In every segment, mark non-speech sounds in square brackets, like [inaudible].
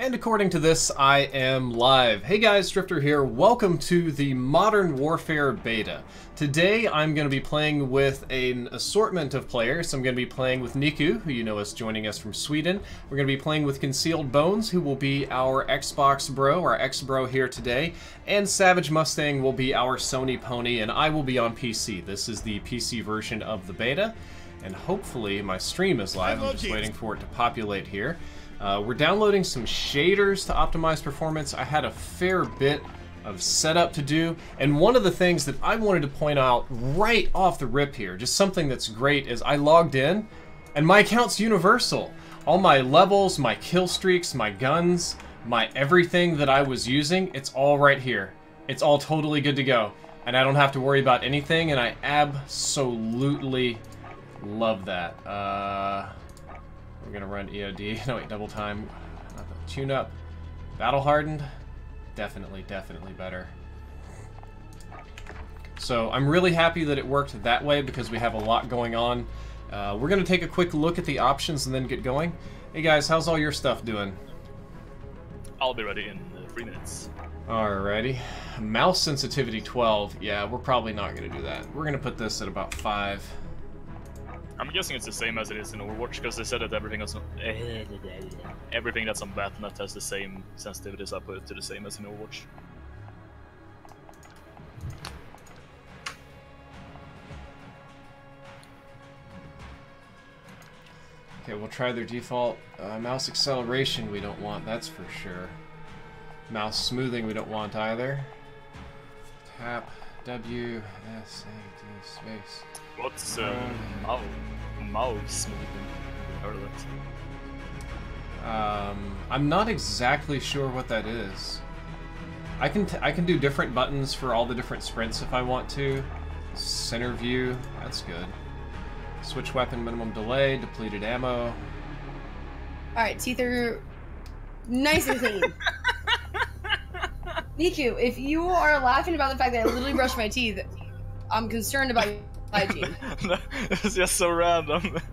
And according to this, I am live. Hey guys, Drifter here. Welcome to the Modern Warfare Beta. Today I'm going to be playing with an assortment of players. I'm going to be playing with Niku, who you know is joining us from Sweden. We're going to be playing with Concealed Bones, who will be our Xbox bro, our X-bro here today. And Savage Mustang will be our Sony pony, and I will be on PC. This is the PC version of the beta. And hopefully my stream is live. I'm just waiting for it to populate here. Uh, we're downloading some shaders to optimize performance. I had a fair bit of setup to do, and one of the things that I wanted to point out right off the rip here, just something that's great, is I logged in, and my account's universal. All my levels, my kill streaks, my guns, my everything that I was using, it's all right here. It's all totally good to go, and I don't have to worry about anything, and I absolutely love that. Uh, we're gonna run EOD. [laughs] No, wait, double time. Tune up. Battle hardened. Definitely, definitely better. So I'm really happy that it worked that way because we have a lot going on. Uh, we're gonna take a quick look at the options and then get going. Hey guys, how's all your stuff doing? I'll be ready in uh, three minutes. Alrighty. Mouse sensitivity 12. Yeah, we're probably not gonna do that. We're gonna put this at about 5. I'm guessing it's the same as it is in Overwatch because they said that everything that's on, [laughs] everything that's on Battle.net has the same sensitivities I put to the same as in Overwatch. Okay, we'll try their default. Uh, mouse acceleration we don't want, that's for sure. Mouse smoothing we don't want either. Tap W S A D space. What's uh, mouse, mouse moving? Heard of it. Um, I'm not exactly sure what that is. I can t I can do different buttons for all the different sprints if I want to. Center view, that's good. Switch weapon minimum delay, depleted ammo. Alright, teeth are nice and clean. [laughs] Niku, if you are laughing about the fact that I literally brushed my teeth, I'm concerned about your hygiene. [laughs] it's just so random. [laughs]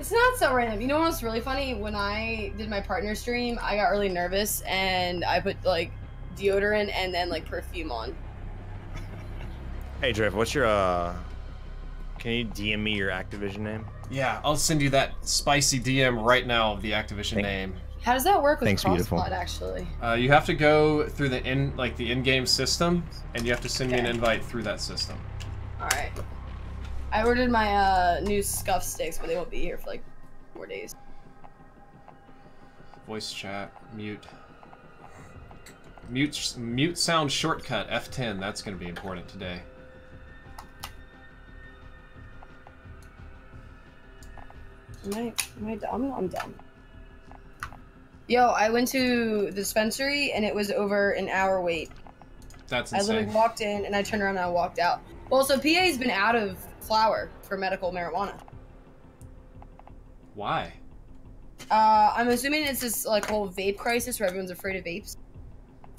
It's not so random. You know what's really funny? When I did my partner stream, I got really nervous and I put like deodorant and then like perfume on. Hey Drift, what's your uh can you DM me your Activision name? Yeah, I'll send you that spicy DM right now of the Activision Thank name. How does that work with Thanks, beautiful. CrossPod actually? Uh, you have to go through the in like the in-game system, and you have to send me an invite through that system. Alright. I ordered my uh, new Scuf sticks, but they won't be here for like four days. Voice chat, mute. Mute, mute sound shortcut, F10, that's going to be important today. Am I, am I dumb? I'm dumb. Yo, I went to the dispensary and it was over an hour wait. That's insane. I literally walked in and I turned around and I walked out. Well, so PA's been out of flower for medical marijuana. Why? Uh, I'm assuming it's this like whole vape crisis where everyone's afraid of vapes.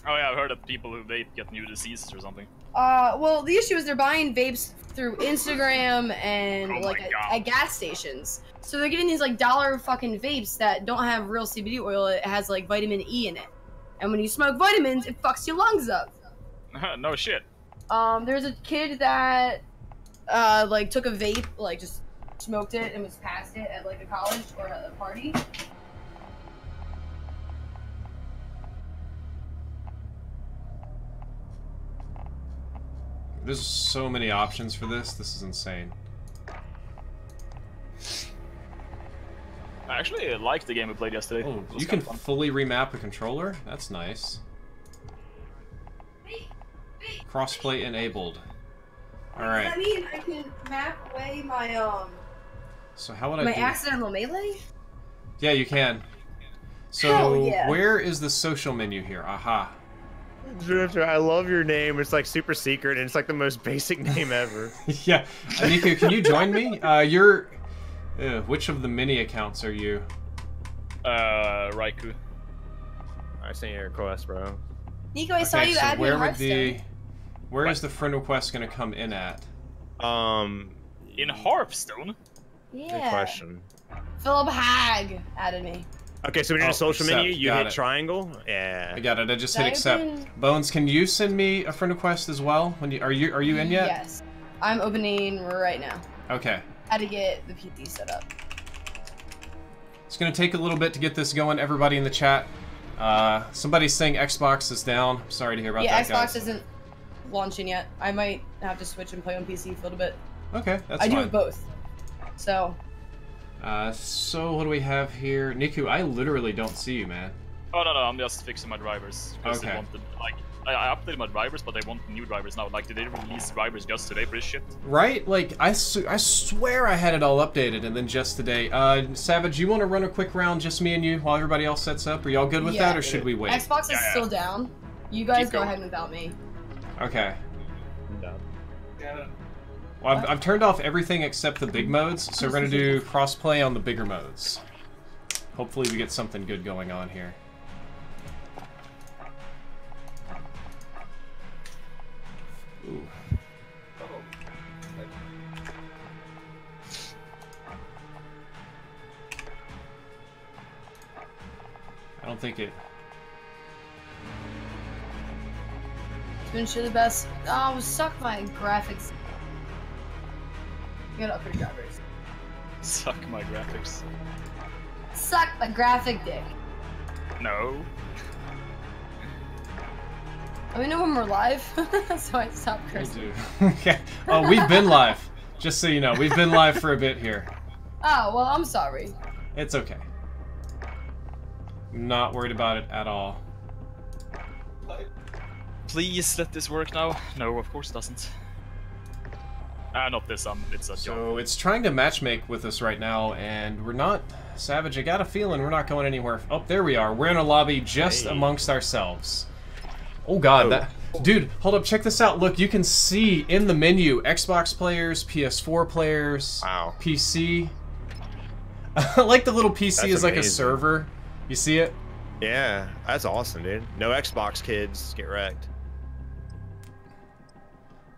Oh yeah, I've heard of people who vape get new diseases or something. Uh, well, the issue is they're buying vapes through Instagram and Oh like at, God. at gas stations. So they're getting these like dollar fucking vapes that don't have real CBD oil. It has like vitamin E in it, and when you smoke vitamins, it fucks your lungs up. [laughs] no shit. Um, there's a kid that uh like took a vape, like just smoked it and was passed it at like a college or at a party. There's so many options for this, this is insane. I actually liked the game we played yesterday. Oh, you can fully remap a controller? That's nice. Crossplay enabled. Alright, I mean I can map away my um so how would I my do accidental melee? Yeah, you can. So, Hell yeah. where is the social menu here? Aha. Drifter, I love your name. It's like super secret and it's like the most basic name ever. [laughs] yeah, Niku, can you join me? [laughs] Uh, you're... Uh, which of the mini accounts are you? Uh, Raikou. I sent you a request, bro. Nico, I saw you so add me where in would Hearthstone. the... Where is What? the friend request going to come in at? Um In Hearthstone? good question. Philip Hag added me. Okay, so when you're in Oh, the social accept, menu, you got hit it. triangle. Yeah. I got it. I just Did hit I accept. open- Bones, can you send me a friend request as well? When you are you are you in yet? Yes. I'm opening right now. Okay. How to get the PC set up. It's gonna take a little bit to get this going. Everybody in the chat. Uh, somebody's saying Xbox is down. Sorry to hear about yeah, that, Yeah, Xbox guys. isn't launching yet. I might have to switch and play on PC for a little bit. Okay, that's fine. I fine. do it both. So, Uh, so what do we have here? Niku, I literally don't see you, man. Oh no no, I'm just fixing my drivers because Okay. they wanted like I, I updated my drivers, but they want new drivers now. Like, did they release drivers just today for this shit? Right? Like, I, su- I swear I had it all updated, and then just today. Uh, Savage, you want to run a quick round, just me and you, while everybody else sets up? Are y'all good with Yeah. that, or should we wait? Xbox is Yeah, yeah. still down. You guys Keep go going. ahead without me. Okay. I'm done. Well, I've, I've turned off everything except the big modes, so we're gonna do crossplay on the bigger modes. Hopefully we get something good going on here. Ooh. I don't think it. Twin sure the best. Oh, suck my graphics. You gotta upgrade drivers. Suck my graphics. Suck my graphic dick. No. Let me know when we're live, [laughs] so I stop I cursing. do. [laughs] okay. Oh, we've been live. Just so you know, we've been live for a bit here. Oh, well, I'm sorry. It's okay. I'm Not worried about it at all. Please let this work now. No, of course it doesn't. Ah, not this. Um, it's a job. So it's trying to matchmake with us right now, and we're not. Savage, I got a feeling we're not going anywhere. Oh, there we are. We're in a lobby just Hey. amongst ourselves. Oh god, Oh. that. Dude, hold up, check this out. Look, you can see in the menu Xbox players, PS4 players, Wow. PC. [laughs] I like the little PC That's is like a server. You see it? Yeah, that's awesome, dude. No Xbox kids get wrecked.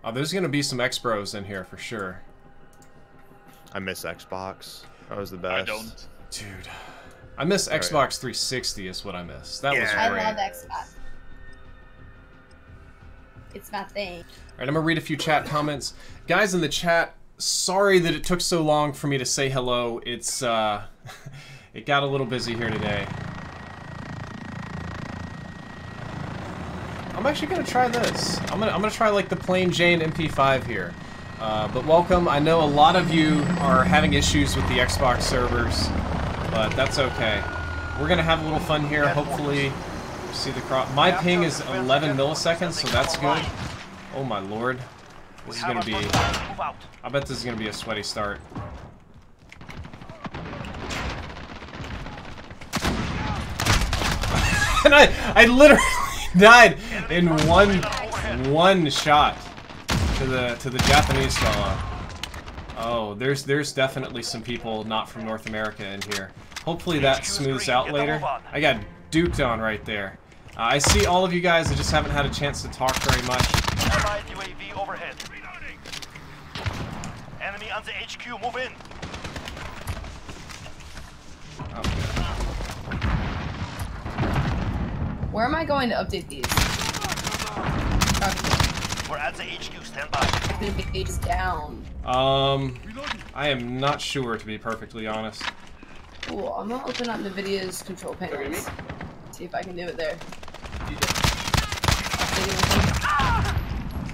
Oh, there's gonna be some X Bros in here for sure. I miss Xbox. That was the best. I don't. Dude, I miss yeah. Xbox 360 is what I miss. That was Yeah. I love Xbox. It's my thing. All right, I'm gonna read a few chat comments. Guys in the chat, sorry that it took so long for me to say hello. It's uh, [laughs] it got a little busy here today. I'm actually gonna try this. I'm gonna I'm gonna try like the plain Jane MP5 here. Uh, but welcome. I know a lot of you are having issues with the Xbox servers, but that's okay. We're gonna have a little fun here. Hopefully, see the crop. My ping is 11 milliseconds, so that's good. Oh my lord. This is gonna be. I bet this is gonna be a sweaty start. [laughs] and I, I literally died in one, one shot to the to the Japanese fella. Oh, there's there's definitely some people not from North America in here. Hopefully that smooths out later. I got duked on right there. Uh, I see all of you guys. I just haven't had a chance to talk very much. UAV overhead. Enemy on the HQ, move in. Where am I going to update these? Okay, We're at the HQ, stand by. the page is down. Um, I am not sure to be perfectly honest. Cool. I'm gonna open up NVIDIA's control panels. See if I can do it there.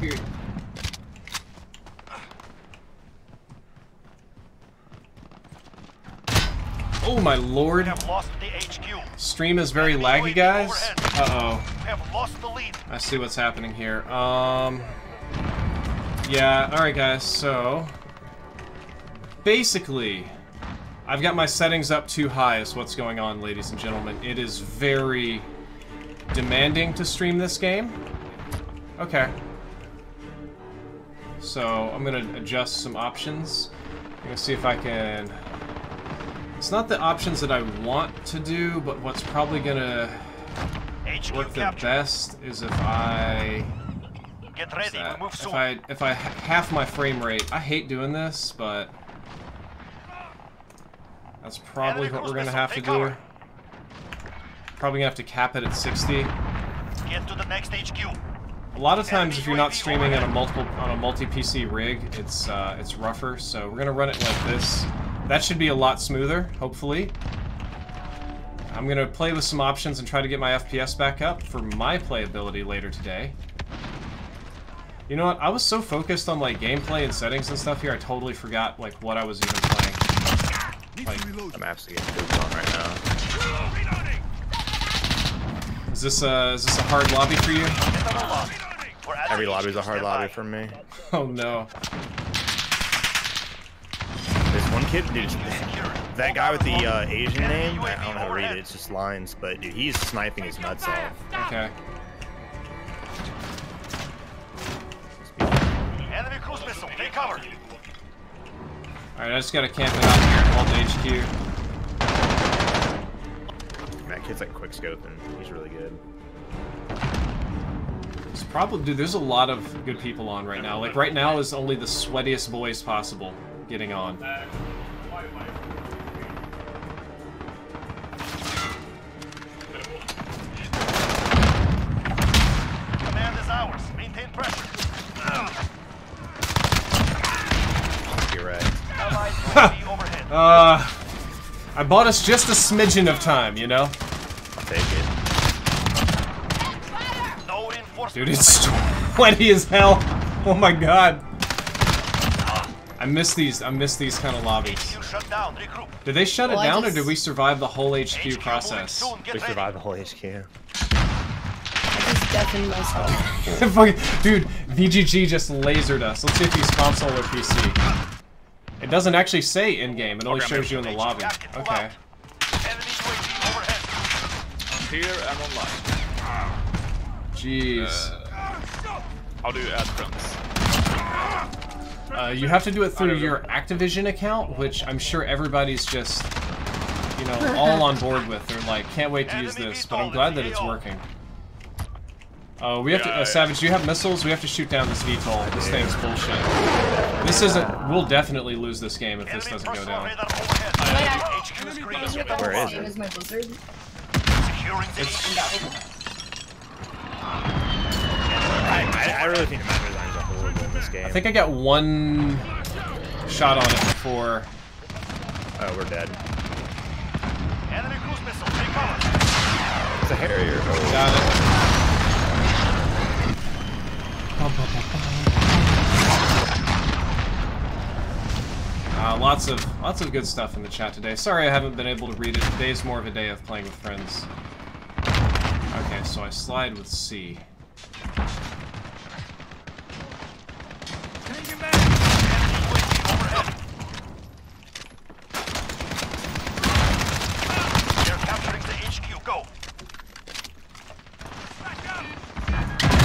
Update Oh my lord. Have lost the HQ. Stream is very laggy, guys. Uh-oh. We have lost the lead. I see what's happening here. Um, yeah, alright guys, so... Basically, I've got my settings up too high is what's going on, ladies and gentlemen. It is very demanding to stream this game. Okay. So, I'm gonna adjust some options. I'm gonna see if I can... It's not the options that I want to do, but what's probably gonna HQ work the best is if I Get ready, we move if. I if I half my frame rate. I hate doing this, but that's probably what we're gonna have to do. probably gonna have to cap it at 60. Get to the next HQ. A lot of times, if you're not streaming on a multiple on a multi PC rig, it's uh, it's rougher. So we're gonna run it like this. That should be a lot smoother, hopefully. I'm gonna play with some options and try to get my FPS back up for my playability later today. You know what? I was so focused on like gameplay and settings and stuff here, I totally forgot like what I was even playing. Like, I'm absolutely getting pooped on right now. Is this a is this a hard lobby for you? Every lobby. We're at Every the lobby's a hard lobby for me. [laughs] Oh no. There's one kid, dude. That guy with the uh, Asian name, I don't know how to read it. It's just lines, but dude, he's sniping his nuts off. Okay. Enemy cruise missile. Take cover. Alright, I just gotta camp it out here and hold HQ. That kid's like quick and He's really good. It's probably dude. There's a lot of good people on right now. Like right now is only the sweatiest boys possible getting on. Command is ours. Maintain pressure. You're right. Allied [laughs] Uh, I bought us just a smidgen of time, you know. I'll take it. No reinforcements. Dude, it's sweaty as hell. Oh my god. I miss these. I miss these kind of lobbies. HQ shut down. Regroup. Did they shut Well, it I down, or did we survive the whole HQ HQ process? soon. We ready. survived the whole HQ. I just deafened myself. Dude, VGG just lasered us. Let's see if he's console or PC. It doesn't actually say in-game. It only Okay, shows you in the lobby. Jacket, Okay. out. Enemy overhead. I'm here and online. Jeez. How do you add friends? Uh, you have to do it through your Activision account, which I'm sure everybody's just, you know, all on board with. They're like, can't wait to use this, but I'm glad that it's working. Oh, we have to, uh. Savage, do you have missiles? We have to shoot down this VTOL. This thing's bullshit. This isn't, we'll definitely lose this game if this doesn't go down. radar overhead. I- HQ is green. Is it Where the is same it? as my Blizzard? Securing the HQ. I, I, I really think the map designs are horrible in this game. I think I got one shot on it before. Oh, we're dead. Enemy cruise missile. Take cover. It's a Harrier. Oh, Got it. Uh, lots of lots of good stuff in the chat today. Sorry I haven't been able to read it. Today's more of a day of playing with friends. Okay, so I slide with C. They're capturing the HQ. Go.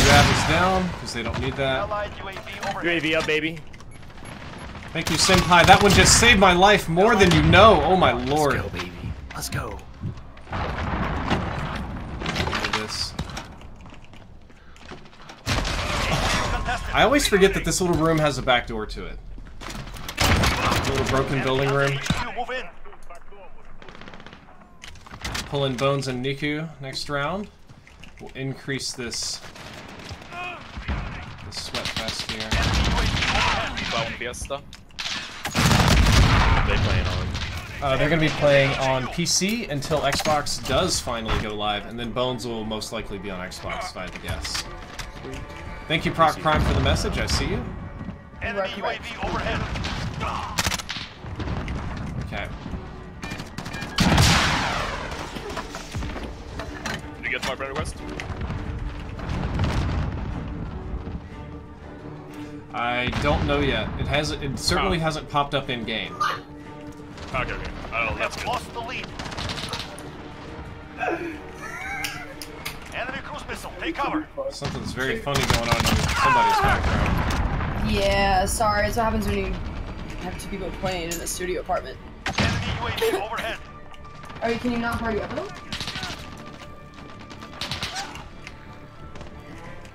Grab is down because they don't need that. Allied UAV overhead. Up, baby. Thank you, Senpai. That one just saved my life more than you know. Oh my lord. Let's go, baby. Let's go. This. I always forget that this little room has a back door to it. Little broken building room. HQ, move in. Pull in Bones and Niku next round. We'll increase this, this sweat fest here. Clown Fiesta. They playing on. Uh, they're going to be playing on PC until Xbox does finally go live, and then Bones will most likely be on Xbox, if I had to guess. Thank you, Proc Prime, for the message. I see you. Enemy Right, right. UAV overhead. Okay. Did you get my friend request? I don't know yet. It has. It certainly Oh. hasn't popped up in game. Okay, okay. Oh, that's Have good. lost the lead. Enemy cruise missile. Take cover. Something's very funny going on in somebody's background. Yeah, sorry. That's what happens when you have two people playing in a studio apartment. Enemy UAV [laughs] overhead. Are you, can you not party up though?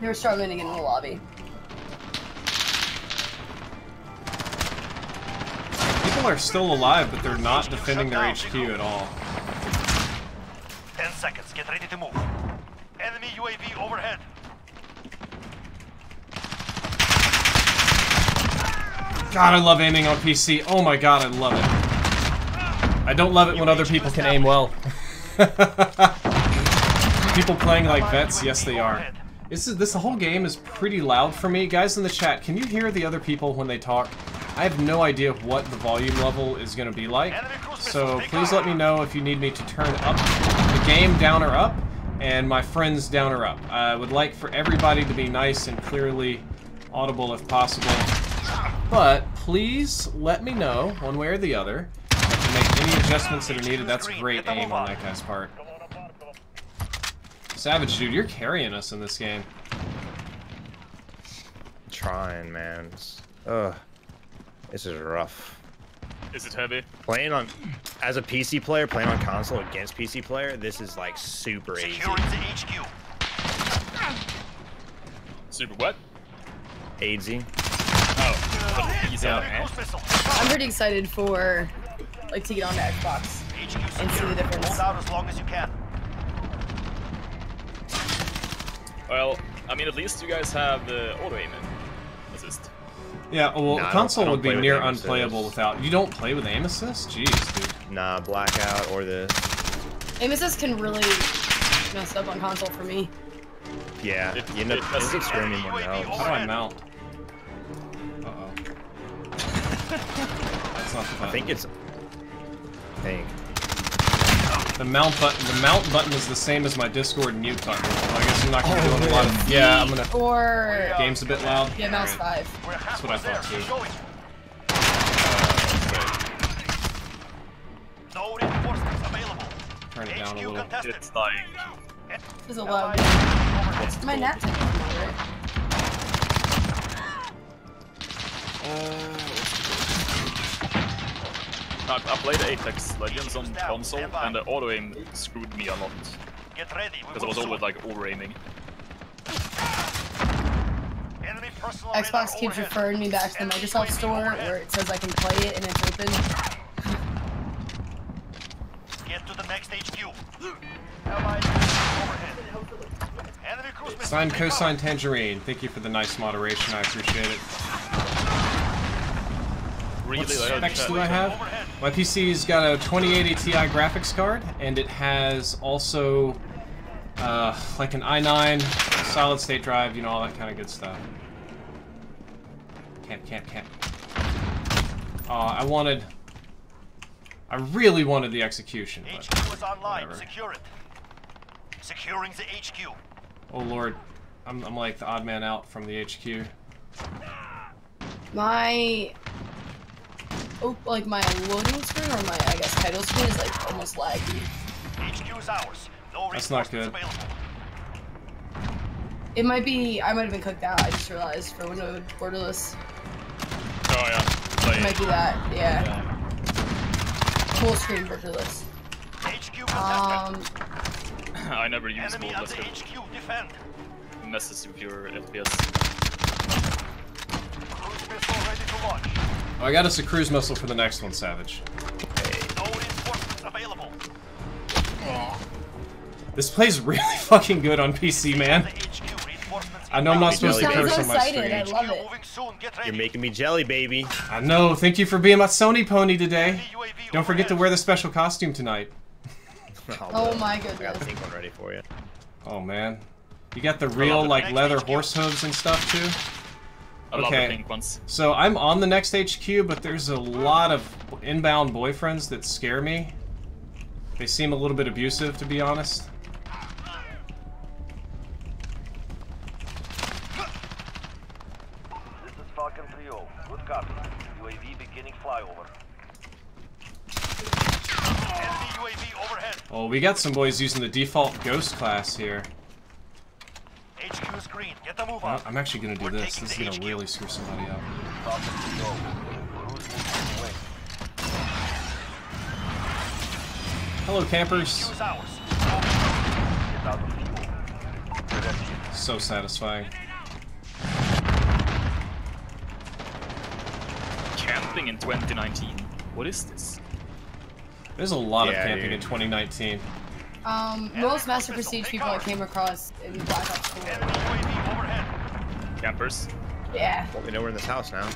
They're struggling to get in the lobby. People are still alive, but they're not defending their HQ at all. 10 seconds. Get ready to move. Enemy UAV overhead. God, I love aiming on PC. Oh my god, I love it. I don't love it when other people can aim well. [laughs] people playing like vets, yes they are. This is this whole game is pretty loud for me. Guys in the chat, can you hear the other people when they talk? I have no idea what the volume level is going to be like. So please let me know if you need me to turn up the game down or up, and my friends down or up. I would like for everybody to be nice and clearly audible if possible. But please let me know, one way or the other. I can make any adjustments that are needed. That's great aim on that guy's part. Savage, dude, you're carrying us in this game. Trying, man. It's- Ugh. This is rough. Is it heavy? Playing on, as a PC player, playing on console against PC player, this is like super easy. Securing the HQ. Super what? Easy. Oh, easy. Yeah. Cruise missile. I'm pretty excited for like to get on to Xbox. HQ And see the difference. Hold out as long as you can. Well, I mean, at least you guys have the auto aim assist. Yeah, well, Nah, console would be near aim assist. unplayable without. You don't play with aim assist? Jeez, dude. Nah, blackout or this. Aim assist can really mess up on console for me. Yeah, It- you end up, it it ends up does- screwing me more than How do I mount? Uh oh. [laughs] That's not the I think it's. I think. The mount button. The mount button is the same as my Discord mute button. So I guess I'm not gonna be oh, doing a lot of. Yeah, I'm gonna. Or Game's a bit loud. yeah, mouse Alright. five. That's what I thought, too. Keep. No reinforcements available. Turn it down a little. contested. It's like This is a loud. Overhead. My nap time. Uh, Right? I, I played Apex Legends on console, and the auto aim screwed me a lot Get ready. Because I was always like over aiming. Xbox keeps referring me back to the Microsoft store where it says I can play it and it's open. Get to the next HQ. Allied overhead. Enemy cruise missile. Sign cosine tangerine. Thank you for the nice moderation. I appreciate it. Really, What like, specs do I have? My PC's got a 2080 Ti graphics card, and it has also uh, like an i9 solid state drive, you know, all that kind of good stuff. Camp, camp, camp. Uh, I wanted. I really wanted the execution, but. HQ is online. whatever. Secure it. Securing the HQ. Oh lord. I'm, I'm like the odd man out from the HQ. My oh, like my loading screen or my I guess title screen is like almost laggy. HQ is ours. No That's not good. available. It might be I might have been cooked out. I just realized for window borderless. Oh yeah. It might be that. Yeah. Full screen borderless. HQ contested. Um, [coughs] I never use Enemy at borderless. the HQ. Defend. Messes with your FPS. Cruise missile ready to launch. Oh, I got us a cruise missile for the next one, Savage. No reinforcements available. This plays really [laughs] fucking good on PC, man. The HQ reinforcements. I know I'm not supposed to Jelly curse sounds on my excited. I stream. love it. moving soon. Get ready. You're making me jelly, baby. I know. Thank you for being my Sony pony today. Don't forget to wear the special costume tonight. [laughs] Oh my I got goodness. the pink one ready for you. Oh man. You got the real like leather horse hooves and stuff too. I love Okay. the pink ones. So I'm on the next HQ, but there's a lot of inbound boyfriends that scare me. They seem a little bit abusive, to be honest. This is Falcon 3-0. Good copy. UAV beginning flyover. Enemy UAV overhead. Oh, we got some boys using the default ghost class here. HQ is green. Get the move on. I'm actually gonna do We're this. This is gonna HQ. really screw somebody up. Falcon 3-0. Cruise moving away. Hello, campers. HQ is ours. Get out of fuel. Get ready. So satisfying. Camping in 2019. What is this? There's a lot of camping dude. in 2019. Um, most Master Prestige people I came across in Black Ops 4. Enemy UAV overhead. Campers. Yeah. Well, we know we're in this house now.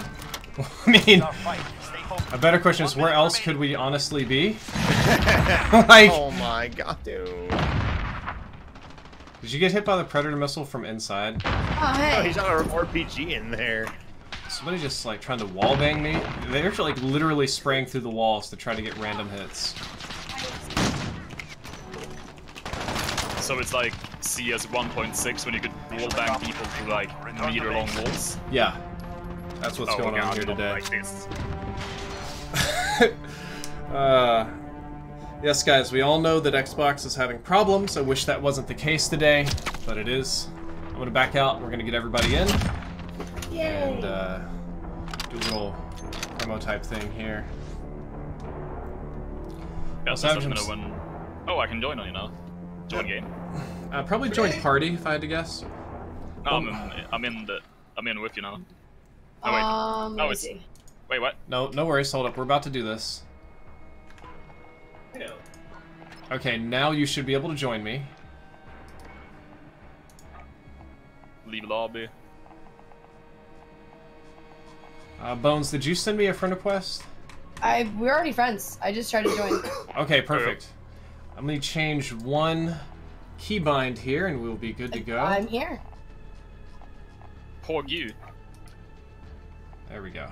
[laughs] I mean, Our fight. Stay focused. a better question is where else could we honestly be? [laughs] [laughs] like, oh my god, dude. did you get hit by the predator missile from inside? Oh, Oh, hey. he's got an RPG in there. Somebody just like trying to wallbang me. They're like literally spraying through the walls to try to get random hits. So it's like CS 1.6 when you could wallbang people through like meter long walls. Yeah, that's what's oh, going okay, on I here today. Like this. [laughs] Uh, yes, guys, we all know that Xbox is having problems. I wish that wasn't the case today, but it is. I'm gonna back out. We're gonna get everybody in and uh, do a little promo type thing here. Yeah, Well, so let me Savage- know when. Oh, I can join on you now. Join game. Uh, probably join party if I had to guess. No, I'm in, I'm in the. I'm in with you now. Oh wait. Um, No, let it's- Wait, what? No, no worries. Hold up. We're about to do this. Okay, now you should be able to join me. Leave lobby. Uh, Bones, did you send me a friend request? I we're already friends. I just tried to join. [coughs] Okay, perfect. I'm gonna change one keybind here, and we'll be good to go. I'm here. Pog you. There we go.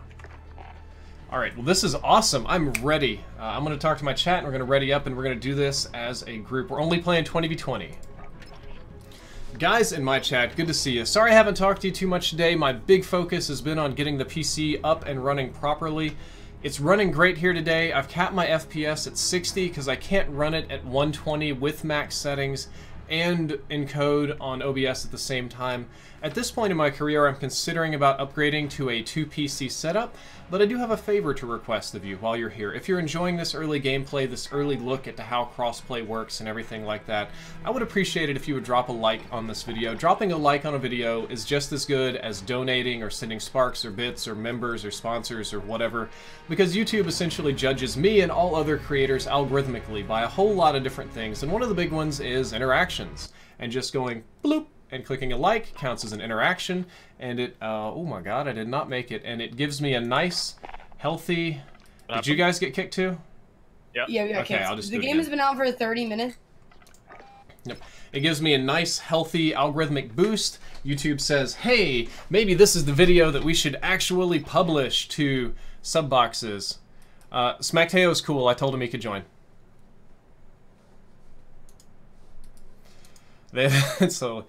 All right, well, this is awesome. I'm ready. Uh, I'm going to talk to my chat, and we're going to ready up, and we're going to do this as a group. We're only playing 20v20. Guys in my chat, good to see you. Sorry I haven't talked to you too much today. My big focus has been on getting the PC up and running properly. It's running great here today. I've capped my FPS at 60 because I can't run it at 120 with max settings and encode on OBS at the same time. At this point in my career, I'm considering about upgrading to a 2 PC setup, but I do have a favor to request of you while you're here. If you're enjoying this early gameplay, this early look at how crossplay works and everything like that, I would appreciate it if you would drop a like on this video. Dropping a like on a video is just as good as donating or sending sparks or bits or members or sponsors or whatever, because YouTube essentially judges me and all other creators algorithmically by a whole lot of different things, and one of the big ones is interactions. And just going bloop and clicking a like counts as an interaction, and it, uh, oh my god, I did not make it, and it gives me a nice, healthy, did you guys get kicked too? Yeah. Yeah, yeah. Okay, Okay. I'll just the do game again. has been out for 30 minutes. Yep. It gives me a nice, healthy algorithmic boost. YouTube says, hey, maybe this is the video that we should actually publish to sub boxes. Uh, Smackteo is cool. I told him he could join. They, [laughs] so,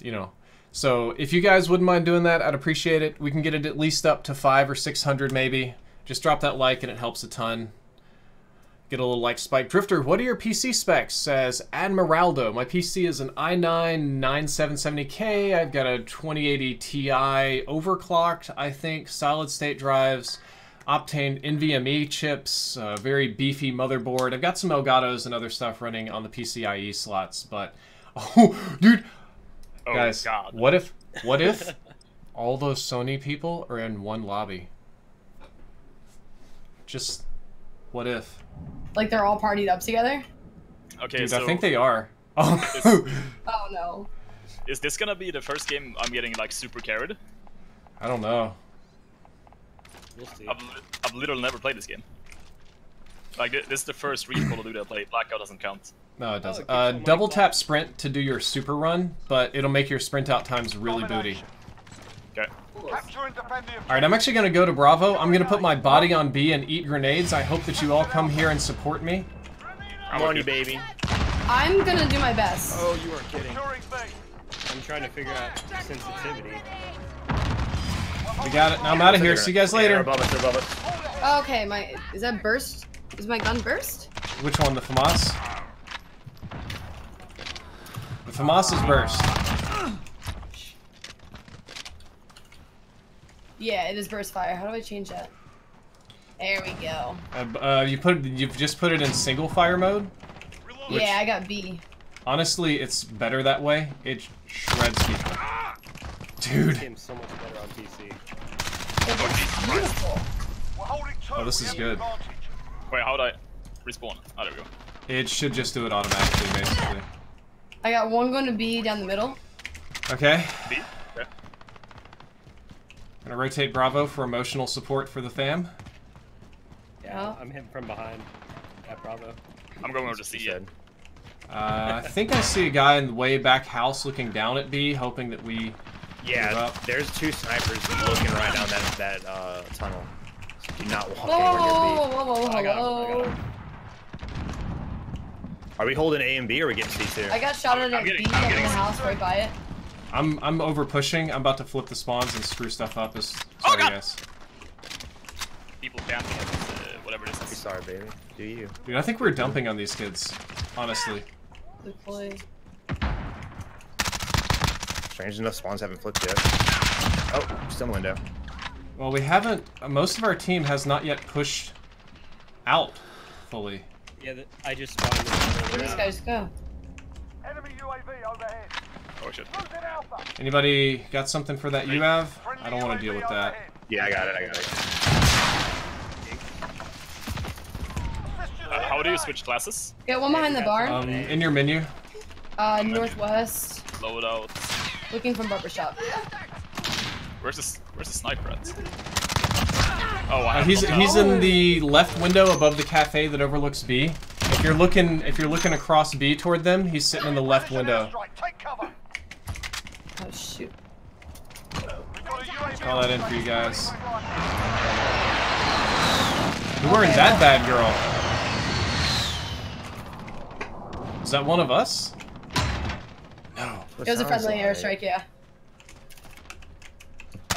you know, so if you guys wouldn't mind doing that, I'd appreciate it. We can get it at least up to five or six hundred, maybe. Just drop that like, and it helps a ton. Get a little like Spike Drifter. What are your PC specs? Says Admiraldo. My PC is an i9 9770K. I've got a 2080 Ti overclocked, I think, solid state drives, Optane NVMe chips, very beefy motherboard. I've got some Elgatos and other stuff running on the PCIe slots, but [laughs] oh, dude, Oh guys, god. what if what if [laughs] all those Sony people are in one lobby? Just what if? Like they're all partied up together. Okay, Dude, so I think they are. [laughs] Oh, Oh no. is this gonna be the first game I'm getting like super carried? I don't know. We'll see. I've, I've literally never played this game. Like this is the first real Call of Duty I played. Blackout doesn't count. No, it doesn't. keeps Uh, double clock. tap sprint to do your super run, but it'll make your sprint out times really booty. Okay. Capture and defend the All right, I'm actually gonna go to Bravo. I'm gonna put my body on B and eat grenades. I hope that you all come here and support me. I'm on you, baby. I'm gonna do my best. Oh, you aren't kidding. Securing B. I'm trying to figure out sensitivity. We got it. Now I'm out of here. See you guys later. above us, above us. Okay, my is that burst? Is my gun burst? Which one? The FAMAS? The FAMAS is burst. Yeah, it is burst fire. How do I change that? There we go. Uh, uh, you put you've just put it in single fire mode. Which- Yeah, I got B. Honestly, it's better that way. It shreds people. Dude. So much better on PC. It looks beautiful. We're holding two. Oh, this is have the good. Advantage. Wait, how would I respawn? Oh, there we go. It should just do it automatically, basically. I got one going to B down the middle. Okay. B? Okay. Gonna rotate Bravo for emotional support for the fam. Yeah. I'm hitting from behind. At Bravo. I'm going over to He C. said. Uh, I think I see a guy in the way back house looking down at B, hoping that we. Move Yeah, there's two snipers looking right down that that uh, tunnel. So do not walk Whoa, anywhere near B. whoa, whoa, whoa, I got him, I got him. Are we holding A and B or are we getting C too? I got shot at I'm at getting- B I'm in the house right by it. I'm I'm over pushing. I'm about to flip the spawns and screw stuff up. As Oh, sorry, God! guys. People camping at uh, whatever this Be is. sorry, baby. Do you? Dude, I think we're dumping on these kids. Honestly. Deploy. Strange enough, spawns haven't flipped yet. Oh, still in the window. Well, we haven't. uh, Most of our team has not yet pushed out fully. Yeah, th I just spawned in the middle of Where the these guys go? Enemy UAV overhead. Oh shit. Losing Alpha. Anybody got something for that you have? I don't want to deal with that. Yeah, I got it. I got it. Uh, how do you switch classes? Get one behind the barn. Um, in your menu. Uh, northwest. Load out. Looking from barbershop. Where's this? Where's the sniper at? Oh, I Uh, he's no he's in the left window above the cafe that overlooks B. If you're looking if you're looking across B toward them, he's sitting in the left window. airstrike. Take cover. Oh shoot. We've got a UAV Call that in for you guys. You weren't that bad, girl. Is that one of us? No. It was a friendly airstrike, yeah.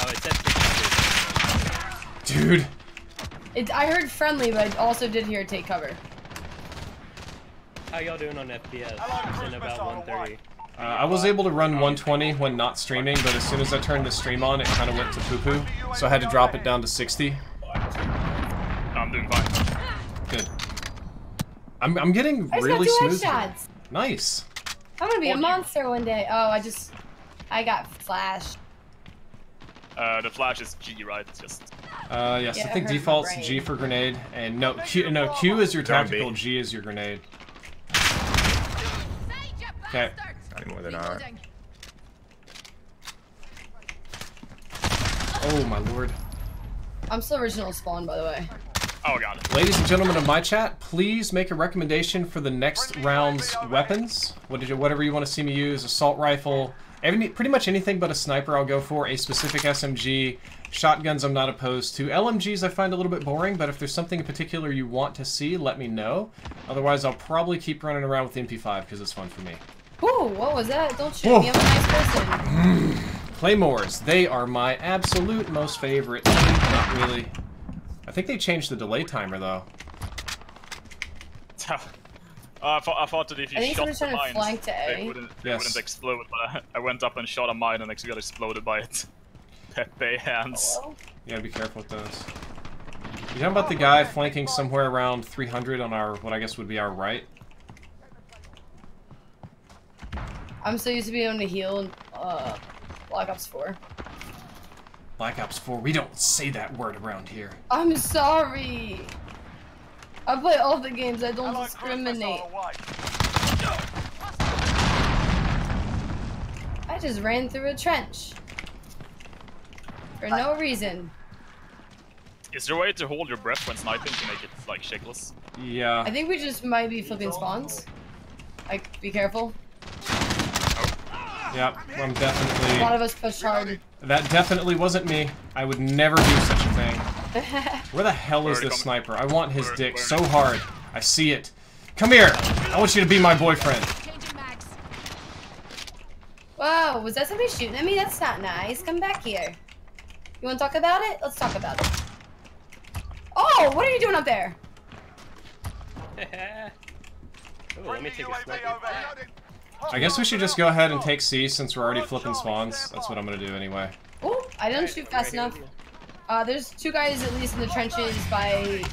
Oh, it's at Dude. It, I heard friendly, but I also did hear take cover. How y'all doing on FPS? Allied It's cruise in about 130. Uh, I was able to run 120 when not streaming, but as soon as I turned the stream on, it kind of went to poo-poo, so I had to drop it down to 60. No, I'm doing fine. Good. I'm, I'm getting really smooth. here. headshots. Nice. I'm gonna be a monster one day. Oh, I just, I got flashed. Uh, the flash is G, right? It's just. Uh, yes, Yeah, I think hurt my default's. G for grenade, and no, Q, no, Q is your They're on B. tactical, G is your grenade. Okay. Not anymore, they're not. Oh my lord. I'm still original spawn, by the way. Oh god. Ladies and gentlemen of my chat, please make a recommendation for the next round's weapons. What did you, whatever you want to see me use, assault rifle, any, pretty much anything but a sniper I'll go for, a specific SMG, shotguns I'm not opposed to. LMGs I find a little bit boring, but if there's something in particular you want to see, let me know. Otherwise, I'll probably keep running around with the MP5 because it's fun for me. Ooh, what was that? Don't shoot Whoa. me. I'm a nice person. [sighs] Claymores, they are my absolute most favorite. Not really. I think they changed the delay timer though. Uh, I, thought, I thought that if you I think shot someone's the trying to mines, flank to they A. wouldn't, they Yes. wouldn't explode. But I, I went up and shot a mine and actually got exploded by it. [laughs] Pepe hands. Hello? You gotta be careful with those. You talking about the guy flanking somewhere around 300 on our, what I guess would be our right? I'm so used to being able to heal in uh, Black Ops 4. Black Ops 4, we don't say that word around here. I'm sorry. I play all the games. I don't Allied cruise discriminate. I just ran through a trench. For no reason. Is there a way to hold your breath when sniping to make it like shakeless? Yeah. I think we just might be flipping spawns. Like, be careful. Oh. Yep, I'm A lot definitely... of us push hard. That definitely wasn't me. I would never do such a thing. [laughs] Where the hell is this sniper? I want his dick so hard. I see it. Come here! I want you to be my boyfriend. Whoa, was that somebody shooting at me? That's not nice. Come back here. You want to talk about it? Let's talk about it. Oh, what are you doing up there? [laughs] Ooh, let me take a sniper. I guess we should just go ahead and take C since we're already flipping spawns. That's what I'm gonna do anyway. Oh, I didn't shoot fast enough. With you. Uh, there's two guys at least in the trenches by A.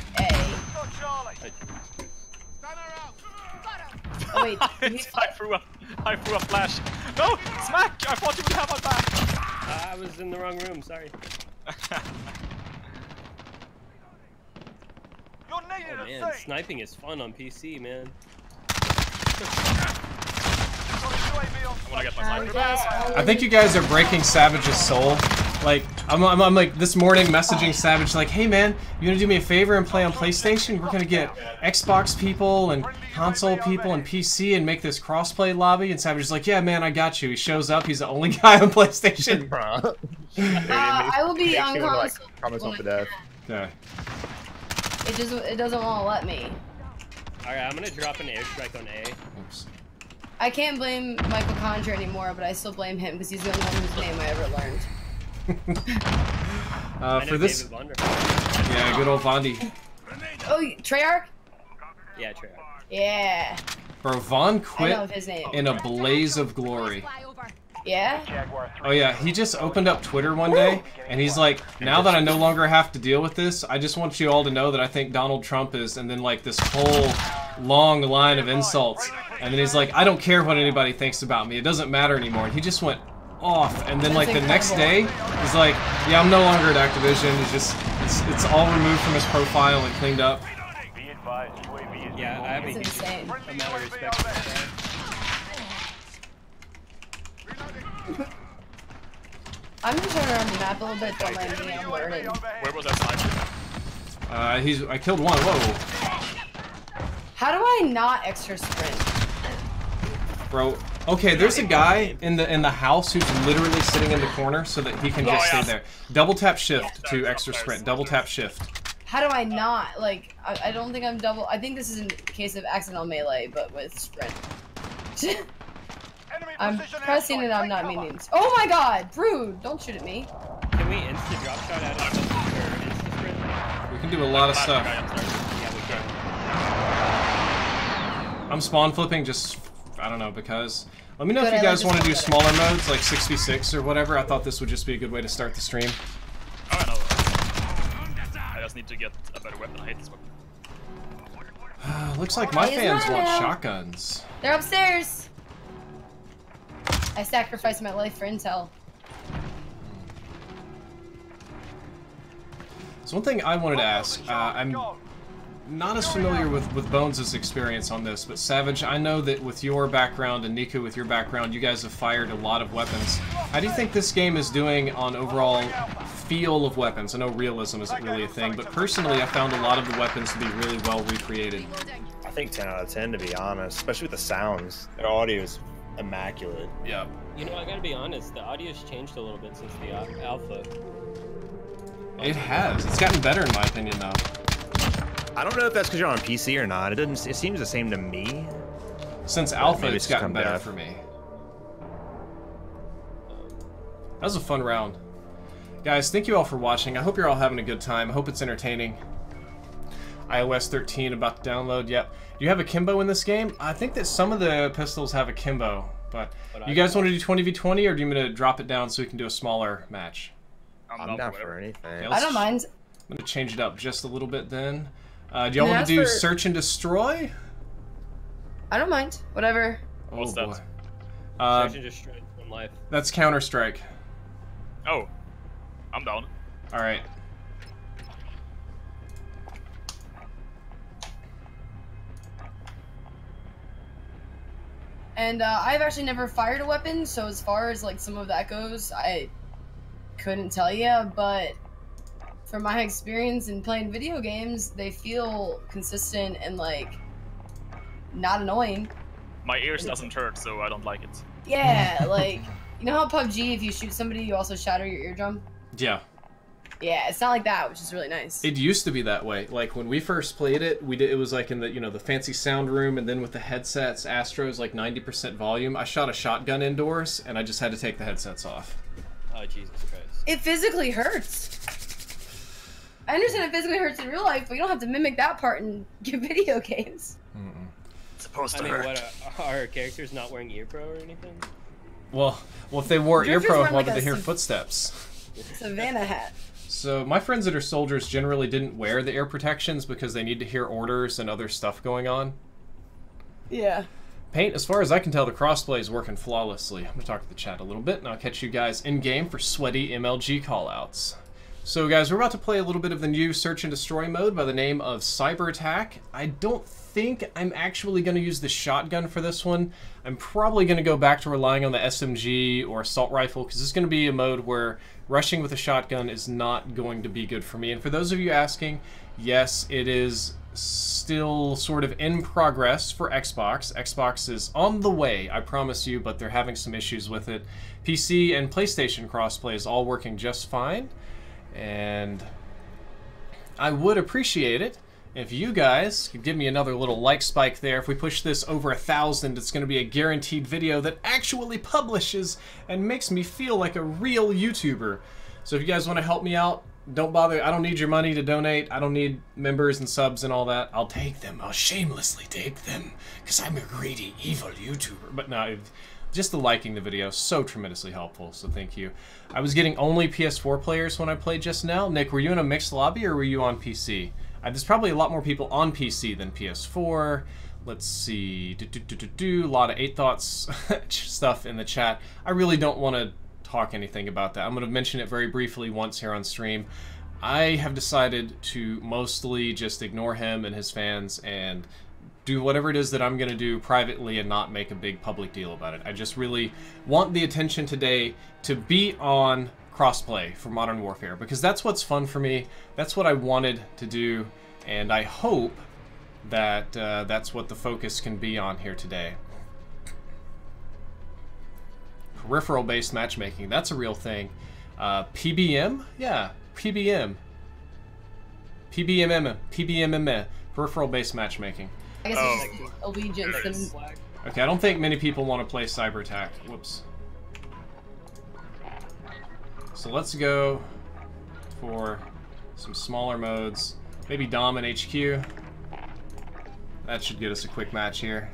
Oh wait, [laughs] he's I threw a, I threw a flash. No, smack! I thought you would have my back. I was in the wrong room, sorry. [laughs] You're needed Oh man, sniping is fun on PC, man. [laughs] I wanna get my I sniper. guess I think you guys are breaking Savage's soul. Like, I'm, I'm, I'm like this morning messaging Savage like, hey man, you gonna do me a favor and play on PlayStation? We're gonna get Xbox people and console people and PC and make this crossplay lobby. And Savage is like, yeah man, I got you. He shows up. He's the only [laughs] guy on PlayStation. [laughs] Bruh. Uh, I will be Makes on me wanna, like, console. promise when off to death. Okay. It just it doesn't want to let me. Alright, I'm gonna drop an airstrike on A. Oops. I can't blame Michael Condrey anymore, but I still blame him because he's the only one whose name I ever learned. [laughs] Uh, I for this, David yeah, good old Vondi. Oh, Treyarch? Yeah, Trey. Yeah, Bro, Vaughn I know quit his name. in a blaze of glory. Yeah. Oh yeah, he just opened up Twitter one day, and he's like, "Now that I no longer have to deal with this, I just want you all to know that I think Donald Trump is." And then like this whole long line of insults, and then he's like, "I don't care what anybody thinks about me. It doesn't matter anymore." And he just went off, and then like the next day, he's like, "Yeah, I'm no longer at Activision. It's just it's, it's all removed from his profile and cleaned up." Be advised, UAV is Yeah, I have a It's huge insane. amount of respect for that. I'm just turning around the map a little bit. Don't mind me. I'm learning. Where was that sniper? Uh, he's I killed one. Whoa. How do I not extra sprint? Bro. Okay, there's a guy in the in the house who's literally sitting in the corner so that he can just Oh, stay there. Double tap shift to extra sprint. Double tap shift. How do I not? Like, I, I don't think I'm double. I think this is in case of accidental melee, but with sprint. [laughs] Enemy I'm pressing it. airstrike. I'm not meaning. to- Oh my god, Brood! Don't shoot at me. Can we insta drop shot out of this or insta sprint? We can do a lot of stuff. guy upstairs. Yeah, we can. I'm spawn flipping just, I don't know, because. Let me know Good, if you I guys want to one do better. smaller modes, like 6v6 or whatever. I thought this would just be a good way to start the stream. I know. I just need to get a better weapon. I hate this weapon. Uh, [sighs] looks like my fans want shotguns. They're upstairs. I sacrificed my life for intel. So one thing I wanted to ask, uh, I'm not as familiar with, with Bones' experience on this, but Savage, I know that with your background and Niku with your background, you guys have fired a lot of weapons. How do you think this game is doing on overall feel of weapons? I know realism isn't really a thing, but personally I found a lot of the weapons to be really well recreated. I think 10 out of 10 to be honest, especially with the sounds. Their audio is immaculate. Yeah. You know, I gotta be honest, the audio's changed a little bit since the al- alpha. It has. It's gotten better in my opinion though. I don't know if that's because you're on PC or not. It doesn't. It seems the same to me. Since Alpha, it's it's gotten better back. for me. That was a fun round. Guys, thank you all for watching. I hope you're all having a good time. I hope it's entertaining. iOS 13 about to download. Yep. Do you have a Kimbo in this game? I think that some of the pistols have a Kimbo. But But you I guys want to do 20v20 or do you want to drop it down so we can do a smaller match? I'm, I'm down down for for anything. Yeah, I don't mind. I'm going to change it up just a little bit then. Uh, do y'all want to do for- search and destroy? I don't mind. Whatever. What's oh that? boy. Uh, Search and destroy one life. that's Counter Strike. Oh, I'm down. All right. And uh, I've actually never fired a weapon, so as far as like some of that goes, I couldn't tell you. But from my experience in playing video games, they feel consistent and like not annoying. My ears doesn't hurt, so I don't like it. Yeah, like you know how PUBG, if you shoot somebody, you also shatter your eardrum. Yeah. Yeah, it's not like that, which is really nice. It used to be that way. Like when we first played it, we did it was like in the you know the fancy sound room, and then with the headsets, Astros like ninety percent volume. I shot a shotgun indoors, and I just had to take the headsets off. Oh, Jesus Christ. It physically hurts. I understand it physically hurts in real life, but you don't have to mimic that part in [laughs] video games. It's supposed to I to mean, hurt. what, are, are our characters not wearing ear pro or anything? Well, well, if they wore ear pro, wear, how like, did they hear sav- footsteps? Savannah hat. So my friends that are soldiers generally didn't wear the ear protections because they need to hear orders and other stuff going on. Yeah. Paint, as far as I can tell, the crossplay is working flawlessly. I'm gonna talk to the chat a little bit, and I'll catch you guys in game for sweaty MLG callouts. So, guys, we're about to play a little bit of the new Search and Destroy mode by the name of Cyber Attack. I don't think think I'm actually going to use the shotgun for this one. I'm probably going to go back to relying on the SMG or assault rifle because this is going to be a mode where rushing with a shotgun is not going to be good for me. And for those of you asking, yes, it is still sort of in progress for Xbox. Xbox is on the way, I promise you, but they're having some issues with it. PC and PlayStation crossplay is all working just fine, and I would appreciate it if you guys could give me another little like spike there. If we push this over a thousand, it's going to be a guaranteed video that actually publishes and makes me feel like a real YouTuber. So if you guys want to help me out, don't bother. I don't need your money to donate. I don't need members and subs and all that. I'll take them. I'll shamelessly take them because I'm a greedy, evil YouTuber. But no, just the liking the video so tremendously helpful. So thank you. I was getting only PS4 players when I played just now. Nick, were you in a mixed lobby or were you on PC? Uh, there's probably a lot more people on PC than PS4. Let's see. Do, do, do, do, do. A lot of eight thoughts [laughs] stuff in the chat. I really don't want to talk anything about that. I'm going to mention it very briefly once here on stream. I have decided to mostly just ignore him and his fans and do whatever it is that I'm going to do privately and not make a big public deal about it. I just really want the attention today to be on crossplay for Modern Warfare because that's what's fun for me. That's what I wanted to do, and I hope that uh, that's what the focus can be on here today. Peripheral-based matchmaking, that's a real thing. Uh, PBM? Yeah, PBM. PBMM, PBMM, peripheral-based matchmaking. I guess Oh. it's just allegiance There and Okay, I don't think many people want to play Cyber Attack. Whoops. So let's go for some smaller modes. Maybe Dom and HQ. That should get us a quick match here.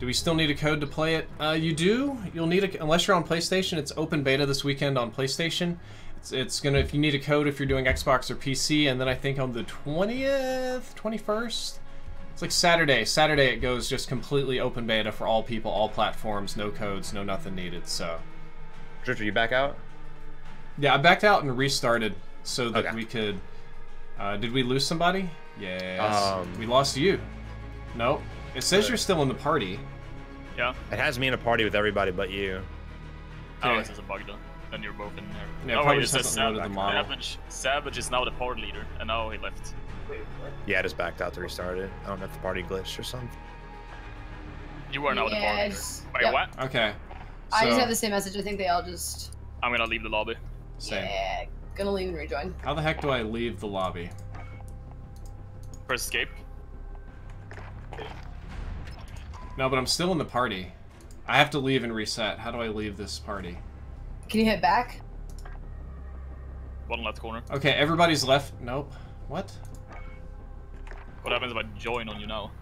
Do we still need a code to play it? Uh, you do. You'll need a, unless you're on PlayStation. It's open beta this weekend on PlayStation. It's, it's gonna if you need a code if you're doing Xbox or PC, and then I think on the 20th, 21st, it's like Saturday. Saturday it goes just completely open beta for all people, all platforms, no codes, no nothing needed. So Drifter, you back out? yeah, I backed out and restarted so that Okay. we could. Uh, did we lose somebody? Yes. Um, we lost you. Nope. It says you're still in the party. Yeah. It has me in a party with everybody but you. Oh, Okay. it's just a bug then. Then you're both in there. Yeah, oh, probably wait, it just says hasn't loaded the Savage. model. Savage. Savage is now the party leader, and now he left. Yeah, I just backed out to restart it. I don't know if the party glitched or something. You are now the party leader. Yes. Wait, Yep. what? Okay. I just have the same message. I think they all just I'm gonna leave the lobby. Same. yeah, gonna leave and rejoin. How the heck do I leave the lobby? Press escape. No, but I'm still in the party. I have to leave and reset. How do I leave this party? Can you hit back? Bottom left corner. Okay, everybody's left. Nope. What? What happens if I join on you now?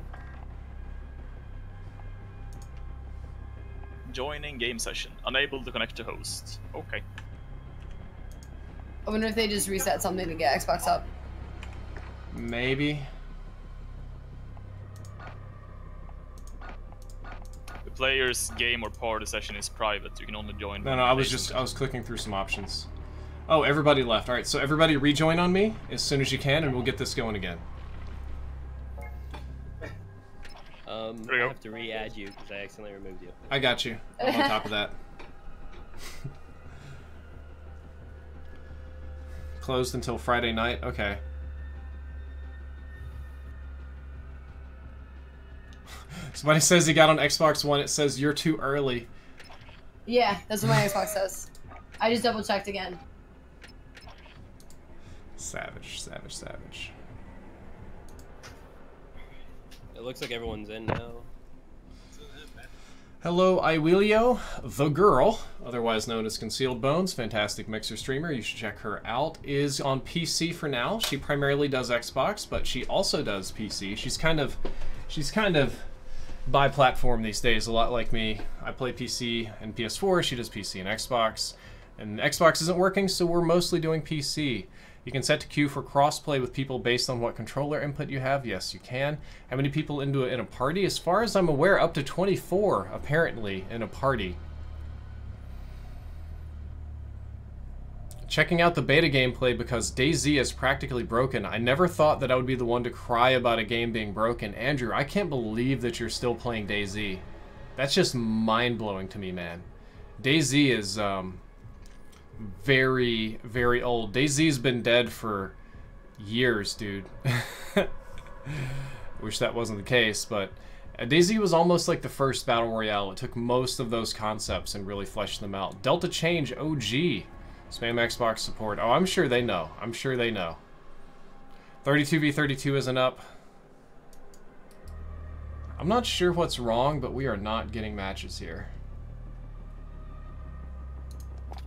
Joining game session. Unable to connect to host. Okay. I wonder if they just reset something to get Xbox up. Maybe. The player's game or party session is private. You can only join. No, no, I was just I was clicking through some options. Oh, everybody left. All right, so everybody rejoin on me as soon as you can, and we'll get this going again. Um, I have to re-add you because I accidentally removed you. I got you. I'm on top of that. [laughs] Closed until Friday night. Okay. [laughs] Somebody says he got on Xbox One. It says you're too early. Yeah, that's what my Xbox says. I just double checked again. Savage, savage, savage. It looks like everyone's in now. Hello, Iwilio, the girl, otherwise known as Concealed Bones, fantastic mixer streamer. You should check her out. Is on PC for now. She primarily does Xbox, but she also does PC. She's kind of, she's kind of bi-platform these days, a lot like me. I play PC and PS4. She does PC and Xbox, and Xbox isn't working, so we're mostly doing PC. You can set to queue for crossplay with people based on what controller input you have. Yes, you can. How many people into a, in a party? As far as I'm aware, up to 24 apparently in a party. Checking out the beta gameplay because DayZ is practically broken. I never thought that I would be the one to cry about a game being broken. Andrew, I can't believe that you're still playing DayZ. That's just mind-blowing to me, man. DayZ is um, very, very old. DayZ's been dead for years, dude. [laughs] Wish that wasn't the case, but uh, DayZ was almost like the first battle royale. It took most of those concepts and really fleshed them out. Delta Change OG. Spam Xbox support. Oh, I'm sure they know. I'm sure they know. 32v32 isn't up. I'm not sure what's wrong, but we are not getting matches here.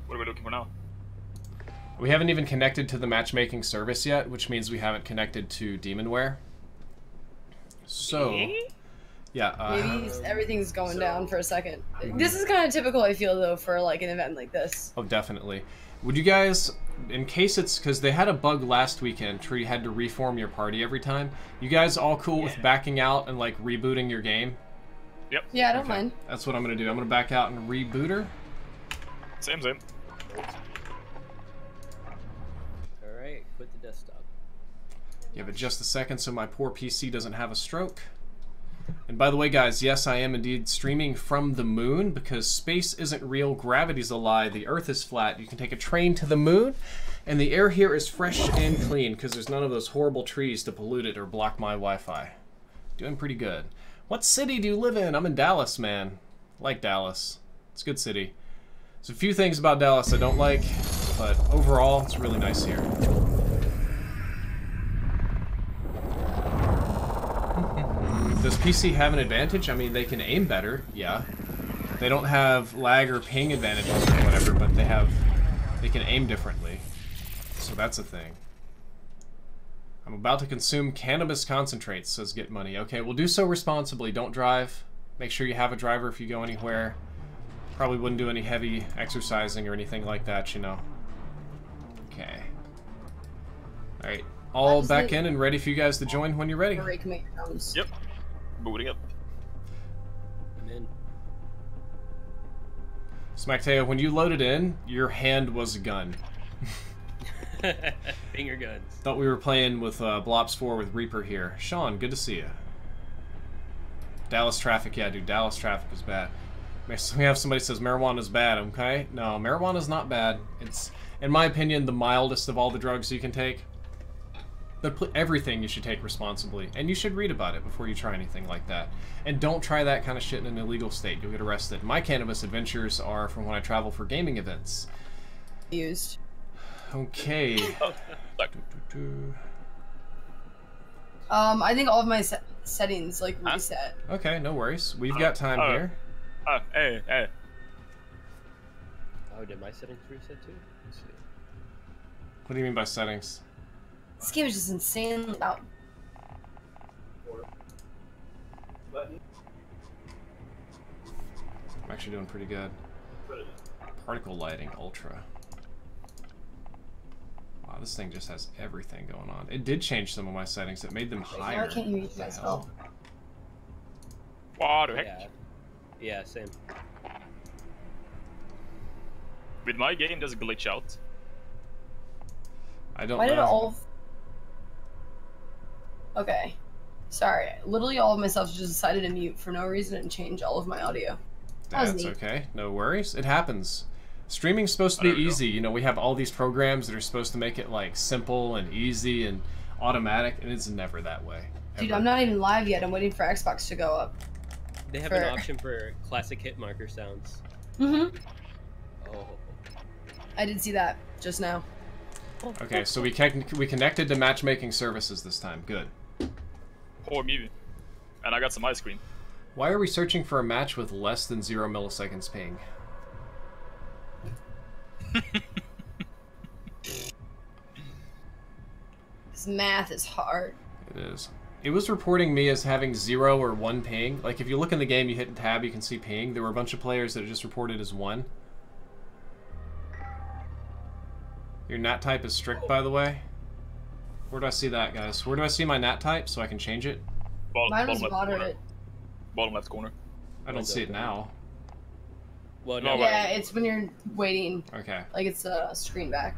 What are we looking for now? We haven't even connected to the matchmaking service yet, which means we haven't connected to Demonware. So, yeah. Uh, Maybe everything's going down for a second. This is kind of typical, I feel, though, for like an event like this. Oh, definitely. Would you guys, in case it's because they had a bug last weekend where you had to reform your party every time. You guys all cool with backing out and like rebooting your game? Yep. Yeah, I don't Okay. mind. That's what I'm gonna do. I'm gonna back out and reboot her. Same, same. Alright, quit the desktop. Give it just a second so my poor PC doesn't have a stroke. And by the way, guys, yes, I am indeed streaming from the moon because space isn't real, gravity's a lie, the earth is flat. You can take a train to the moon, and the air here is fresh and clean because there's none of those horrible trees to pollute it or block my Wi Fi. Doing pretty good. What city do you live in? I'm in Dallas, man. like Dallas. It's a good city. There's a few things about Dallas I don't like, but overall, it's really nice here. [laughs] Does PC have an advantage? I mean, they can aim better, yeah. They don't have lag or ping advantages or whatever, but they have, they can aim differently. So that's a thing. I'm about to consume cannabis concentrates, says Get Money. Okay, well do so responsibly. Don't drive. Make sure you have a driver if you go anywhere. Probably wouldn't do any heavy exercising or anything like that, you know. Okay. Alright, all back in and ready for you guys to join when you're ready. Rake microphones. Yep. Booting up. I'm in. Smacktail, when you loaded in, your hand was a gun. [laughs] Finger guns. Thought we were playing with uh, Blops 4 with Reaper here. Sean, good to see you. Dallas traffic, yeah, dude, Dallas traffic is bad. [laughs] We have somebody says marijuana is bad, okay? No, marijuana is not bad. It's, in my opinion, the mildest of all the drugs you can take. But everything you should take responsibly, and you should read about it before you try anything like that. And don't try that kind of shit in an illegal state. You'll get arrested. My cannabis adventures are from when I travel for gaming events. Used. Okay. [laughs] Oh. Um, I think all of my se- settings like Huh? reset. Okay, no worries. We've Uh, got time uh, here. Ah, hey, hey. Oh, did my settings reset too? Let's see. What do you mean by settings? This game is just insanely loud. I'm actually doing pretty good. Particle lighting ultra. Wow, this thing just has everything going on. It did change some of my settings. It made them higher. I can't hear you What the guys hell? What the heck? Yeah. Yeah, same. With my game, does it glitch out? I don't know. Why know. did all? Okay, sorry. Literally, all of myself just decided to mute for no reason and change all of my audio. That That's neat. okay. No worries. It happens. Streaming's supposed to be There we go. easy. You know, we have all these programs that are supposed to make it like simple and easy and automatic, and it's never that way. Dude, I'm not even live yet. I'm waiting for Xbox to go up. They have For- an option for classic hit marker sounds. Mm-hmm. Oh. I did see that just now. Okay, so we can we connected to matchmaking services this time. Good. Poor me. And I got some ice cream. Why are we searching for a match with less than zero milliseconds ping? [laughs] This math is hard. It is. It was reporting me as having zero or one ping. Like if you look in the game, you hit tab, you can see ping. There were a bunch of players that are just reported as one. Your nat type is strict, by the way. Where do I see that, guys? Where do I see my nat type so I can change it? Bottom, Mine was bottom left corner. moderate. Bottom left corner. I don't see it now. Well, No, no. but- Yeah, it's when you're waiting. Okay. Like it's a screen back.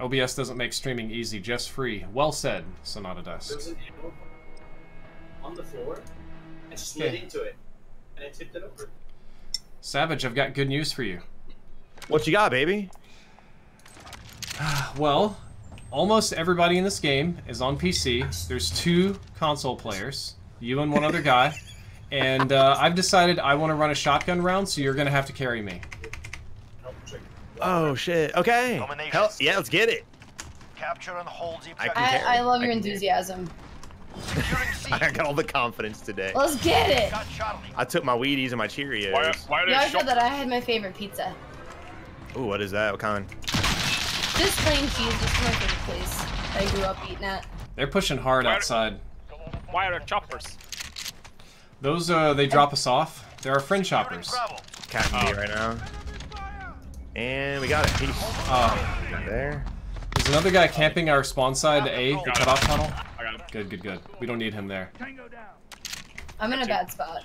OBS doesn't make streaming easy, just free. Well said, Sonata Dust. There was an ammo on the floor. I slid Okay. into it, and I tipped it over. Savage, I've got good news for you. What you got, baby? [sighs] Well, almost everybody in this game is on PC. There's two console players, you and one other guy. [laughs] And uh, I've decided I want to run a shotgun round, so you're going to have to carry me. Help check. Oh shit. Okay. Hell, yeah, let's get it. Capture and hold the I can I. I love your I can carry. enthusiasm. Securing [laughs] C. I got all the confidence today. Let's get it! I took my Wheaties and my Cheerios. Why, why are You they always said that I had my favorite pizza. Ooh, what is that? What kind? Just plain cheese, just my favorite place that I grew up eating at. They're pushing hard Where- outside. Why are there choppers? Those, uh, they drop us off. They're our friend Securing choppers. Bravo. Cat and me right now. And we got it. Peace. Uh, There. there's another guy camping our spawn side, A, the cutoff tunnel. I got him. Good, good, good. We don't need him there. I'm in a bad spot.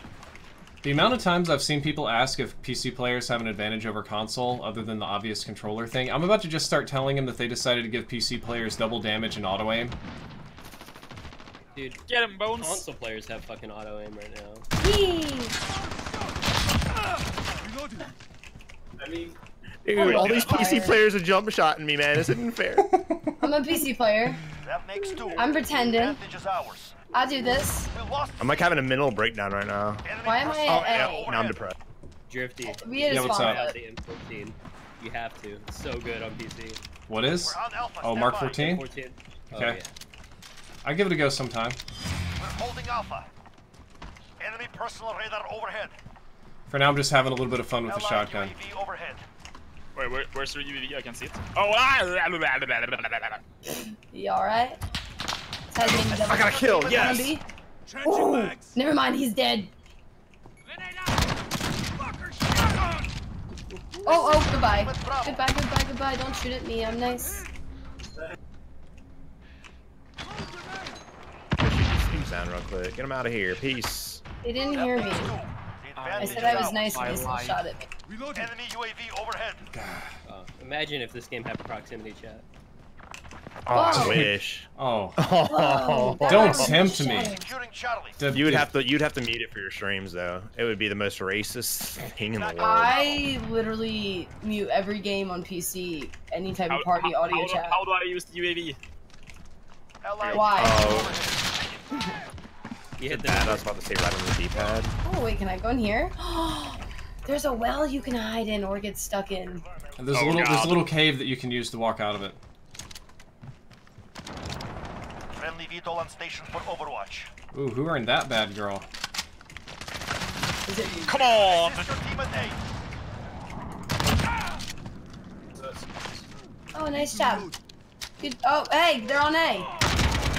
The amount of times I've seen people ask if PC players have an advantage over console, other than the obvious controller thing, I'm about to just start telling them that they decided to give PC players double damage and auto aim. Dude, Get him, Bones. console players have fucking auto aim right now. Yee! I mean, Dude, all these PC Fire. players are jump shotting me, man. This isn't fair. [laughs] I'm a PC player. That makes two. I'm pretending. Advantage is ours. I do this. I'm like having a mental breakdown right now. Why am I personnel at Yeah, now I'm depressed. Drifty. We had Yeah, what's spawn up? foot. The M14. You have to. It's so good on PC. What is? We're on Alpha. Oh, Mark by. 14? 14. Oh, Okay. yeah. I give it a go sometime. We're holding Alpha. Enemy personal radar overhead. For now, I'm just having a little bit of fun with the Allied shotgun. UAV overhead. Wait, where, where's the UAV? I can see it. Oh, ah! You alright? I got a kill, yes! Ooh, never mind, he's dead. Oh, oh, goodbye. Goodbye, goodbye, goodbye. Don't shoot at me, I'm nice. Steam sound real quick. Get him out of here. Peace. They didn't hear me. The I said I was nice and they still shot at me. Enemy UAV overhead. Oh, imagine if this game had proximity chat. Oh, I wish. [laughs] Oh. oh. Whoa, Don't tempt me. shattered. Securing Charlie. The- You would have to you'd have to mute it for your streams though. It would be the most racist [laughs] thing in the world. I literally mute every game on PC, any type of party how, audio how, chat. How do I use the UAV? Allied Why? Oh. UAV [laughs] You hit the Bad, I was about to say right on the D-pad. Oh wait, can I go in here? [gasps] There's a well you can hide in or get stuck in. There's a Oh, little, there's a little cave that you can use to walk out of it. Friendly VTOL on station for Overwatch. Ooh, who earned that bad girl? Is it Come on! Assist your team at A. Oh, nice job. Good. Oh, hey, they're on A.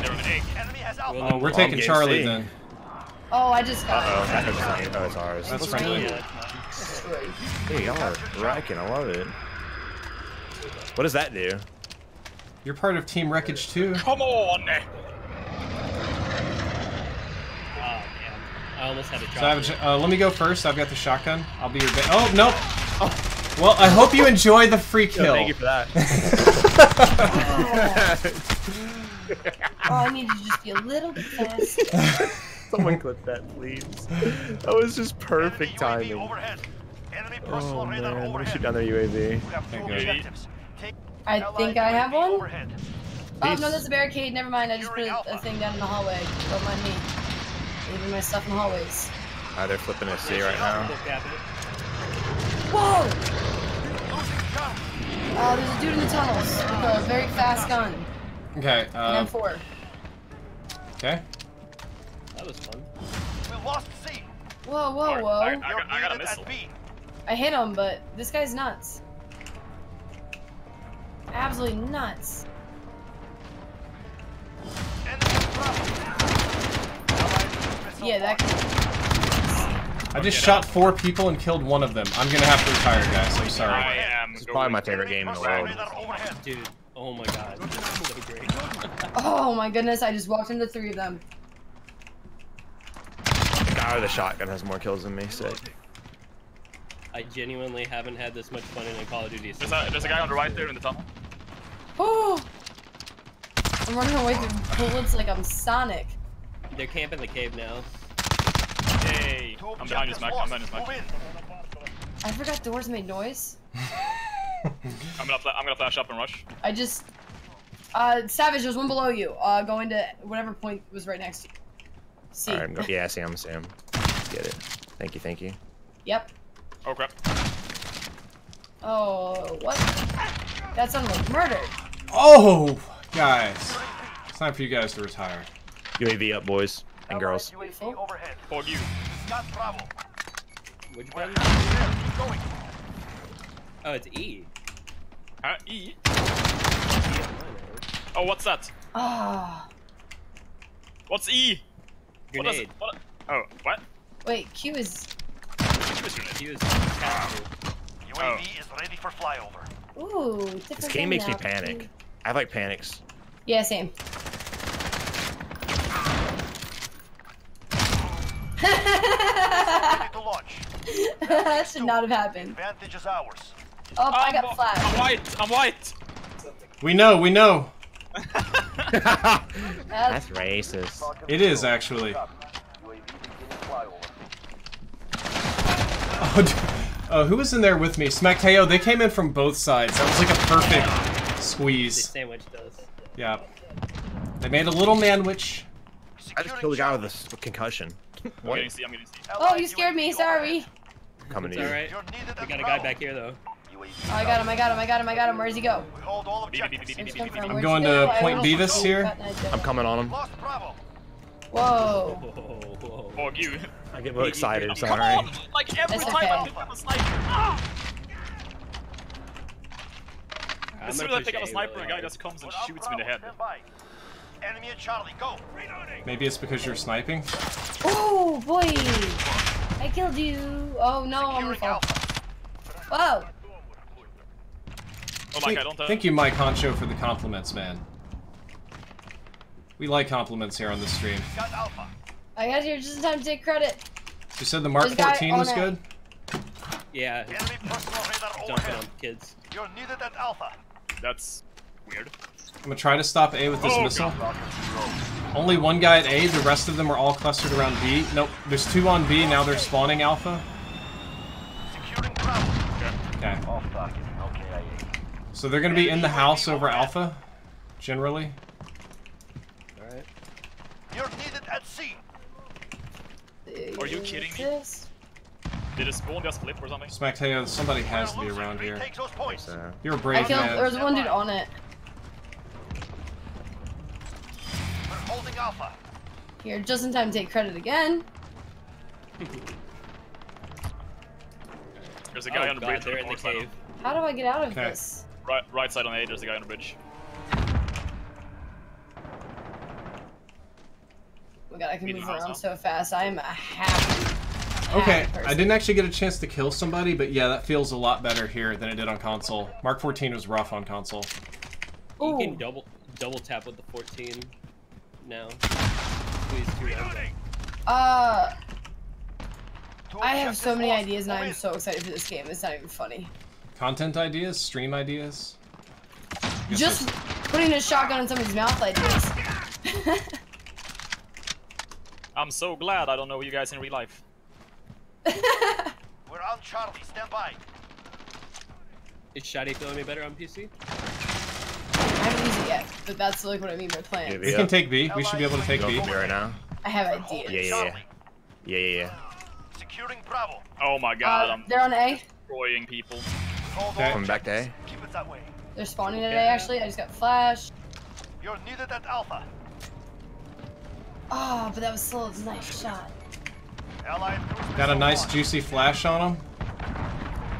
There was an egg. Enemy has Alpha. Well, Oh, we're taking Charlie C. then. Oh, I just got Uh-oh, it. that was oh, it's ours. That's Let's friendly. do. Hey, y'all are wrecking. I love it. What does that do? You're part of Team Wreckage too. Come on! Oh, man. I almost had a drop. Savage, uh, let me go first. I've got the shotgun. I'll be your ba- Oh, nope. Oh. Well, I hope you enjoy the free Yo, kill. thank you for that. [laughs] [laughs] [laughs] Oh, I need to just be a little bit faster. [laughs] Someone clip that, please. That was just perfect Enemy timing. Enemy personal Oh radar man, let me shoot down their UAV. We have two Okay. objectives. Take I think I have one. Overhead. Oh, no, that's a barricade. Never mind. I just put a, a thing down in the hallway. Don't mind me. Leaving my stuff in the hallways. Ah, they're flipping a C right now. Whoa! Oh, there's a dude in the tunnels with a very fast gun. Okay. An Uh, M4. okay. That was fun. We lost C. Whoa, whoa, I, whoa. I, You're got, I got a missile. at B. I hit him, but this guy's nuts. Absolutely nuts. Enemy Bravo. Allied missile Yeah, that launched. I just shot four people and killed one of them. I'm gonna have to retire, guys. I'm I sorry. am This is probably my favorite game in the world. Dude, oh my god. [laughs] So great. Oh my goodness, I just walked into three of them. The guy with the shotgun has more kills than me. Sick. I genuinely haven't had this much fun in a Call of Duty since. There's a, there's a guy on the right there in the tunnel. Oh! I'm running away from bullets like I'm Sonic. They're camping the cave now. Hey, I'm behind his objectives Mac. lost. I'm behind his Move Mac. in. I forgot doors made noise. [laughs] I'm gonna I'm gonna flash up and rush. I just. Uh, Savage, there's one below you. Uh, going to whatever point was right next to you. C. All right, I'm go- yeah, Sam, Sam. Get it. Thank you, thank you. Yep. Oh crap. Oh, what? That sounded like murder. Oh, guys. It's time for you guys to retire. UAV up, boys and girls. UAV overhead. Fog you. Got Bravo. Which We're one? going. Oh, it's E. Huh? E? E on mine, right? Oh, what's that? Ah. What's E? What does it? What? Oh, what? Wait, Q is. Which grenade? He was captured. UAV is ready for flyover. Ooh, different This game gun makes me now. panic. I have like panics. Yeah, same. [laughs] Ready to launch. that should not have happened. Advantage is ours. Oh, I I'm got wh- I'm white. I'm white. We know, we know. [laughs] That's racist. It is, actually. UAV beginning flyover. Oh, d- oh, who was in there with me? Smackteo, they came in from both sides. That was like a perfect They squeeze. sandwiched us. Yeah. They made a little manwich. I just killed a guy with a s- concussion. I'm What? getting C. I'm getting C. Oh, you scared me. Sorry. Coming It's to you. alright. We got a guy back here though. UAV Oh, I got him. I got him. I got him. I got him. Where does he go? We hold all objectives. I'm going to Point Beavis here. Got an idea. I'm coming on him. Whoa. Whoa, whoa. You. I get real excited. Come Come Sorry. on! Like every It's time I pick up a sniper. Ah! As soon as I pick up a A sniper, a guy just comes and shoots me in the head. Enemy at Charlie. Go. Maybe it's because you're sniping. Oh boy. I killed you. Oh no, I'm gonna fall. Whoa. Oh my Thank, god, don't tell. thank you, Mike Honcho, for the compliments, man. We like compliments here on the stream. Got Alpha. I got here just in time to take credit. You said the Mark There's 14 was it. good? Yeah, Enemy personal radar overhead. on kids. You're needed at Alpha. That's weird. I'm gonna try to stop A with this Oh, missile. God. Only one guy at A, the rest of them are all clustered around B. Nope, there's two on B, now they're spawning Alpha. Securing Bravo. Okay. Okay, I So they're gonna be in the house over Alpha, generally. Alright. You're needed at C. Are you kidding me? This? Did the spawn just flip or something? Smackteo, uh, somebody has to be around here. Retake. So, You're a I brave killed. man. There was one dude on it. We're holding Alpha. Here, just in time to take credit again. There's a guy oh on the god, bridge. they're in the cave. How do I get out of Okay. this? Right, right side on the A, there's a guy on the bridge. Oh my god, I can Meeting move around now. so fast. I am a happy. Okay, person. I didn't actually get a chance to kill somebody, but yeah, that feels a lot better here than it did on console. Mark 14 was rough on console. You can double double tap with the 14 now. Squeeze two. Uh, I have so many ideas and I'm so excited for this game. It's not even funny. Content ideas, stream ideas. Just putting a shotgun in somebody's mouth ideas. [laughs] I'm so glad I don't know you guys in real life. [laughs] We're on Charlie. Stand by. Is Shadi feeling any better on PC? I haven't used it yet, but that's like what I mean by plans. Yeah, we can take B. We should be able to take go B. right now. I have ideas. holding Yeah, yeah, Yeah, yeah, yeah. Securing Bravo. Oh my god, Uh, I'm they're on A. destroying people. Hold Okay. Coming back to A. Keep it that way. They're spawning at A actually. I just got flash. You're needed at Alpha. Oh, but that was still a nice shot. Allied Got a nice juicy flash on him.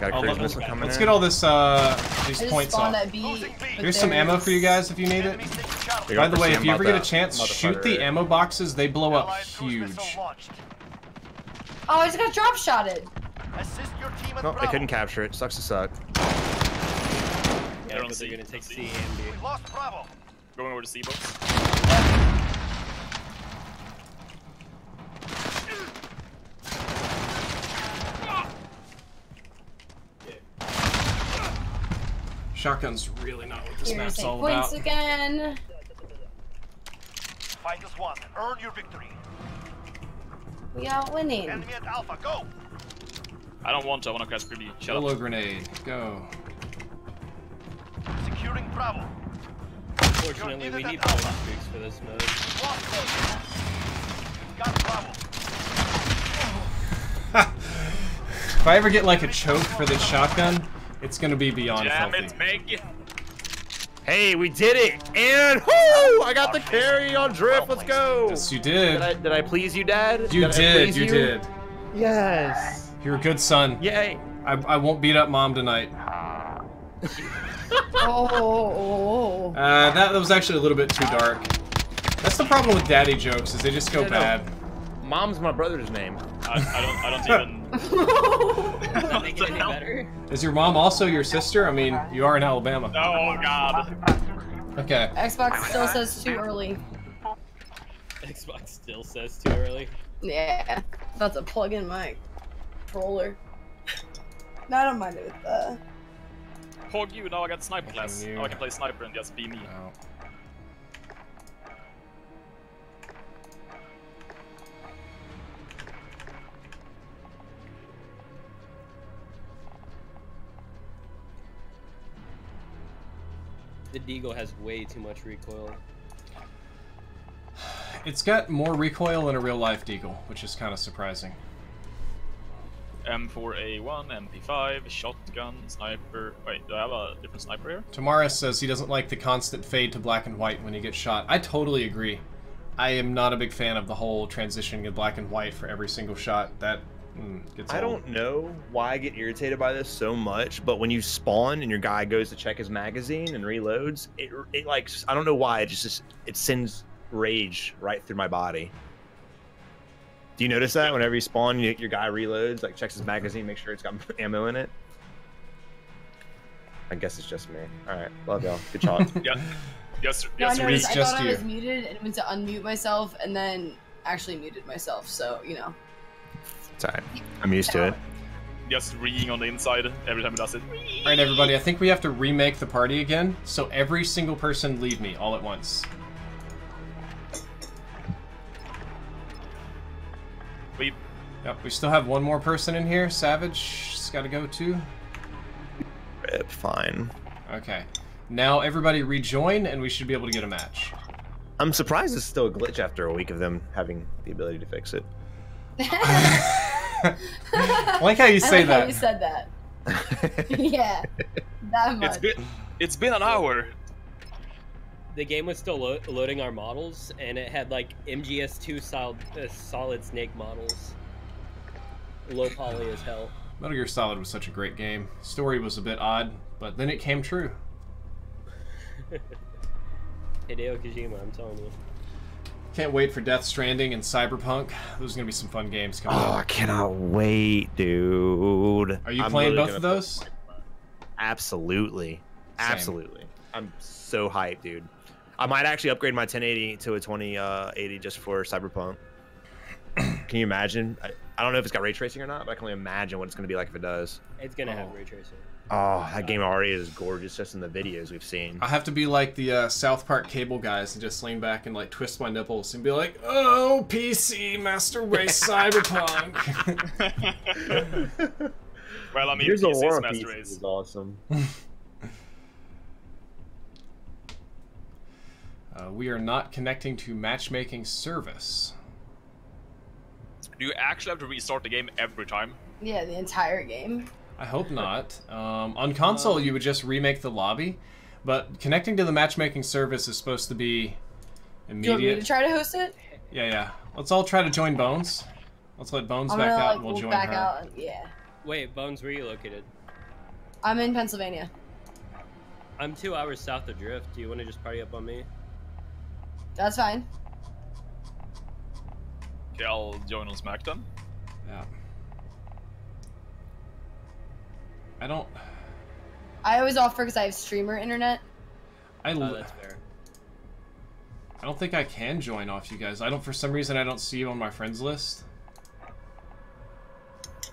Got a Oh, let- missile coming Let's in. get all this, uh, these points spawned off. B. Losing B. but Here's some ammo for you guys if you need it. Enemies taking Charlie. They By the way, if you ever get a chance, shoot the ammo boxes. They blow up huge. Oh, I just got drop shotted. Assist your team at Nope, oh, they Bravo. couldn't capture it. Sucks to suck. Yeah, They're on C. they're gonna take C. C and B. We lost Bravo. Going over to C boats. Shotgun's really not what this Here's map's eight all points about. again. Fight as one. Earn your victory. We are winning. Enemy at Alpha, go! I don't want to. I want to crash pretty. Shut Yellow up. grenade, go. Securing Bravo. Fortunately, we need point streaks for this mode. Got Bravo. [laughs] If I ever get like a choke for this shotgun, it's gonna be beyond Damn filthy. it, Meg! Hey, we did it! And whoo! I got the carry on drift. Let's go. Yes, you Did did. I, did I please you, Dad? You I did. please You did. Yes. You're a good son. Yay. I, I won't beat up mom tonight. [laughs] Oh, oh, oh, Uh, that, that was actually a little bit too dark. That's the problem with daddy jokes, is they just go no. bad. Mom's my brother's name. I, I don't. I don't even. [laughs] oh. Doesn't make it any [laughs] better. Is your mom also your sister? I mean, you are in Alabama. Oh God. Okay. Xbox still says too early. Xbox still says too early. Yeah. That's a plug in my controller. no, I don't mind it with uh Hog you. Now I got sniper class. Now I can play sniper and just be me. Oh. The Deagle has way too much recoil. It's got more recoil than a real life Deagle, which is kind of surprising. M4A1, MP5, shotgun, sniper. Wait, do I have a different sniper here? Tamaris says he doesn't like the constant fade to black and white when he gets shot. I totally agree. I am not a big fan of the whole transitioning to black and white for every single shot. That mm, gets I old. don't know why I get irritated by this so much, but when you spawn and your guy goes to check his magazine and reloads, it, it like I don't know why it just, just it sends rage right through my body. Do you notice that whenever you spawn, you, your guy reloads, like checks his magazine, make sure it's got [laughs] ammo in it? I guess it's just me. All right, love y'all. Good talk. [laughs] Yeah. Yes. No, I Yes. noticed. I just thought I was muted and went to unmute myself and then actually muted myself. So you know. it's all right. I'm used to it. Just reeing on the inside every time he does it. All right, everybody. I think we have to remake the party again. So every single person leave me all at once. We. Yep. We still have one more person in here. Savage's got to go too. Rip, fine. Okay. Now everybody rejoin, and we should be able to get a match. I'm surprised it's still a glitch after a week of them having the ability to fix it. [laughs] I like how you I say like how that. you said that. [laughs] [laughs] yeah. That much. It's been. It's been an hour. The game was still lo- loading our models, and it had like MGS2 solid, uh, solid snake models. Low poly as hell. Metal Gear Solid was such a great game. Story was a bit odd, but then it came true. [laughs] Hideo Kojima, I'm telling you. Can't wait for Death Stranding and Cyberpunk. Those are gonna be some fun games coming Oh, I cannot wait, dude. Are you I'm playing both of gonna- those? Absolutely. Absolutely. I'm so hyped, dude. I might actually upgrade my 1080 to a 2080 just for Cyberpunk. [clears throat] Can you imagine? I, I don't know if it's got ray tracing or not, but I can only imagine what it's going to be like if it does. It's gonna have Oh. ray tracing. Oh, that game already is gorgeous just in the videos we've seen. I have to be like the uh, South Park cable guys and just lean back and like twist my nipples and be like, "Oh, PC Master Race [laughs] Cyberpunk." [laughs] Well, I mean, Here's a PC's War and Master Peace Race. is awesome. [laughs] uh, we are not connecting to matchmaking service. Do you actually have to restart the game every time? Yeah, the entire game. I hope not. Um, on console, you would just remake the lobby, but connecting to the matchmaking service is supposed to be immediate. Do you want me to try to host it? Yeah, yeah. Let's all try to join Bones. Let's let Bones I'm back gonna out like and we'll move join back her. out. Yeah. Wait, Bones, where are you located? I'm in Pennsylvania. I'm two hours south of Drift. Do you want to just party up on me? That's fine. Okay, I'll join on SmackDown. Yeah. I don't. I always offer because I have streamer internet. I. Oh, l- that's fair. I don't think I can join off you guys. I don't. For some reason, I don't see you on my friends list.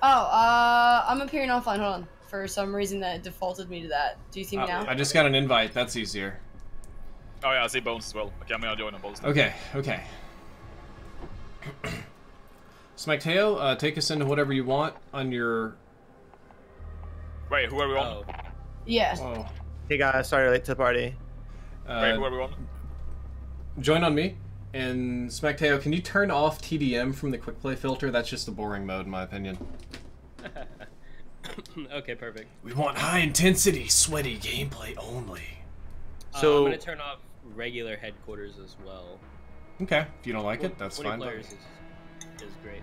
Oh, uh, I'm appearing offline. Hold on. for some reason that defaulted me to that. Do you see me Uh, now? I just got an invite. That's easier. Oh yeah, I see bones as well. Okay, I'm gonna join on bones. then. Okay, okay. [clears throat] Smackteo, uh, take us into whatever you want on your. Wait, who are we on? Oh, yeah. Oh, Hey guys, sorry late to the party. Wait, who uh, are we on? join on me. And Smackteo, can you turn off TDM from the quick play filter? That's just a boring mode, in my opinion. [laughs] okay, perfect. We want high intensity, sweaty gameplay only. Uh, So- I'm gonna turn off regular headquarters as well. Okay, if you don't like it, that's 20 fine. players is, is great.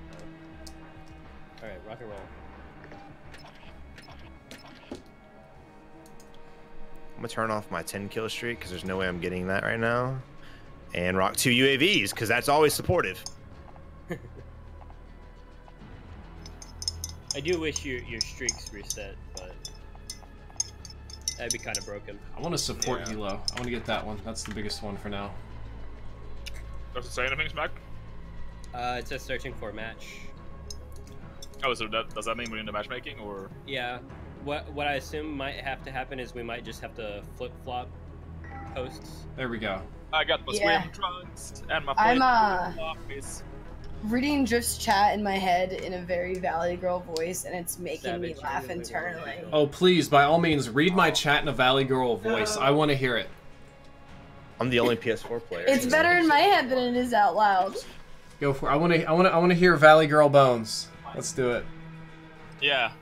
All right, rock and roll. I'm gonna turn off my 10 kill streak because there's no way I'm getting that right now. And rock two UAVs because that's always supportive. [laughs] I do wish your your streaks reset, but that'd be kind of broken. I want to support Yeah. Elo. I want to get that one. That's the biggest one for now. Does it say anything, Smack? Uh, it says searching for match. Oh, so that, does that mean we're in the matchmaking, or? Yeah. What what I assume might have to happen is we might just have to flip flop hosts. There we go. I got my Yeah. swim trunks and my I'm, uh, office. Reading Drift's chat in my head in a very Valley Girl voice, and it's making me Savage. laugh internally. Oh, please, by all means, read my chat in a Valley Girl voice. I want to hear it. I'm the only PS4 player. It's better in my head than it is out loud. Go for. it. I want to. I want to. I want to hear Valley Girl Bones. Let's do it. Yeah.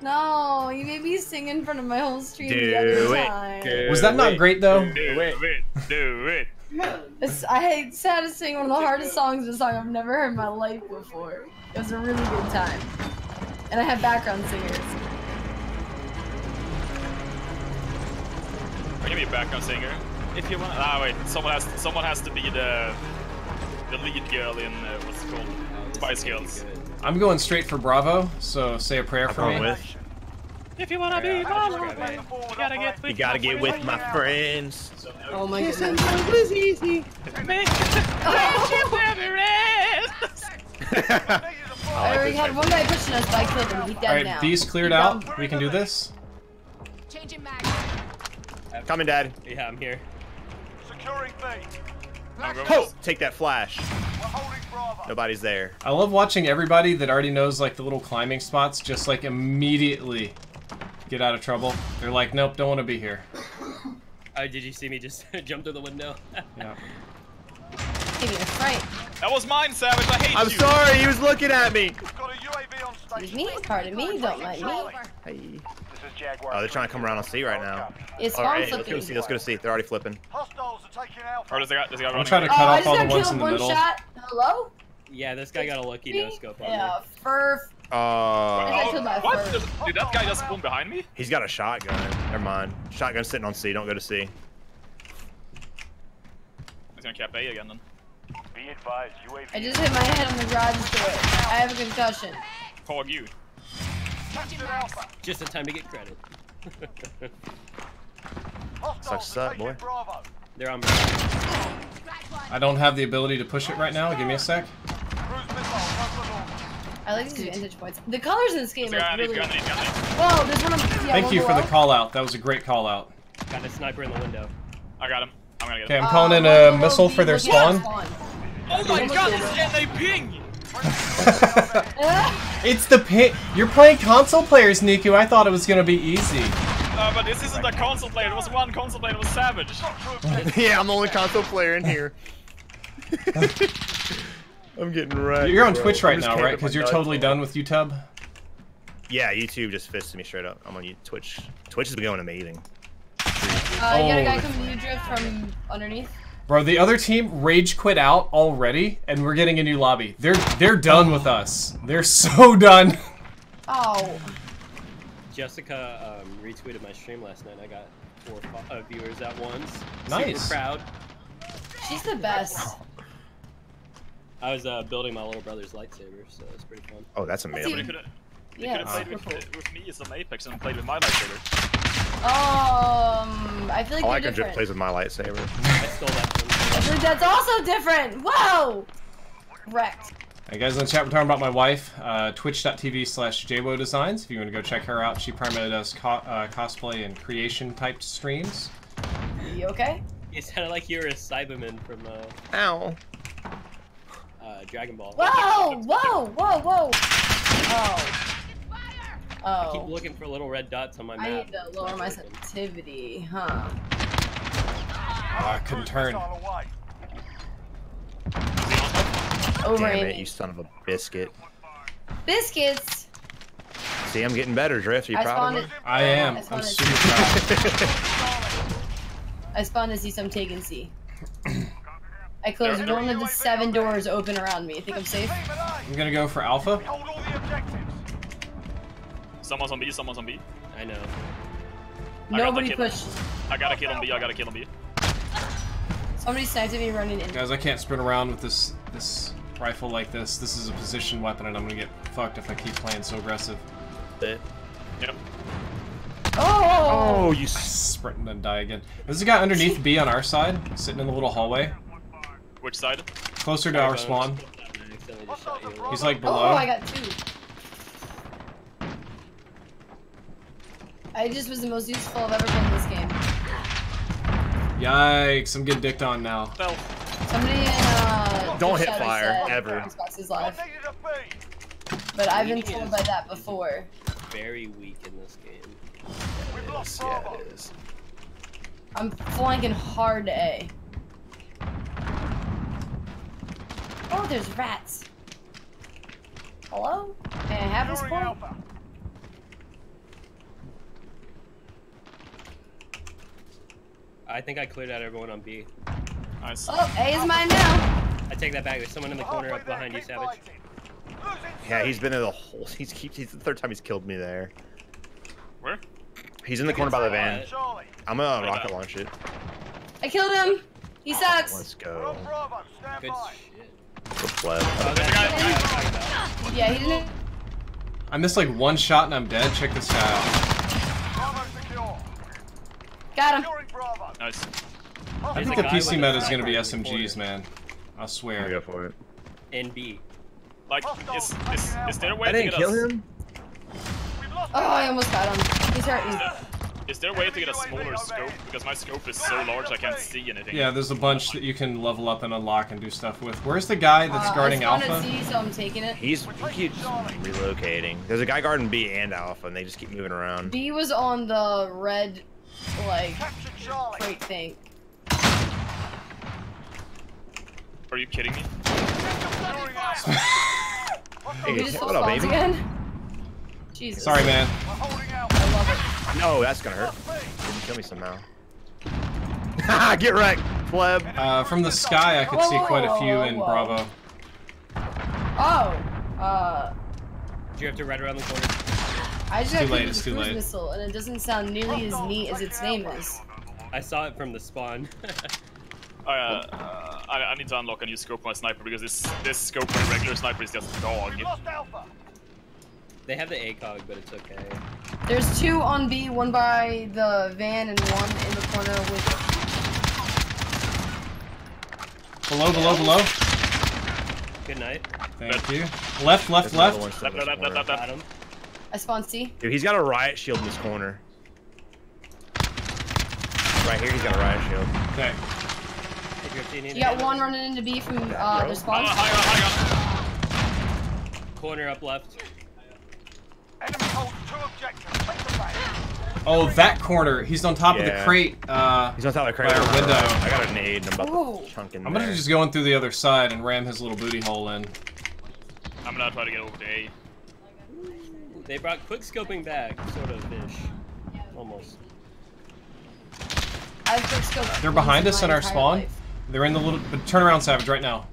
No, you made me sing in front of my whole stream the other it. time. Do Was that not it. great though? Do it. Do it. It's, I had to sing one of the hardest songs, of a song I've never heard in my life before. It was a really good time. And I had background singers. I can be a background singer if you want. Ah, wait. Someone has someone has to be the the lead girl in uh, what's it called? Spice is gonna be Girls. I'm going straight for Bravo. So say a prayer I'm for me. with. If you wanna be my my lover, lover, you gotta get with You gotta get with my friends. Oh my goodness. Make friendship [laughs] every rest. [laughs] I already had one guy pushing us, but I killed him. He's dead All right, now. these cleared He's out. down. We can do this. Changing mag. Coming, Dad. Yeah, I'm here. Securing B. I'm going Ho! with- Take that flash. We're holding Bravo. Nobody's there. I love watching everybody that already knows like the little climbing spots just like immediately get out of trouble. They're like, nope, don't want to be here. [coughs] Oh, did you see me just [laughs] jump through the window? [laughs] Yeah. Give me a fright. That was mine, Savage. I hate you. I'm sorry, he was looking at me. We've got a UAV on Excuse me, pardon me, don't mind me. Hey. This is Jaguar. Oh, they're trying to come around on C right now. It's All spawn right, let's go flipping. see. Let's go to see. They're already flipping. Hostiles are taking Alpha. Or oh, does he got, does he got I'm running trying to cut Oh, off all the ones in the one middle. shot. Hello? yeah, this guy got a lucky no scope on Yeah, me. furf. Uh, I got killed by What? furf. Dude, that guy just spawned behind me? he's got a shotgun. Never mind. Shotgun sitting on C. Don't go to C. He's gonna cap A again then. Be advised, UAV. I just hit my head on the garage door. I have a concussion. Cog you. captured Just in time to get credit. Hostiles Sucks are up, boy. Bravo. They're on. I don't have the ability to push it right now. Give me a sec. Cruise missile, over I like these vantage points. The colors in this game He's look he's really. got he's Whoa, there's one of yeah, Thank one you for the below. call out. That was a great call out. Got a sniper in the window. I got him. I'm gonna get Okay. I'm calling Uh, in one a below missile for their looking at spawn. Oh my god, this NA ping! Ah, [laughs] It's the pit. You're playing console players, Niku. I thought it was gonna be easy. Uh, but this isn't a console player. It was one console player. It was Savage. [laughs] yeah, I'm the only console player in here. [laughs] I'm getting right. You're on bro. Twitch right now, camping right? Because you're totally done with YouTube. Yeah, YouTube just fisted me straight up. I'm on Twitch. Twitch has been going amazing. Uh, you got a guy Oh. coming to you drift from underneath. Bro, the other team rage quit out already, and we're getting a new lobby. They're they're done with us. They're so [laughs] done. Oh, Jessica um, retweeted my stream last night. I got four fo- uh, viewers at once. Nice. Super proud. she's the best. I was uh, building my little brother's lightsaber, so it's pretty fun. Oh, that's amazing. You amazing. could have Yeah, played super with, cool. with me some Apex and played with my lightsaber. Um, I feel like I they're like when Drip plays with my lightsaber. I stole that I from feel that's also different. Whoa, wrecked. Hey guys in the chat, we're talking about my wife, uh, twitch.tv slash JWO Designs. If you want to go check her out, she primarily does co uh, cosplay and creation type streams. You okay? You sounded like you were a Cyberman from uh, Ow. Uh, Dragon Ball. Whoa! Whoa! Whoa! Whoa! Oh. I keep Oh. looking for little red dots on my map. I need to lower my sensitivity, huh? Oh, I couldn't turn. Missile. Over Damn it, you son of a biscuit. Biscuits! See, I'm getting better, Drift. Are you I proud of me? I am. I I'm spawned super proud. [laughs] I spawned to see some taken C. [clears throat] I closed one of the seven doors open around me. I think I'm safe? Team at A. I'm gonna go for Alpha. We hold all the objectives. Someone's on B, someone's on B. I know. I got Nobody the kill. pushed. I gotta kill on B, I gotta kill on B. Somebody sniped at me running in. Guys, I can't sprint around with this this rifle like this. This is a position weapon, and I'm gonna get fucked if I keep playing so aggressive. Yep. Oh! Oh, you. s- Sprinting and die again. There's a guy underneath B on our side, sitting in the little hallway, Which side? closer to our spawn. I accidentally just shot you. He's like below. Oh. I got two. I just was the most useful I've ever been in this game. Yikes! I'm getting dicked on now. Fell. Somebody in uh, Don't hit fire, said ever. Xbox is live, needed at B. but I've been Leading told by that before. Very weak in this game. We've lost Yeah, it is. I'm flanking hard to A. Oh, there's rats. Hello? May I have this Securing point? Alpha. I think I cleared out everyone on B. Nice. Oh, A is mine now. I take that back. There's someone in the corner up behind you, keep Savage. Yeah, he's been in the whole. He's keep. He's the third time he's killed me there. Where? He's in the corner by the van. I'm gonna rocket launch it. I killed him. He sucks. Let's go. on Bravo. Good by. shit. Good pleb. Oh, guy- guy I was talking about. Yeah, he didn't. I missed like one shot and I'm dead. Check this out. Got him. Nice. I think the PC with meta is gonna be sniper in the SMGs, man. I swear. we go for it. In B. Like, is, is, is there a way I to didn't get kill us, him. Oh, I almost got him. He's hurting. Is there a way to get a smaller scope? Because my scope is so large I can't see anything. Yeah, there's a bunch that you can level up and unlock and do stuff with. Where's the guy that's Uh, guarding I spawned Alpha? at C, so I'm taking it. He's he keeps relocating. There's a guy guarding B and Alpha, and they just keep moving around. B was on the red, like, Captured Charlie. crate thing. Are you kidding me? Securing [laughs] Alpha. Hey, what up, baby? again? Jesus. Sorry, man. We're holding Alpha. I love it. No, that's gonna hurt. Lost Didn't kill me somehow. [laughs] Get wrecked, pleb. Uh, from the sky, I could see Whoa, quite a few whoa, in whoa. Bravo. Oh, uh, Do you have to ride around the corner? I just It's too got late, hit with it's a too cruise late. missile, and it doesn't sound nearly as neat as its name is. I saw it from the spawn. [laughs] Uh, uh, I, I need to unlock a new scope for my sniper because this this scope for a regular sniper is just dog. We've lost Alpha. they have the ACOG, but it's okay. There's two on B, one by the van and one in the corner with. Below, below, below. Good night. Thank you. Left, left, There's another left. still in Left, left, left, left, left. I spawned C. Dude, he's got a riot shield in this corner. Right here, he's got a riot shield. Okay. You're seeing You got one running into B from uh, their Oh, spawn. higher, higher. Corner up left. Enemy holds two objectives. Take them back. Oh, that corner. He's on top of the crate. Uh, He's on top of the crate. By our window. I got a nade. I'm about Ooh. to chunk in I'm gonna just go in through the other side and ram his little booty hole in. I'm gonna try to get over to A. They brought quick scoping back, sort of ish. Almost. I've quickscoped They're behind us in in our spawn. life. They're in the little. But turn around, Savage, right now.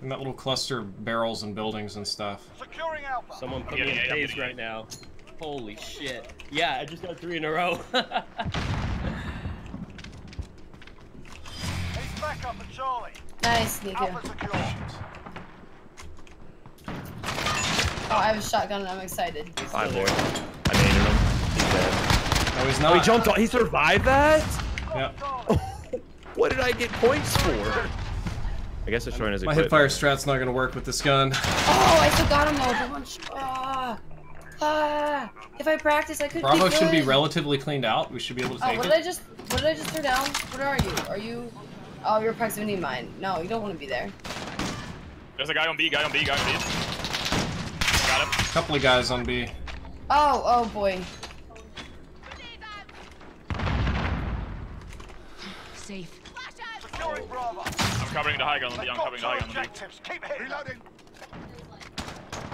In that little cluster of barrels and buildings and stuff. Securing Alpha. Someone put Yeah, me in yeah, yeah, phase yeah. right now. Holy shit. Yeah, I just got three in a row. [laughs] He's back up at Charlie. Nice, Nico. Alpha secure. Oh, I have a shotgun and I'm excited. Five boy. I naded him. He's dead. No, he's Oh, he jumped on. He survived that? Yeah. [laughs] What did I get points for? [laughs] I guess it's showing as a good. My equipment. hipfire strat's not gonna work with this gun. Oh, I forgot him though. Don't want- Ah, ah. If I practice, I could. Bravo be should be relatively cleaned out. We should be able to take Oh, take what did I it. just? What did I just throw down? What are you? Are you? Oh, you're proximity mine. No, you don't want to be there. There's a guy on B, guy on B, guy on B. Got him. A couple of guys on B. Oh, oh boy. Safe. Securing Bravo. I'm covering the high gun on B, I'm covering the high two gun on B. Keep hitting. Reloading.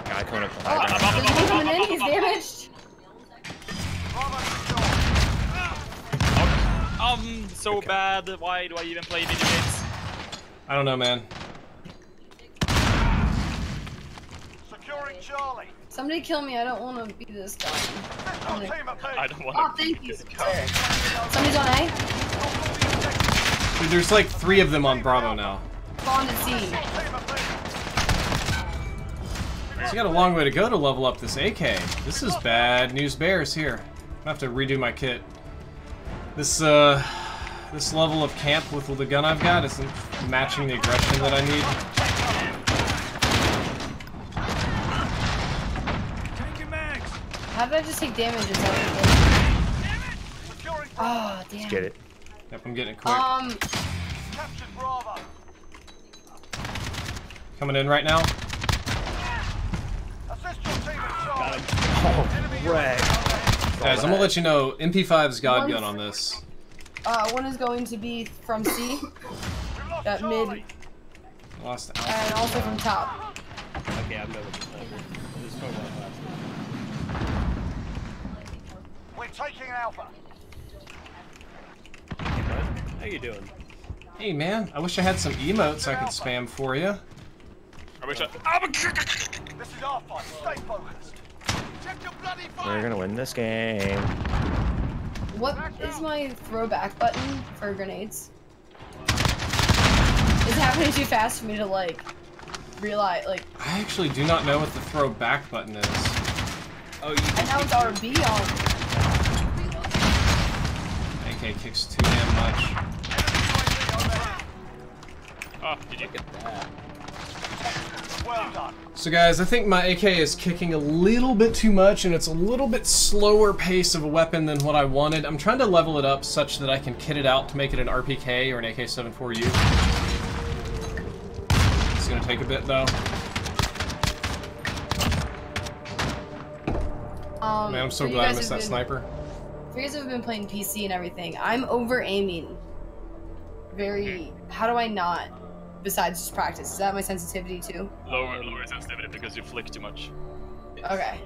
Guy coming up the Oh, high ground. there's one coming in. He's damaged. Um, so bad. Why do I even play video games? I don't know, man. Securing Charlie. Somebody kill me. I don't want to be this guy. Hostile team at B. I don't want Oh, to. thank you. Somebody's on A. Dude, there's like three of them on Bravo now. Spawned at C. Team at B. So you got a long way to go to level up this AK. This is bad news bears here. I have to redo my kit. This uh this level of camp with the gun I've got isn't matching the aggression that I need. How did I just take damage until I Securing Oh, damn. Get it. Yep, I'm getting it quick. Um, captured Bravo. Coming in right now. Assist your team at Charlie. Oh, wreck. Guys, I'm gonna let you know MP5's God One- gun on this. uh, one is going to be from C We've That mid- Lost out. and also from top. Okay, I'm done with the sniper. This is probably my We're taking Alpha. One. Hey. How you doing? Hey man, I wish I had some emotes I could spam for you. I wish I. Ah, This is our fight. Stay focused. Check your bloody fire. We're gonna win this game. What is my throwback button for grenades? It's happening too fast for me to like realize. Like, I actually do not know what the throwback button is. Oh, you I know it's RB on. AK kicks too damn much. Ah, did you? that. Well done. So guys, I think my AK is kicking a little bit too much and it's a little bit slower pace of a weapon than what I wanted. I'm trying to level it up such that I can kit it out to make it an RPK or an AK-74U. It's gonna take a bit though. Um, Man, I'm so you glad I missed that been- sniper. For you guys who've been playing PC and everything, I'm over aiming. Very. How do I not? Besides just practice, is that my sensitivity too? Lower, lower sensitivity because you flick too much. Okay.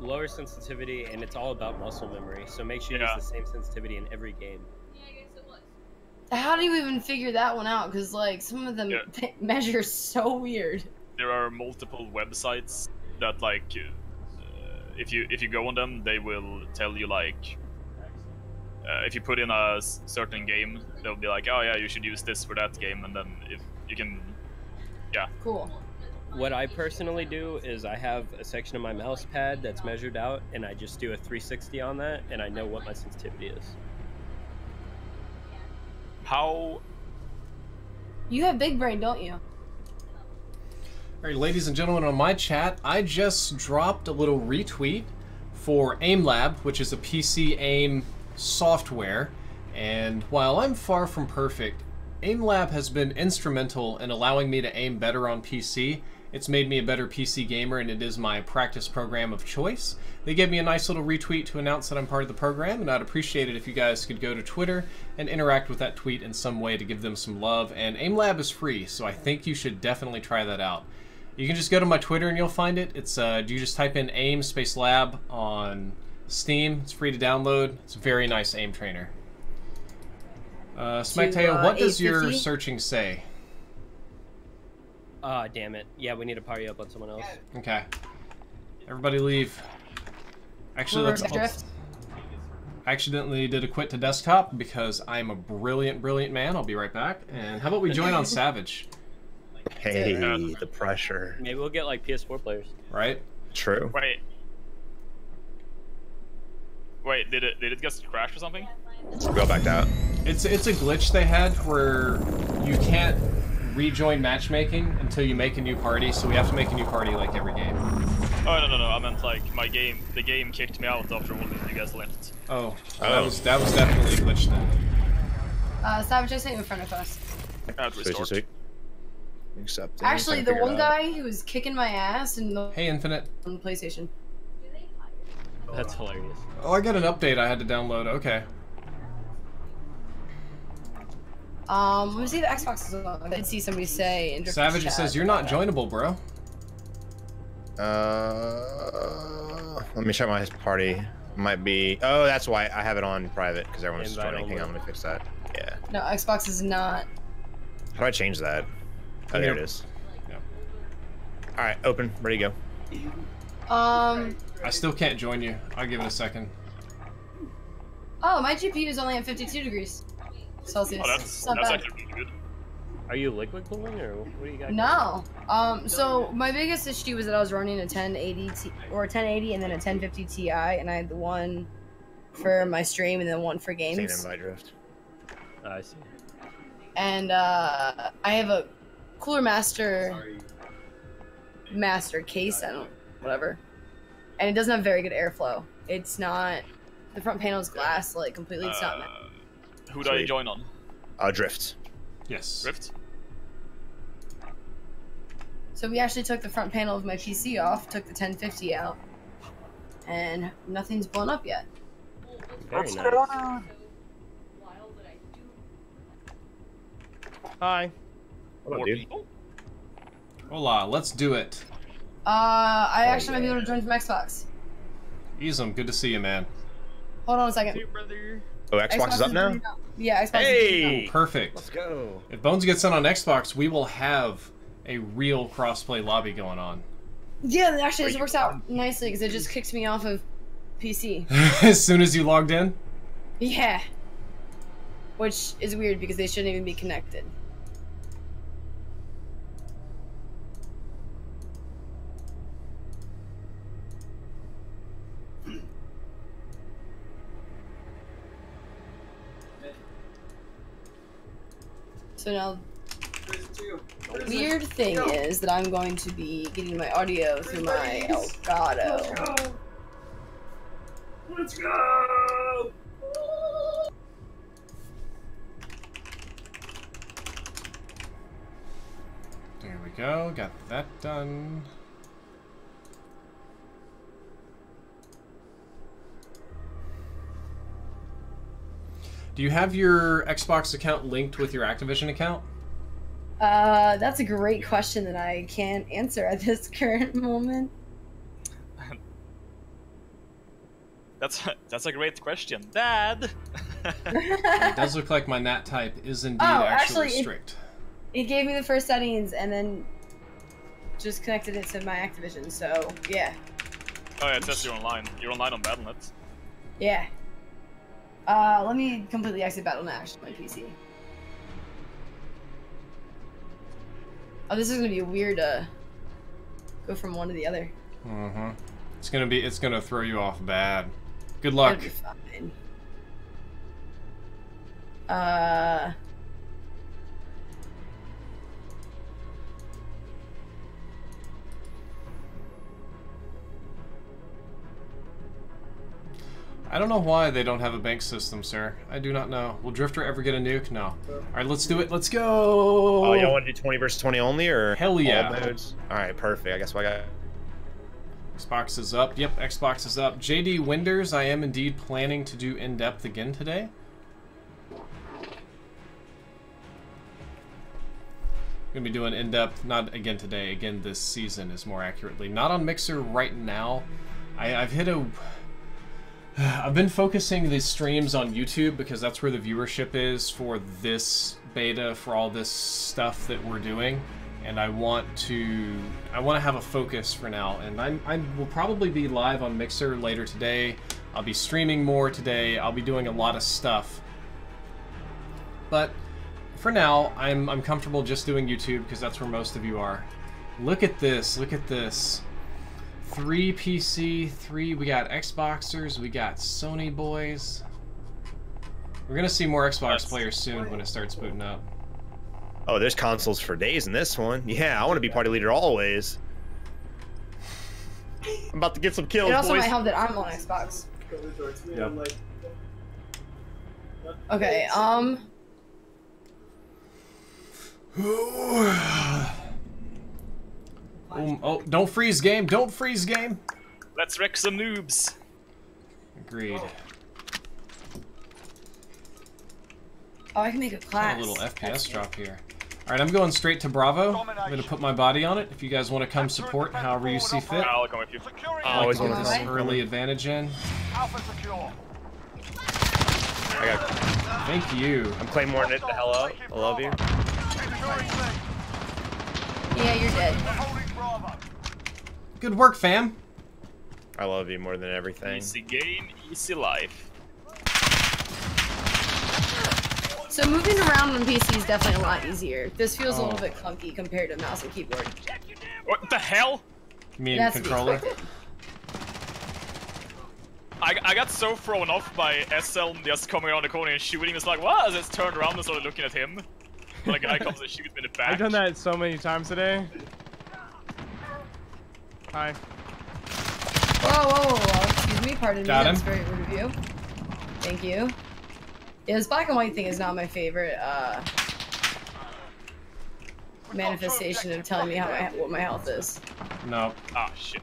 Lower sensitivity, and it's all about muscle memory. So make sure you Yeah. use the same sensitivity in every game. Yeah, I guess it was. How do you even figure that one out? Because like some of them Yeah. [laughs] measure so weird. There are multiple websites that like, uh, if you if you go on them, they will tell you like, uh, if you put in a certain game, they'll be like, oh yeah, you should use this for that game, and then if you can, yeah, Cool. What I personally do is I have a section of my mouse pad that's measured out, and I just do a 360 on that, and I know what my sensitivity is. how You have big brain, don't you? Alright, ladies and gentlemen, on my chat, I just dropped a little retweet for AimLab, which is a PC aim software. And while I'm far from perfect, AimLab has been instrumental in allowing me to aim better on PC. It's made me a better PC gamer, and it is my practice program of choice. They gave me a nice little retweet to announce that I'm part of the program, and I'd appreciate it if you guys could go to Twitter and interact with that tweet in some way to give them some love. And AimLab is free, so I think you should definitely try that out. You can just go to my Twitter and you'll find it. It's uh, you just type in aim space lab on Steam. It's free to download. It's a very nice aim trainer. Uh, Smecteo, uh, what does your searching say? Ah, damn it. Yeah, we need to party up on someone else. Okay. Everybody leave. Actually, Remember let's. Drift? I accidentally did a quit to desktop because I'm a brilliant, brilliant man. I'll be right back. And how about we join on [laughs] Savage, Hey, Yeah. the pressure. Maybe we'll get like PS4 players. right? True. wait. Wait, did it did it just crash or something? Go back out. It's it's a glitch they had where you can't rejoin matchmaking until you make a new party, so we have to make a new party like every game. Oh no no no! I meant like my game. The game kicked me out after all of you guys left. Oh, that Oh. was that was definitely glitched then. Uh, Savage, I sent in front of us. I had to Sweet, sweet, restart. sweet. Accept. Actually, the one guy who was kicking my ass in the Hey, Infinite. on the PlayStation. That's hilarious. Oh, I got an update I had to download. Okay. Um, let me see the Xbox is on. I did see somebody say in Savage, chat says you're not joinable, bro. Uh, let me check my party. Might be. Oh, that's why I have it on private because everyone's Invite joining. Hang only. on, let me fix that. Yeah. No, Xbox is not. How do I change that? Oh, there it Yep. is. Yep. All right, open, ready to go. Um. I still can't join you. I'll give it a second. Oh, my GPU is only at 52 degrees Celsius. Oh, that's that's bad. actually really good. Are you liquid cooling or what do you got? No. Um. So my biggest issue was that I was running a 1080 T or a 1080 and then a 1050 Ti, and I had the one for my stream and then one for games. Seen games. invite drift. Oh, I see. And uh, I have a Cooler Master master case. I don't whatever, and it doesn't have very good airflow. It's not. The front panel is glass, like completely. It's not. Uh, who do I Sweet. join on? Uh, drift. Yes. Drift? So we actually took the front panel of my PC off, took the 1050 out, and nothing's blown up yet. Very nice. Hi. What up, dude? people? Hola, let's do it. Uh, I actually might be able to join from Xbox. Easem, good to see you, man. Hold on a second. Oh, Xbox, is up now. doing- Yeah, Xbox. is doing Hey, Perfect. let's go. If Bones gets sent on Xbox, we will have a real crossplay lobby going on. Yeah, actually, this works out nicely because it just kicks me off of PC. [laughs] [laughs] as soon as you logged in? Yeah. Which is weird because they shouldn't even be connected. So now, weird thing is that I'm going to be getting my audio through my Elgato. Let's go! There we go, got that done. Do you have your Xbox account linked with your Activision account? Uh, that's a great question that I can't answer at this [laughs] current moment. [laughs] That's that's a great question, Dad. [laughs] It does look like my NAT type is indeed Oh, actually, actually, it- strict. it gave me the first settings and then just connected it to my Activision. So yeah, Oh yeah, it says you're online. You're online on Battle.net. yeah. Uh, let me completely exit Battle on my PC. Oh, this is gonna be weird. Uh, go from one to the other. Mm-hmm. It's gonna be. It's gonna throw you off bad. Good luck. It'll be fine. Uh. I don't know why they don't have a bank system, sir. I do not know. Will Drifter ever get a nuke? No. All right, let's do it. Let's go. Oh, y'all want to do 20 versus 20 only, or Hell all yeah. modes? All right, perfect. I guess I got. Xbox is up. Yep, Xbox is up. JD Winders, I am indeed planning to do in depth again today. Gonna be doing in depth, not again today, again this season is more accurately. Not on Mixer right now. I, I've hit a. [sighs] I've been focusing these streams on YouTube because that's where the viewership is for this beta, for all this stuff that we're doing and I want to I want to have a focus for now. And I'm, I will probably be live on Mixer later today. I'll be streaming more today. I'll be doing a lot of stuff. But for now, I'm I'm comfortable just doing YouTube because that's where most of you are. Look at this. Look at this. Three PC, three. We got Xboxers. We got Sony boys. We're gonna see more Xbox That's- players soon when it starts booting up. Oh, there's consoles for days in this one. Yeah, I want to be party leader always. I'm about to get some kills, It also boys. might help that I'm on Xbox. Comes Yep. Okay, um, Um, oh, don't freeze game. Don't freeze game. Let's wreck some noobs. Agreed. oh, I can make a Got class. a little FPS drop here. All right, I'm going straight to Bravo. I'm going to put my body on it. If you guys want to come support, however you see fit. I'll come with you. Securing I always like get this early advantage in. Alpha secure. I got, Thank you. I'm Claymore it the hell up. I love you. Yeah, you're dead. Holding Bravo. Good work, fam. I love you more than everything. Easy game, easy life. So moving around on PC is definitely a lot easier. This feels a Oh. little bit clunky compared to mouse and keyboard. What the hell? Me and That's controller. I, I got so thrown off by SL just coming around the corner and shooting. It's like, what? I just turned around and started looking at him. When a guy [laughs] comes and shoots me in the back. I've done that so many times today. Hi. Whoa, whoa, whoa, whoa, excuse me, pardon me, Got that's very rude of you. Thank you. Yeah, this black and white thing is not my favorite, uh, manifestation of telling me how my, what my health is. No, Ah, shit.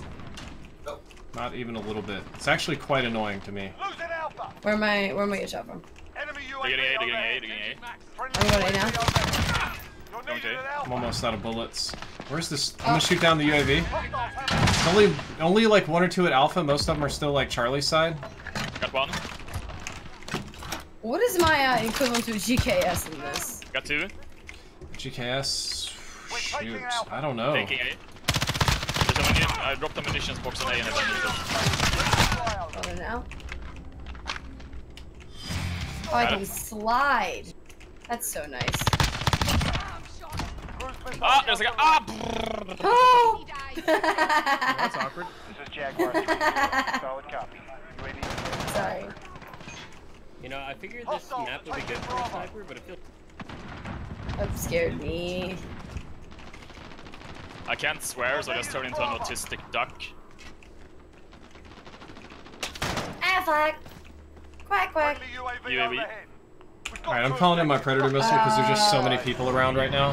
not even a little bit. It's actually quite annoying to me. Losing Alpha. Where am I, where am I getting shot from? Enemy They're UAV getting A, they're getting A, overhead. they're getting A. Friendly I'm going A UAV now. Overhead. You're needed Okay. I'm almost out of bullets. Where's this? I'm gonna shoot down the UAV. Hostiles Only, only like one or two at Alpha. Most of them are still like Charlie's side. Got one. What is my uh, equivalent to GKS in this? Got two. GKS. We're Shoot, I don't know. Taking A. There's a I dropped the munitions box on A and I don't use it. flyover. Now. Oh, I can slide. That's so nice. Cruise missile Ah, there's a guy. Ah! Oh! That's awkward. This is Jaguar 3-0. [laughs] Solid copy. UAV Sorry. You know, I figured this Hostile, map would be good for a sniper, but it feels That scared me. I can't swear, so I just turn into an autistic duck. Aflac! Quack quack. UAV UAV. overhead. We've got All right, I'm calling in my. Predator missile because there's just so many people around right now.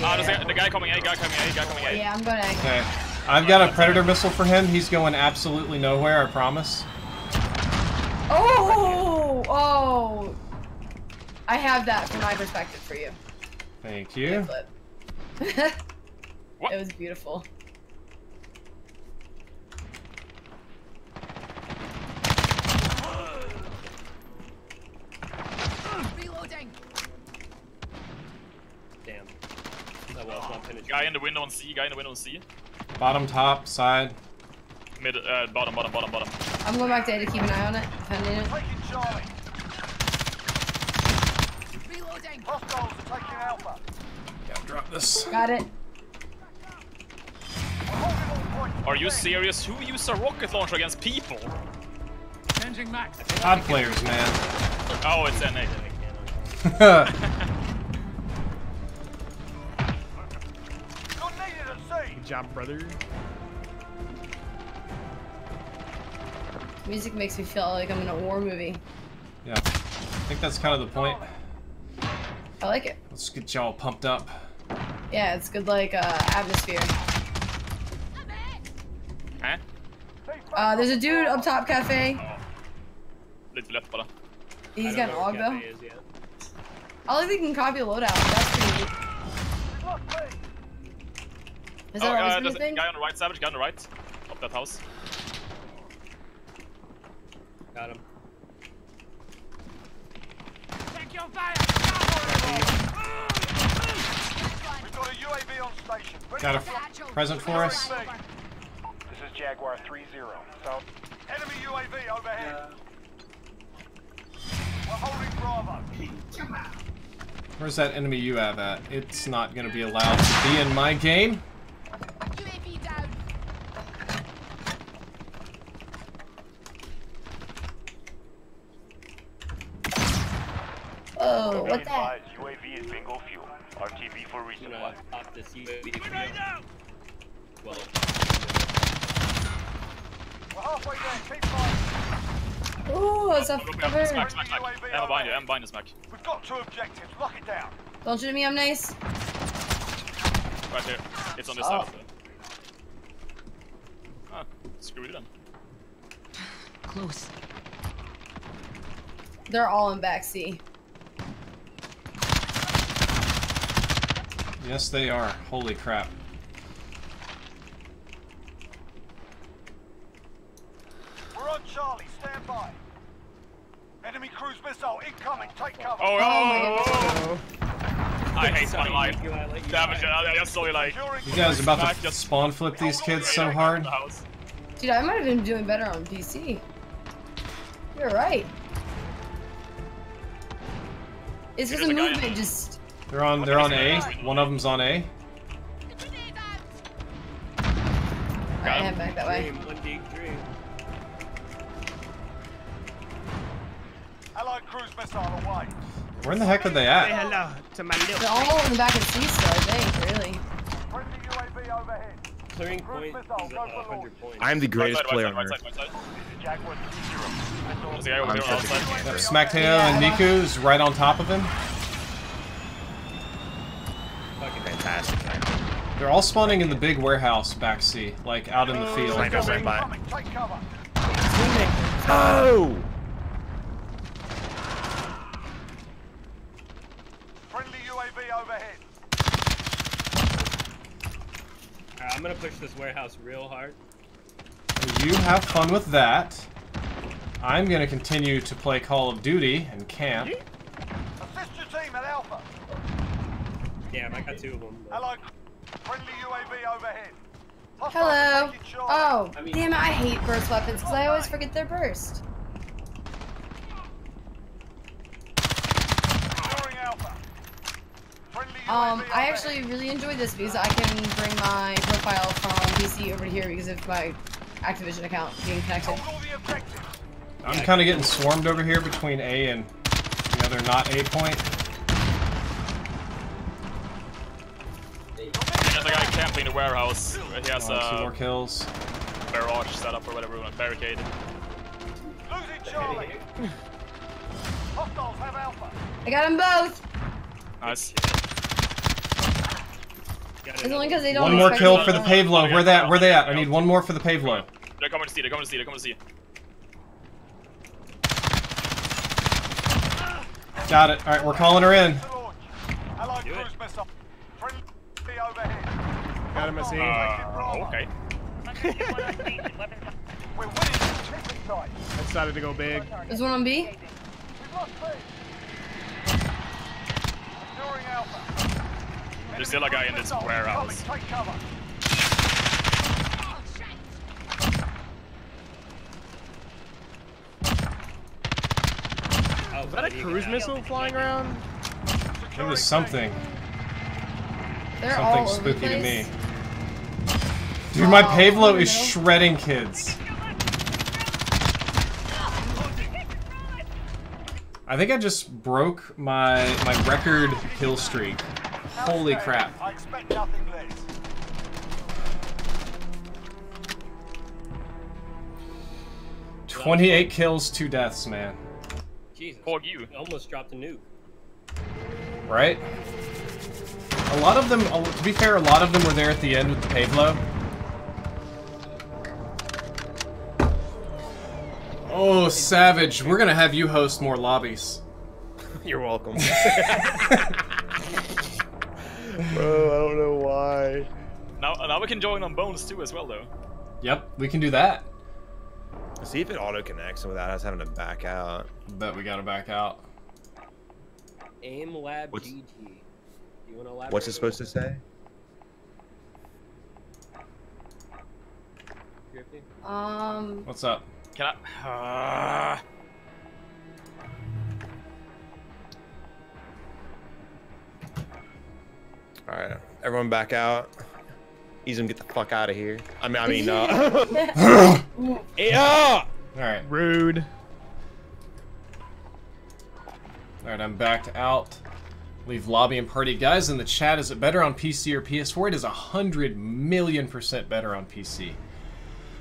Ah, there's a, the guy coming A, guy coming A, guy coming A. Yeah, I'm gonna. Okay, I've got a Predator missile for him. He's going absolutely nowhere. I promise. Oh! Oh! I have that from my perspective for you. Thank you. Flip. [laughs] It was beautiful. Reloading. damn. That was not finished. Guy in the window on C, guy in the window on C. Bottom, top, side. Mid, uh, bottom, bottom, bottom, bottom. I'm going back there to keep an eye on it. If I need it. Taking Reloading. Hostiles are taking Alpha. Gotta drop this. Got it. We're holding all points. Are you serious? Who uses a rocket launcher against people? Odd players, man. Oh, it's NA. [laughs] [laughs] job, brother. Music makes me feel like I'm in a war movie. yeah, I think that's kind of the point. I like it. Let's get y'all pumped up. Yeah, it's good like uh, atmosphere. Huh? Uh, there's a dude up top cafe. Lite lätt bara. He's I got don't an know where AUG though. Cafe is yet. I like that he can copy a loadout. That's pretty neat. Lost B. Has Oh, that uh, been there's a a thing? guy on the right, Savage, guy on the right. Up that house. Got him. We've got a UAV on station. Got a present for us. This is Jaguar 3-0. So, enemy UAV overhead. We're holding Bravo. Where's that enemy you have at? It's not gonna be allowed to be in my game. UAV down. Oh, what that? UAV is bingo fuel. RTB for I'm resupply. gonna pop this UAV for you. Well, We're halfway there. Keep fighting. Ooh, it's a Look up, cover. Smack, smack, smack. Emma behind you, Emma behind you, smack. We've got two objectives. Lock it down. Don't shoot me, I'm nice. Right here. It's on this Oh. side. Ah, [laughs] screw it then. Close. They're all in back C. Yes, they are. Holy crap. We're on Charlie. Stand by. Enemy cruise missile incoming. Take cover. Oh, oh, oh, oh. I hate my life. Niku, I let you Damn it. I just saw you like. You guys are about Smack to just- spawn flip these kids so hard. Dude, I might have been doing better on PC. You're right. It's just There's a a guy in- movement, just. They're on. They're on A. One of them's on A. Alright, him. head back that way. Allied cruise missile away. Where in the heck are they at? hello to my They're all in the back of C still, I think, really. Friendly UAV overhead. Clearing point is a 100 points. I am the greatest player on earth. right side, right side. Jaguar 3-0. There's a guy over I'm here on such a outside. Yep, Smacked him, and I- Niku's right on top of him. Fucking Fantastic. They're all spawning in the big warehouse back C, like out in the oh, field. Sniper, stand by. Incoming. Take cover. Oh! Friendly UAV overhead. Alright, I'm gonna push this warehouse real hard. You have fun with that. I'm gonna continue to play Call of Duty and camp. Assist your team at Alpha. Damn, I got two of them. Allied friendly UAV overhead. Hostiles Hello. Oh, damn it, I hate burst weapons because I always forget their burst. Securing Alpha. Friendly UAV Um, I actually really enjoy this because I can bring my profile from PC over here because of my Activision account being connected. Hold all the objectives. I'm kind of getting swarmed over here between A and the other not A point. There's a guy camping the warehouse. He has Oh, two more kills. barrage set up or whatever, a barricade. Losing Charlie. Hostiles have Alpha. I got them both. Nice. Got It's only because they don't. One more kill for the die. Pave Low. Where they at? Where they at? I need one more for the Pave Low. They're coming to see, they're coming to see, they're coming to see. Got it. All right, we're calling her in. To launch. Allied Do it. cruise missile. Friendly overhead. Got him a C. Uh, okay. We're winning this mission site. I decided to go big. There's one on B. We've lost B. Securing Alpha. There's still a guy in this warehouse. incoming. Oh, Is that a cruise missile flying around? It was something. They're Something all spooky to me. Dude, my Pave Low is shredding kids. I think I just broke my my record kill streak. Holy crap. I expect nothing less. Twenty-eight kills, two deaths, man. Jesus. Hog you. Almost dropped a nuke. Right? A lot of them, oh, to be fair, a lot of them were there at the end with the Pave Low. Oh, Savage, we're gonna have you host more lobbies. [laughs] You're welcome. [laughs] [laughs] Bro, I don't know why. Now, now we can join on Bones too as well though. Yep, we can do that. See if it auto connects without us having to back out. Bet we gotta back out. Aim Lab What's- GG. You want to elaborate? What's it supposed to say? Um, What's up? Can I? Uh... All right, everyone back out. Ease them, get the fuck out of here. I mean, I mean, uh, [laughs] [laughs] yeah. Alright, Rude. alright, I'm backed out. Leave lobby and party. Guys in the chat, is it better on PC or PS4? It is 100 million percent better on PC.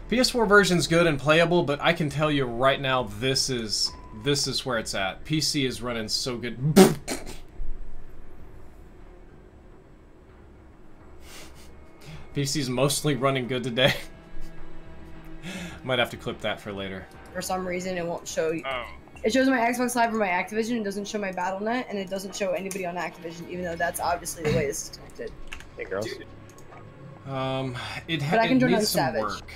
PS4 version's good and playable, but I can tell you right now this is this is where it's at. PC is running so good. [laughs] PC's mostly running good today. [laughs] Might have to clip that for later. For some reason, it won't show. Oh. It shows my Xbox Live or my Activision. It doesn't show my Battle.net, and it doesn't show anybody on Activision, even though that's obviously the way this is connected. Hey, girls. Um, it, ha- But I can it turn on Savage. work.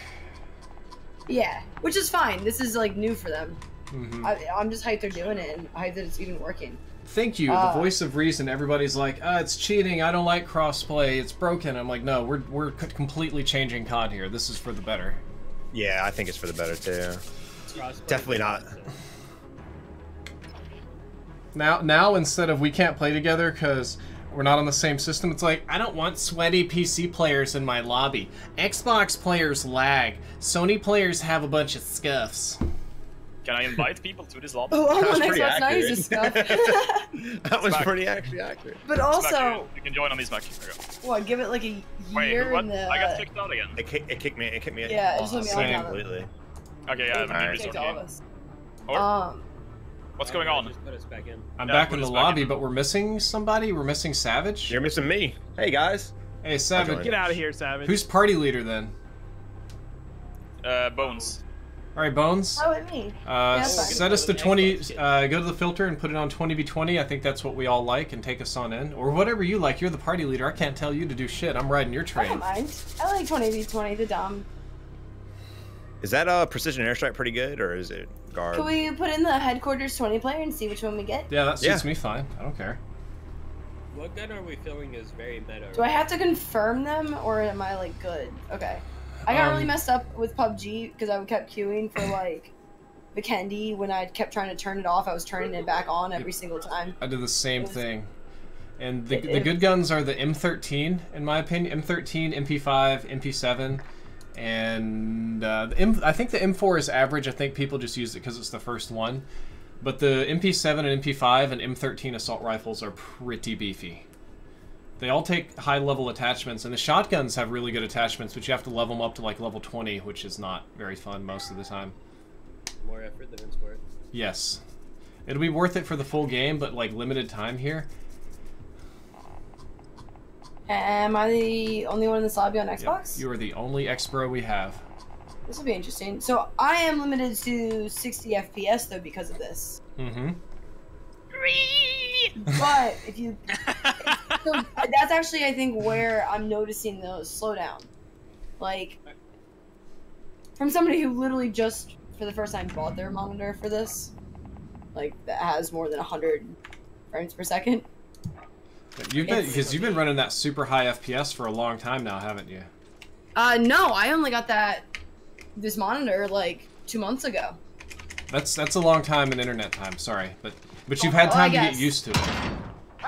Yeah, which is fine. This is like new for them. Mhm. I, I'm just hyped they're doing it and hyped that it's even working. Thank you, Uh, the voice of reason. Everybody's like, uh, it's cheating. I don't like crossplay. It's broken. I'm like, no, we're we're c- completely changing COD here. This is for the better. Yeah, I think it's for the better too. Definitely not. Now, now instead of we can't play together because we're not on the same system, it's like I don't want sweaty PC players in my lobby. Xbox players lag. Sony players have a bunch of Scufs. Can I invite people to this lobby? Oh, That oh was on pretty Xbox accurate. uses stuff. [laughs] [laughs] that was Smack. pretty actually accurate. but also, you, you can join on this Mac. There you go. what? Give it like a Wait, year what? in the. I got kicked out again. It, kick, it kicked me. It kicked me. Yeah, it just let me Same. all down. completely. Okay, yeah, It we Alright. need kicked all game. Or, Um, what's going on? Just put us back in. I'm Yeah, back in the back lobby, in. but we're missing somebody. We're missing Savage. You're missing me. Hey guys. Hey, Savage. Get out of here, Savage. Who's party leader then? Uh, Bones. All right, Bones. oh, and me. Uh, that's fine. set us to 20. Uh, go to the filter and put it on 20v20. I think that's what we all like, and take us on in, or whatever you like. You're the party leader. I can't tell you to do shit. I'm riding your train. I train. don't mind. I like 20v20, the dumb. Is that uh precision airstrike pretty good or is it guard? Can we put in the headquarters 20 player and see which one we get? Yeah, that suits Yeah. me fine. I don't care. What gun are we feeling is very meta? Do I have to confirm them or am I like good? Okay. I got really Um, messed up with PUBG because I kept queuing for like Vikendi when I kept trying to turn it off. I was turning it back on every single time. I did the same was- thing. And the, It- the good guns are the M13, in my opinion. M13, MP5, MP7, and uh, the M, I think the M4 is average. I think people just use it because it's the first one. But the MP7 and MP5 and M13 assault rifles are pretty beefy. They all take high level attachments, and the shotguns have really good attachments, but you have to level them up to like level 20, which is not very fun most of the time. More effort than it's worth. Yes. It'll be worth it for the full game, but like limited time here. Am I the only one in this lobby on Yep, Xbox? You are the only X-Bro we have. This will be interesting. So I am limited to 60 FPS though because of this. Mm-hmm. But if you, [laughs] so that's actually I think where I'm noticing the slowdown. Like from somebody who literally just for the first time bought their monitor for this, like that has more than 100 frames per second. You've been because you've been running that super high FPS for a long time now, haven't you? Uh, no, I only got that this monitor like two months ago. That's that's a long time in internet time. Sorry, but but you've had oh, Well, I time to get used to it.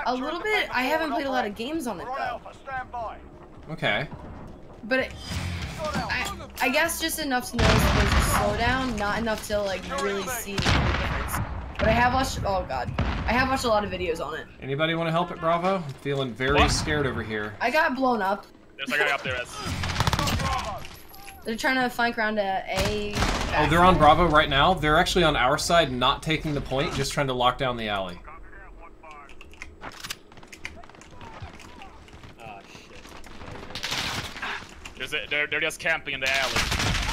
A little bit. I haven't played a lot of games on it though. Alpha, stand by. Okay. But it, I, I guess just enough to notice that there's a slowdown, not enough to like really see the difference. But I have watched. Oh god, I have watched a lot of videos on it. Anybody want to help at Bravo? I'm feeling very What? scared over here. I got blown up. There's a guy up there. That's... They're trying to flank around to A. Oh, they're on Bravo right now. They're actually on our side, not taking the point, just trying to lock down the alley. Ah, shit. A, they're, they're just camping in the alley.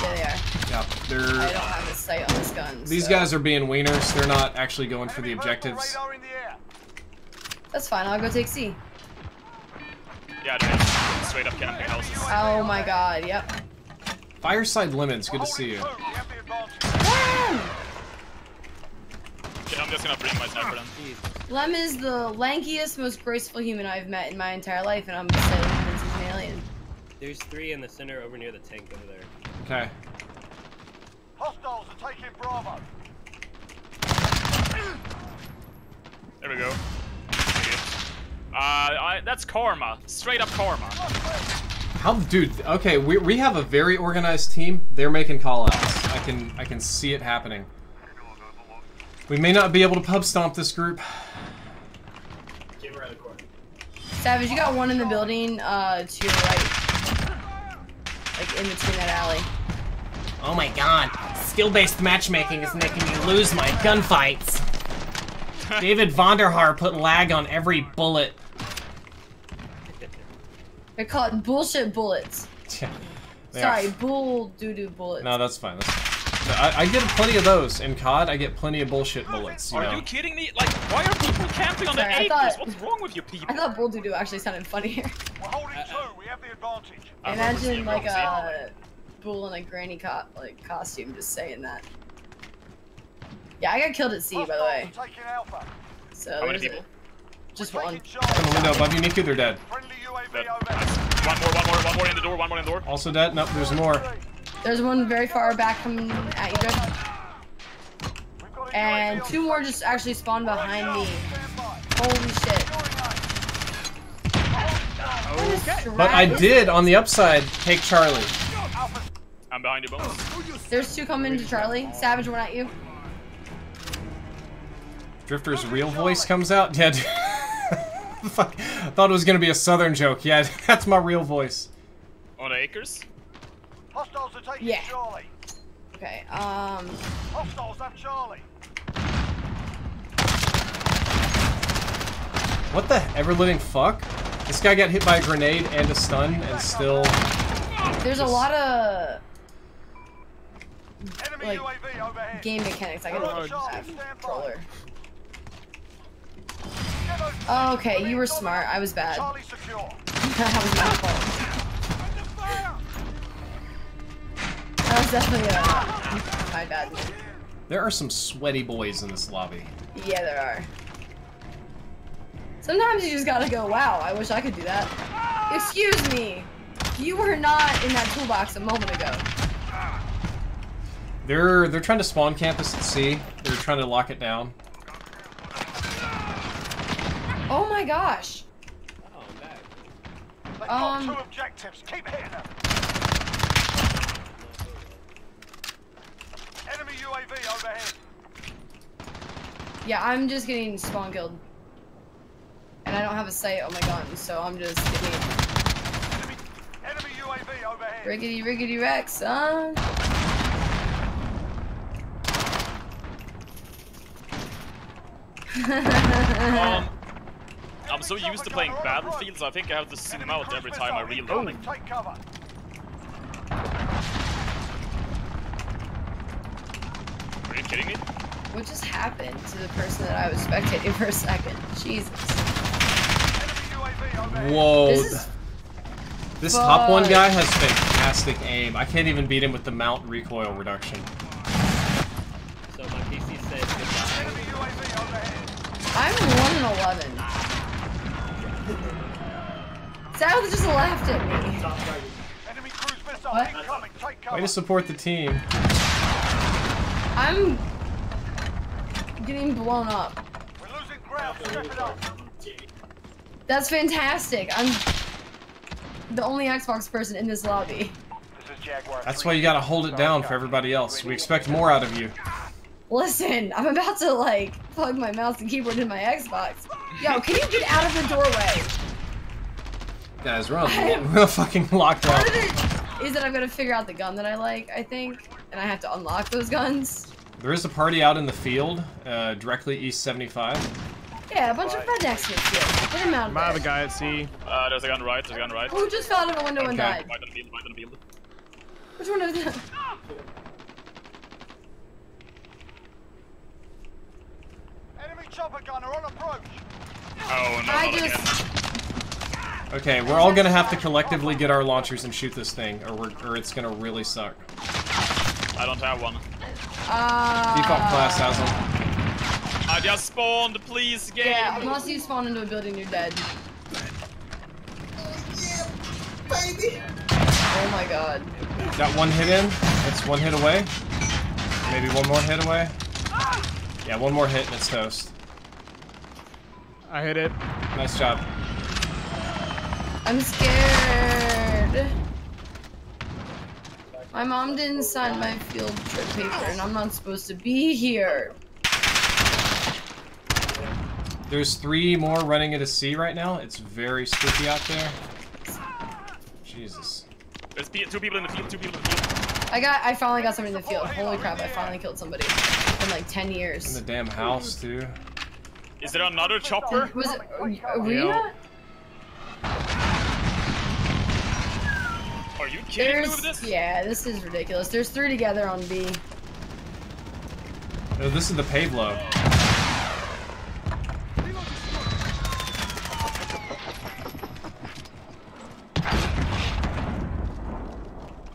Yeah, they are. Yeah, they're. I don't have a sight on this gun. These so- guys are being wieners. They're not actually going for the objectives. radar in the air. That's fine. I'll go take C. Yeah, they're straight up camping houses. Oh my god. Yep. Fireside Lemons, good to see you. We have the advantage. Okay, I'm just gonna bring my sniper then. Lem is the lankiest, most graceful human I've met in my entire life, and I'm just saying this is an alien. There's three in the center over near the tank over there. Okay. Hostiles are taking Bravo. There we go. Uh, I, that's karma. Straight up karma. How, dude? Okay, we, we have a very organized team. They're making call-outs. I can I can see it happening. We may not be able to pub stomp this group. Savage, you got one in the building uh, to your right. Like in between that alley. Oh my god. Skill-based matchmaking is making me lose my gunfights. [laughs] David Vonderhaar put lag on every bullet. They're called bullshit bullets. [laughs] They Sorry, are- bull doo doo bullets. No, that's fine. That's fine. I, I get plenty of those. In COD, I get plenty of bullshit bullets, you Are know? you kidding me? Like, why are people camping on Sorry, the acres? thought- What's wrong with you people? I thought bull doo doo actually sounded funnier. [laughs] We're holding uh, uh, two. We have the advantage. Imagine like a bull in a granny co like costume just saying that. Yeah, I got killed at sea by the way. Taking Alpha. So How many there's a- people? Just We're one. taking Charlie. From the window above you, Niku, they're dead. Friendly UAV Dead. One more, one more, one more in the door, one more in the door. Also dead? Nope, there's more. There's one very far back coming at you, Drift. We've got a And two more just actually spawned behind me. Holy shit. Okay. But I did, on the upside, take Charlie. I'm behind you, bones. There's two coming to Charlie. Savage one at you. Drifter's real voice comes out? [laughs] Yeah, dude. [laughs] Fuck. Thought it was gonna be a southern joke. Yeah, [laughs] that's my real voice. On the acres? Hostiles are taking Yeah. Charlie. Okay, um Hostiles have Charlie. What the ever living fuck? This guy got hit by a grenade and a stun and still. there's a lot of Enemy Like, UAV overhead. game mechanics I gotta Oh, look Charlie, at stand by. controller. Get those Oh, okay, you were smart. I was bad. [laughs] That was my fault. That was definitely uh, my bad. There are some sweaty boys in this lobby. Yeah, there are. Sometimes you just gotta go, wow, I wish I could do that. Excuse me. You were not in that toolbox a moment ago. They're they're trying to spawn campus at sea. They're trying to lock it down. Oh my gosh. Oh, I'm. They've got Um, two objectives. Keep hitting them. Enemy UAV overhead. Yeah, I'm just getting spawn killed. And I don't have a sight on my gun, so I'm just getting Enemy, enemy UAV overhead. riggedy riggedy wreck, son. [laughs] Um, I'm so used to playing Battlefields, I think I have to zoom out every time I reload. Take cover. Are you kidding me? what just happened to the person that I was spectating for a second? Jesus. Enemy UAV overhead. Whoa. This is This top one guy has fantastic aim. I can't even beat him with the mount recoil reduction. So my PC said goodbye. Enemy UAV overhead. I'm one in eleven. South just laughed at me. Enemy cruise missile What? incoming. Take cover. Way to support the team. I'm getting blown up. We're losing ground. Step it up. That's fantastic. I'm the only Xbox person in this lobby. This is Jaguar. That's why you gotta hold it down for everybody else. We expect more out of you. Listen, I'm about to like plug my mouse and keyboard in my Xbox. Yo, can you get out of the doorway? Guys, we're on [laughs] we're fucking locked Part up. of it is that I've got to figure out the gun that I like, I think, and I have to unlock those guns. There is a party out in the field, uh, directly east 75. Yeah, a bunch of rednecks here. too. Get him out I'm out of of the guy at sea. Uh, there's a gun right, there's a gun right. Who just fell out of a window and died? Right on the field, right on the field. Which one of them? Enemy chopper gunner on approach. Oh no, I not again. Just Okay, we're all gonna have to collectively get our launchers and shoot this thing, or, we're, or it's gonna really suck. I don't have one. uh Default class has them. I just spawned, please, game! Yeah, unless you spawn into a building, you're dead. Baby, oh my god. Got one hit in. It's one hit away. Maybe one more hit away. Yeah, one more hit and it's toast. I hit it. Nice job. I'm scared. My mom didn't sign my field trip paper, and I'm not supposed to be here. There's three more running into C right now. It's very spooky out there. Jesus. There's two people in the field. Two people in the field. I got. I finally got somebody in the field. Holy crap! I finally killed somebody in like ten years. In the damn house, too. Is there another chopper? Was it arena? Are you kidding me with this? yeah. This is ridiculous. There's three together on B. No, this is the Pave Low.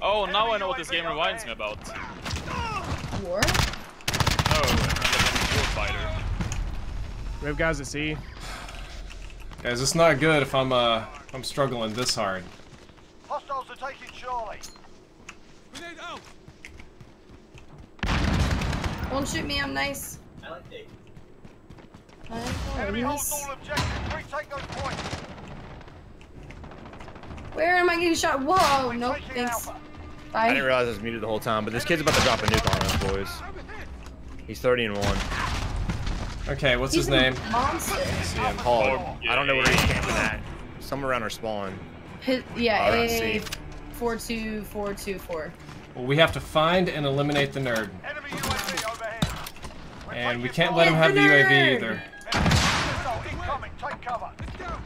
Oh, now I know what this game reminds me about. War? Oh, Warfighter. We have guys at C. Guys, it's not good if I'm, uh, if I'm struggling this hard. Hostiles are taking Charlie. We need help. Don't shoot me. I'm nice. I like Dave. I Enemy like holds all objectives. Retake those points. Where am I getting shot? Whoa! Nope. Thanks. Alpha. I didn't realize I was muted the whole time, but this kid's about to drop a nuke on us, boys. He's 30 and 1. Okay, what's He's his name? monster. See him, Paul. I don't know where he's camping at. Somewhere around our spawn. His, yeah, Alright, A see. four two four two four. Well, we have to find and eliminate the nerd. Enemy UAV overhead. And we can't let him have the the UAV either. Enemy missile incoming. Take cover.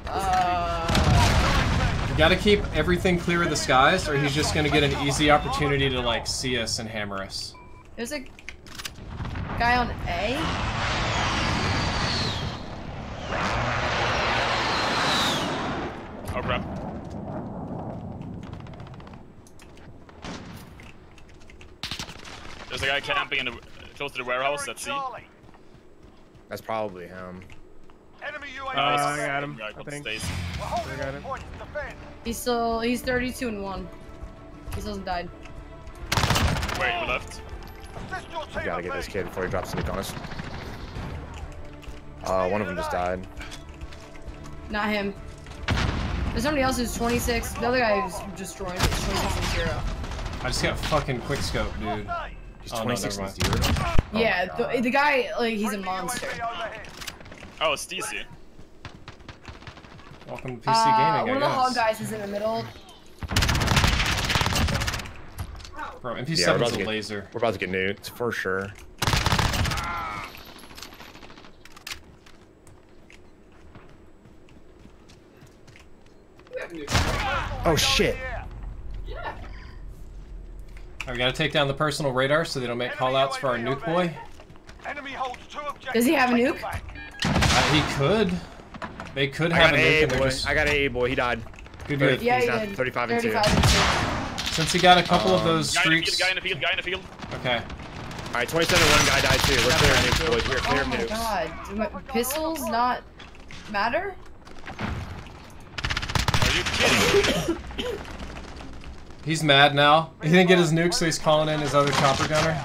Uh, We gotta keep everything clear of the skies, or he's just gonna get an easy opportunity to, like, see us and hammer us. there's a guy on A. Oh crap. There's a guy camping in the, close to the warehouse at sea. Charlie. That's probably him. Enemy UAV. Uh, I got him. Guy I think. Stacy. We're I got him. He's still he's 32 and one. He still hasn't died. Wait, we left. Assist We gotta get this kid before he drops a nuke on us. Uh, one of them just died. Not him. There's somebody else who's 26. The other guy who's destroying it is 26 and zero. I just got fucking quickscope, dude. Hey, He's Oh, 26 never and 0. yeah, Oh my the, the guy like he's a monster. UAV overhead. Oh, Stacy. Welcome to PC Uh, Gaming, one of the I hog guys is in the middle. Bro, Yeah, we're MP7's about to a get- laser. We're about to get nuked, for sure. Oh shit. Yeah. Alright, we gotta take down the personal radar so they don't make callouts for our nuke boy. Enemy holds two. Does he have a nuke? Uh, he could. They could I have a nuke A and they're boy. just... I got an A boy. He died. Good, good. Yeah, He's he now did. 35 and 2. and two. Since he got a couple of Um, those Guy in the field, streaks... guy in the field, guy in the field. Okay. All right, 27 and one guy died too. We're clear of nukes, boys. We're clear Oh of my nukes. god. Do my pistols not matter? Are you kidding? [coughs] [coughs] [coughs] me? He's mad now. He didn't get his nuke, so he's calling in his other chopper gunner.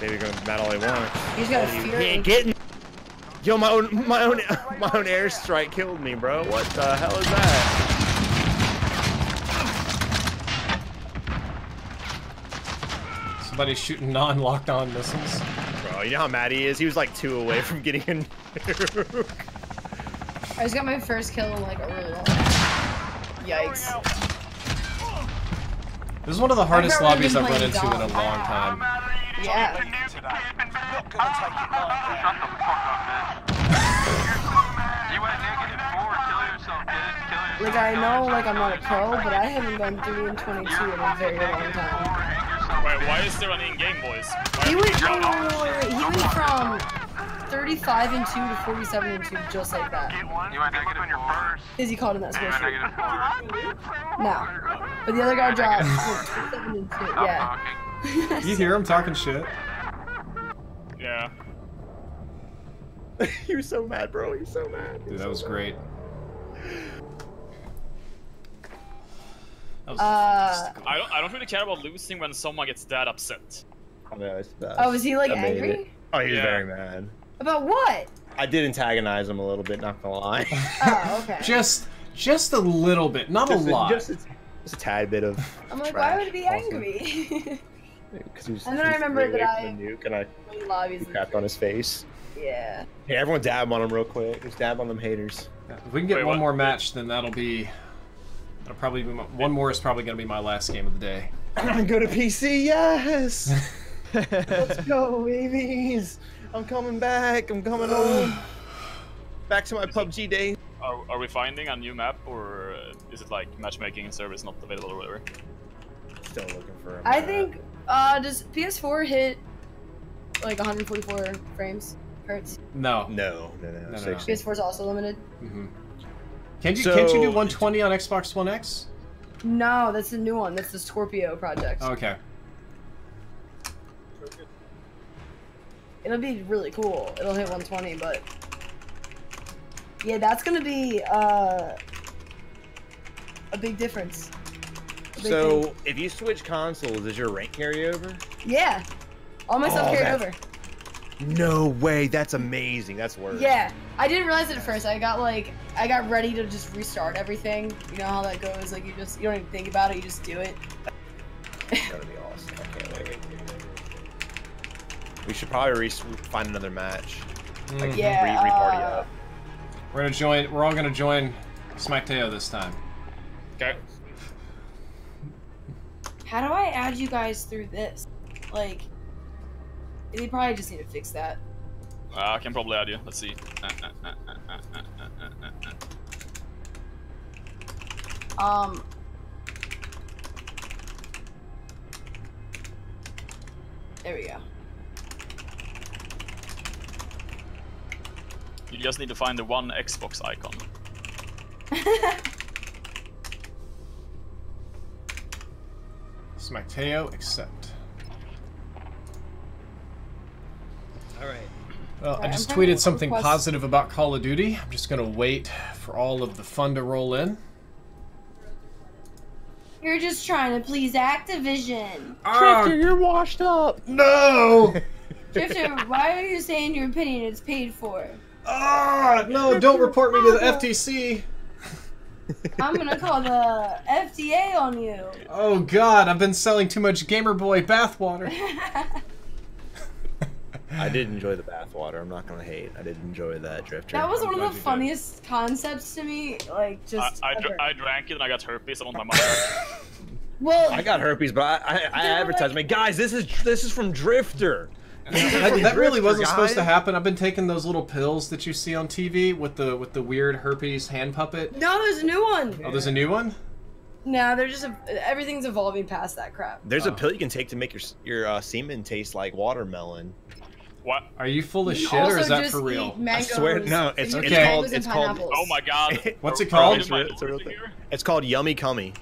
Maybe going mad all he wants. He's got a He fury. ain't getting. Yo, my own, my own, [laughs] my own airstrike killed me, bro. What the hell is that? Somebody's shooting non-locked-on missiles. Bro, you know how mad he is? He was like two away from getting a [laughs] nuke. I just got my first kill in like a really long time. Yikes. This is one of the hardest lobbies I've run playing into in a long time. Yeah. Not gonna take it [laughs] like I know like I'm not a pro, but I haven't done 3 and 22 in a very long time. Wait, why is there an in-game, boys? He are went, dropped off? wait, wait, he went from 35 and 2 to 47 and 2 just like that. Is he called in that score sheet? No. But the other guy dropped what, 27 and 2. Yeah. You hear him talking shit? Yeah. [laughs] he was so mad, bro. He was so mad. He Dude, that so was mad. great. That was Uh, I don't. I don't really care about losing when someone gets that upset. I know, it's bad. oh, was he like I made angry? Oh, he was Yeah. very mad. About what? I did antagonize him a little bit, not gonna lie. Oh, okay. [laughs] just, just a little bit, not a Just lot. Just a, just a tad bit of. I'm like, trash. why would he be Awesome. angry? [laughs] Because he was, And then I remember way that away from the nuke, and I Really lobbies. and crapped on his face. Yeah. Hey, everyone dab on him real quick. Just dab on them haters. If we can get Wait, one what? more match, then that'll be. That'll probably be my, one more is probably going to be my last game of the day. [clears throat] Go to PC, yes! [laughs] Let's go, babies! I'm coming back. I'm coming home. [sighs] Back to my PUBG days. Are, are we finding a new map, or uh, is it like matchmaking service not available or whatever? Still looking for him. I think. Uh, does PS4 hit like 144 frames hertz? No. No, no, no. No, no, 60. PS4 is also limited. hmm Can't you can't you do 120 on Xbox One X? No, that's the new one. That's the Scorpio project. Okay. It'll be really cool. It'll hit 120, but yeah, that's gonna be uh, a big difference. A big So, thing. if you switch consoles, does your rank carry over? yeah, all my stuff Oh, carried over. No way. That's amazing. That's worth. Yeah, I didn't realize it at first. I got like, I got ready to just restart everything. You know how that goes. Like you just, you don't even think about it. You just do it. Gonna be awesome. We should probably find another match. Mm. Like, hmm. yeah. Re, re party uh... up. We're gonna join. We're all gonna join Smackteo this time. Okay. How do I add you guys through this? Like, they probably just need to fix that. Uh, I can probably add you. Let's see. Uh, uh, uh, uh, uh um. There we go. You just need to find the one Xbox icon. [laughs] Smacktail, accept. All right. Well, I just tweeted something request- positive about Call of Duty. I'm just gonna wait for all of the fun to roll in. You're just trying to please Activision. Ah, you're washed up. no! [laughs] Drifter, why are you saying your opinion is paid for? Ah, no! Don't report me to the FTC. I'm gonna call the FDA on you. Oh God, I've been selling too much Gamer Boy bathwater. [laughs] I did enjoy the bathwater. I'm not gonna hate. I did enjoy that drifter. that was I'm one of you the did. funniest concepts to me. Like just. I, dr- I drank it and I got herpes. I want my money. well, I got herpes, but I, I, I advertised like- me, guys. This is this is from Drifter. [laughs] that, that really wasn't supposed to happen. I've been taking those little pills that you see on TV with the with the weird herpes hand puppet. no, there's a new one. Oh, there's a new one. No, they're just a, everything's evolving past that crap. There's Oh. a pill you can take to make your your uh, semen taste like watermelon. what? Are you full of You shit, or is that for real? I swear- no, it's- it's eat called- it's called- Oh my god. [laughs] What's it called? It's real- it's a real thing thing. here? It's called Yummy Cummy.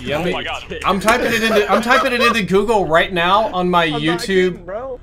Yummy. Oh my god. I'm typing it into I'm typing it into Google right now on my YouTube. bro.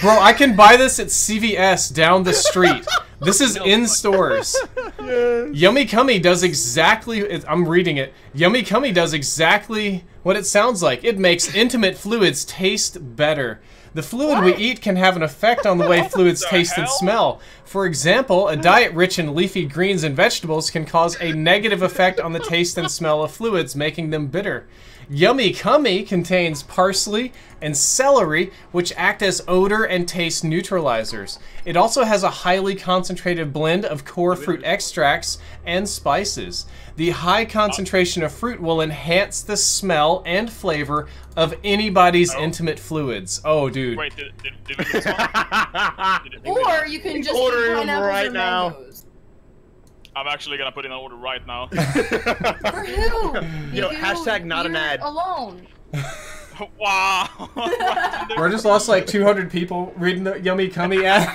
Bro, I can buy this at CVS down the street. This is in stores. Yummy Cummy does exactly. I'm reading it. Yummy Cummy does exactly what it sounds like. It makes intimate fluids taste better. The fluid we eat can have an effect on the way [laughs] fluids the taste and smell. For example, a diet rich in leafy greens and vegetables can cause a negative effect on the taste and smell of fluids, making them bitter. Yummy Cummy contains parsley and celery, which act as odor and taste neutralizers. It also has a highly concentrated blend of core fruit extracts and spices. The high concentration of fruit will enhance the smell and flavor of anybody's Oh. intimate fluids. Oh, dude. Wait, did, did, did we do this one? Did it- did we- Or you can just Order eat them right now. mangoes. I'm actually gonna put in an order right now. [laughs] For who? Yo, You- hashtag not an you're ad. Alone. [laughs] wow. [laughs] We're just lost like 200 people reading the Yummy Cummy ad.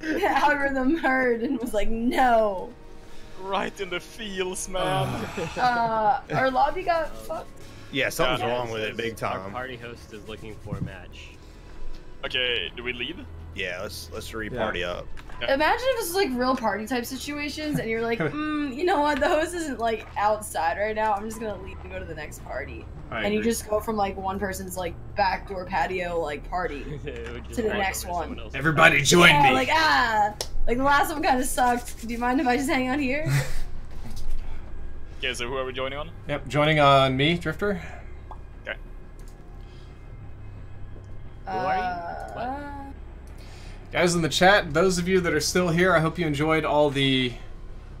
the algorithm heard and was like, no. right in the feels, man. Uh, our lobby got fucked. yeah, something's Yeah. wrong with it, big Our time. party host is looking for a match. okay, do we leave? Yeah, let's let's re-party up. Imagine if this was like real party type situations and you're like, [laughs] mm, you know what, the host isn't like outside right now. I'm just gonna leave and go to the next party. I and you just go from like one person's like backdoor patio like party. [laughs] It would just To the next one. Everybody party. join yeah, me. like ah, like the last one kind of sucked. Do you mind if I just hang out here? [laughs] Okay, so who are we joining on? Yep, joining on me, Drifter. Okay. Uh, Guys in the chat, those of you that are still here, I hope you enjoyed all the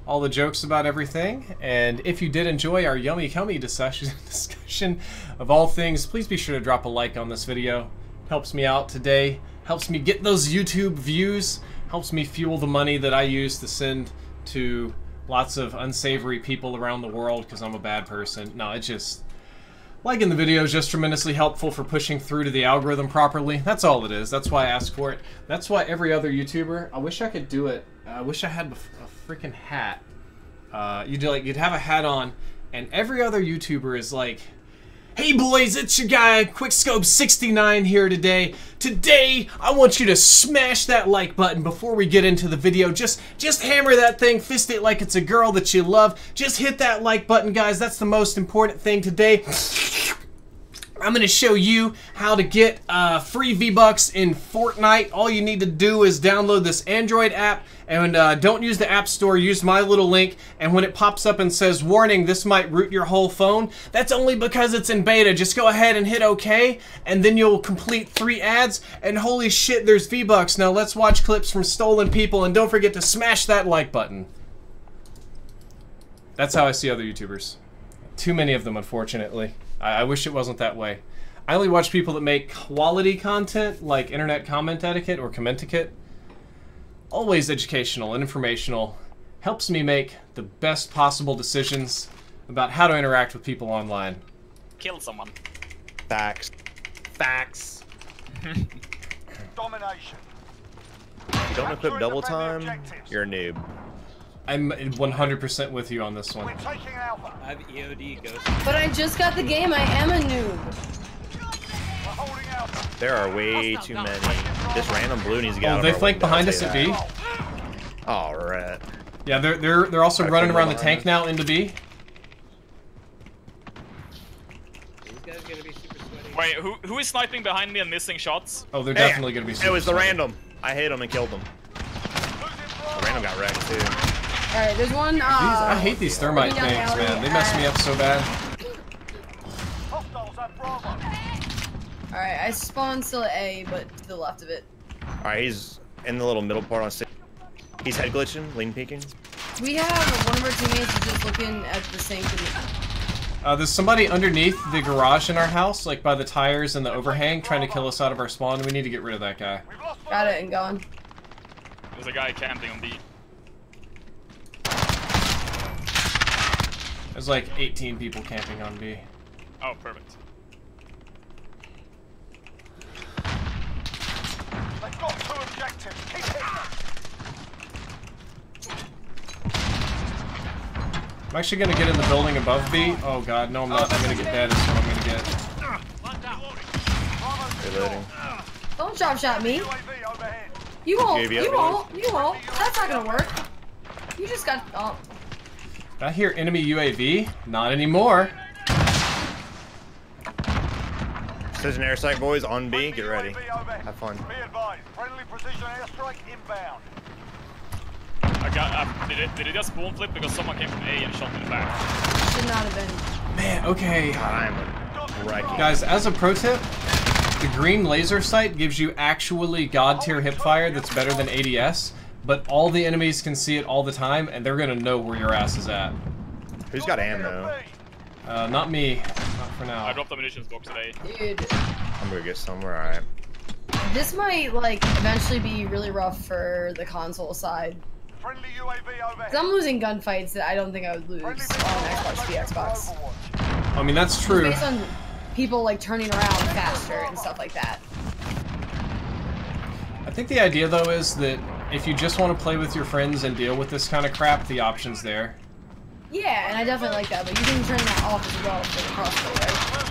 all the jokes about everything. And if you did enjoy our yummy cummy discussion [laughs] discussion of all things, please be sure to drop a like on this video. Helps me out today. Helps me get those YouTube views. Helps me fuel the money that I use to send to lots of unsavory people around the world because I'm a bad person. No, it just Liking the video is just tremendously helpful for pushing through to the algorithm properly. That's all it is. That's why I ask for it. That's why every other YouTuber, I wish I could do it. I wish I had a, a freaking hat. Uh, you'd like you'd have a hat on, and every other YouTuber is like, Hey boys, it's your guy, Quickscope69 here today. Today, I want you to smash that like button before we get into the video. Just just hammer that thing, fist it like it's a girl that you love. Just hit that like button, guys. That's the most important thing today. I'm going to show you how to get uh, free V-Bucks in Fortnite. All you need to do is download this Android app and uh, don't use the App Store. Use my little link and when it pops up and says, warning, this might root your whole phone, that's only because it's in beta. Just go ahead and hit OK and then you'll complete three ads and holy shit, there's V-Bucks. Now let's watch clips from stolen people and don't forget to smash that like button. That's how I see other YouTubers. Too many of them, unfortunately. I, I wish it wasn't that way. I only watch people that make quality content, like internet comment etiquette or commentiquette. Always educational and informational. Helps me make the best possible decisions about how to interact with people online. Kill someone. Facts. Facts. [laughs] Domination. If you don't equip double time, you're a noob. I'm 100% with you on this one. We're taking Alpha. I have EOD ghost. but I just got the game. I am a noob. We're holding Alpha. There are way too many. This random blue needs to get oh, out Oh, of they flank behind us tell at you B? All right. Yeah, they're they're they're also I running around the tank behind now into B. These guys gonna be super sweaty. Wait, who who is sniping behind me and missing shots? Oh, they're Hey, definitely gonna be. It was the super random. I hit him and killed him. The random got wrecked too. All right, there's one. Uh, These, I hate these thermite the things, alley man. They mess me up so bad. Hostiles at Bravo. All right, I spawned still at A, but to the left of it. All right, he's in the little middle part on six. He's head glitching, lean peeking. We have one of our teammates is just looking at the same thing. Uh, there's somebody underneath the garage in our house, like by the tires and the overhang, trying to kill us out of our spawn. We need to get rid of that guy. We've Got it and gone. There's a guy camping on B. There's like 18 people camping on B. Oh, perfect. They've got two objectives. Keep hitting them. I'm actually gonna get in the building above B. Oh god, no I'm not. I'm gonna get dead is what I'm gonna get. Reloading. Don't drop shot me. You won't. You up, won't. You won't. That's not gonna work. You just got. Oh. Did I hear enemy UAV? Not anymore. Precision airstrike boys on B. Get ready. Have fun. Be advised. Friendly precision airstrike inbound. I got. Uh, did it? Did it just spawn flip because someone came from A and shot me in the back? Should not have been. Man, okay. God, I'm a wrecking. Guys, as a pro tip, the green laser sight gives you actually god tier hip fire that's better than ADS, but all the enemies can see it all the time, and they're gonna know where your ass is at. Who's got ammo? Uh, not me. Not for now. I dropped the munitions box today. Dude, I'm gonna get somewhere. All right. this might like eventually be really rough for the console side. Friendly UAV overhead. Cause I'm losing gunfights that I don't think I would lose on Xbox v Xbox. Overwatch. I mean, that's Just true. Based on people like turning around faster and stuff like that. I think the idea, though, is that if you just want to play with your friends and deal with this kind of crap, the option's there. Yeah, and I definitely like that, but you can turn that off as well for the crossbow, right?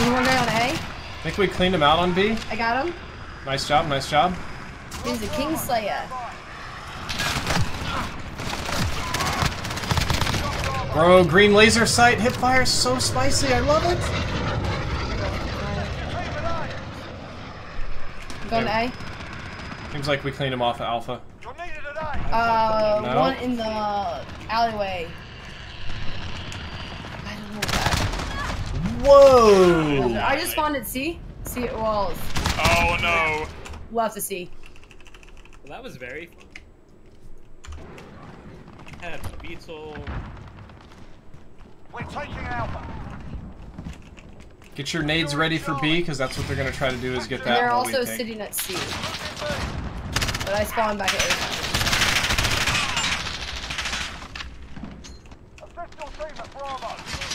Anyone guy on A? I think we cleaned him out on B. I got him. Nice job, nice job. He's a Kingslayer. Bro, green laser sight hip fire so spicy. I love it. To A. Seems like we cleaned him off at Alpha. You're needed at A. Uh, No. one in the alleyway. I don't know what Whoa! I just spawned at C. C, well, Oh no! left to see. Well, that was very fun. Had Beetle. We're taking Alpha. Get your nades ready for B, because that's what they're gonna try to do is get And that they're while we also sitting at C. But I spawned back at A. Assist your team at Bravo.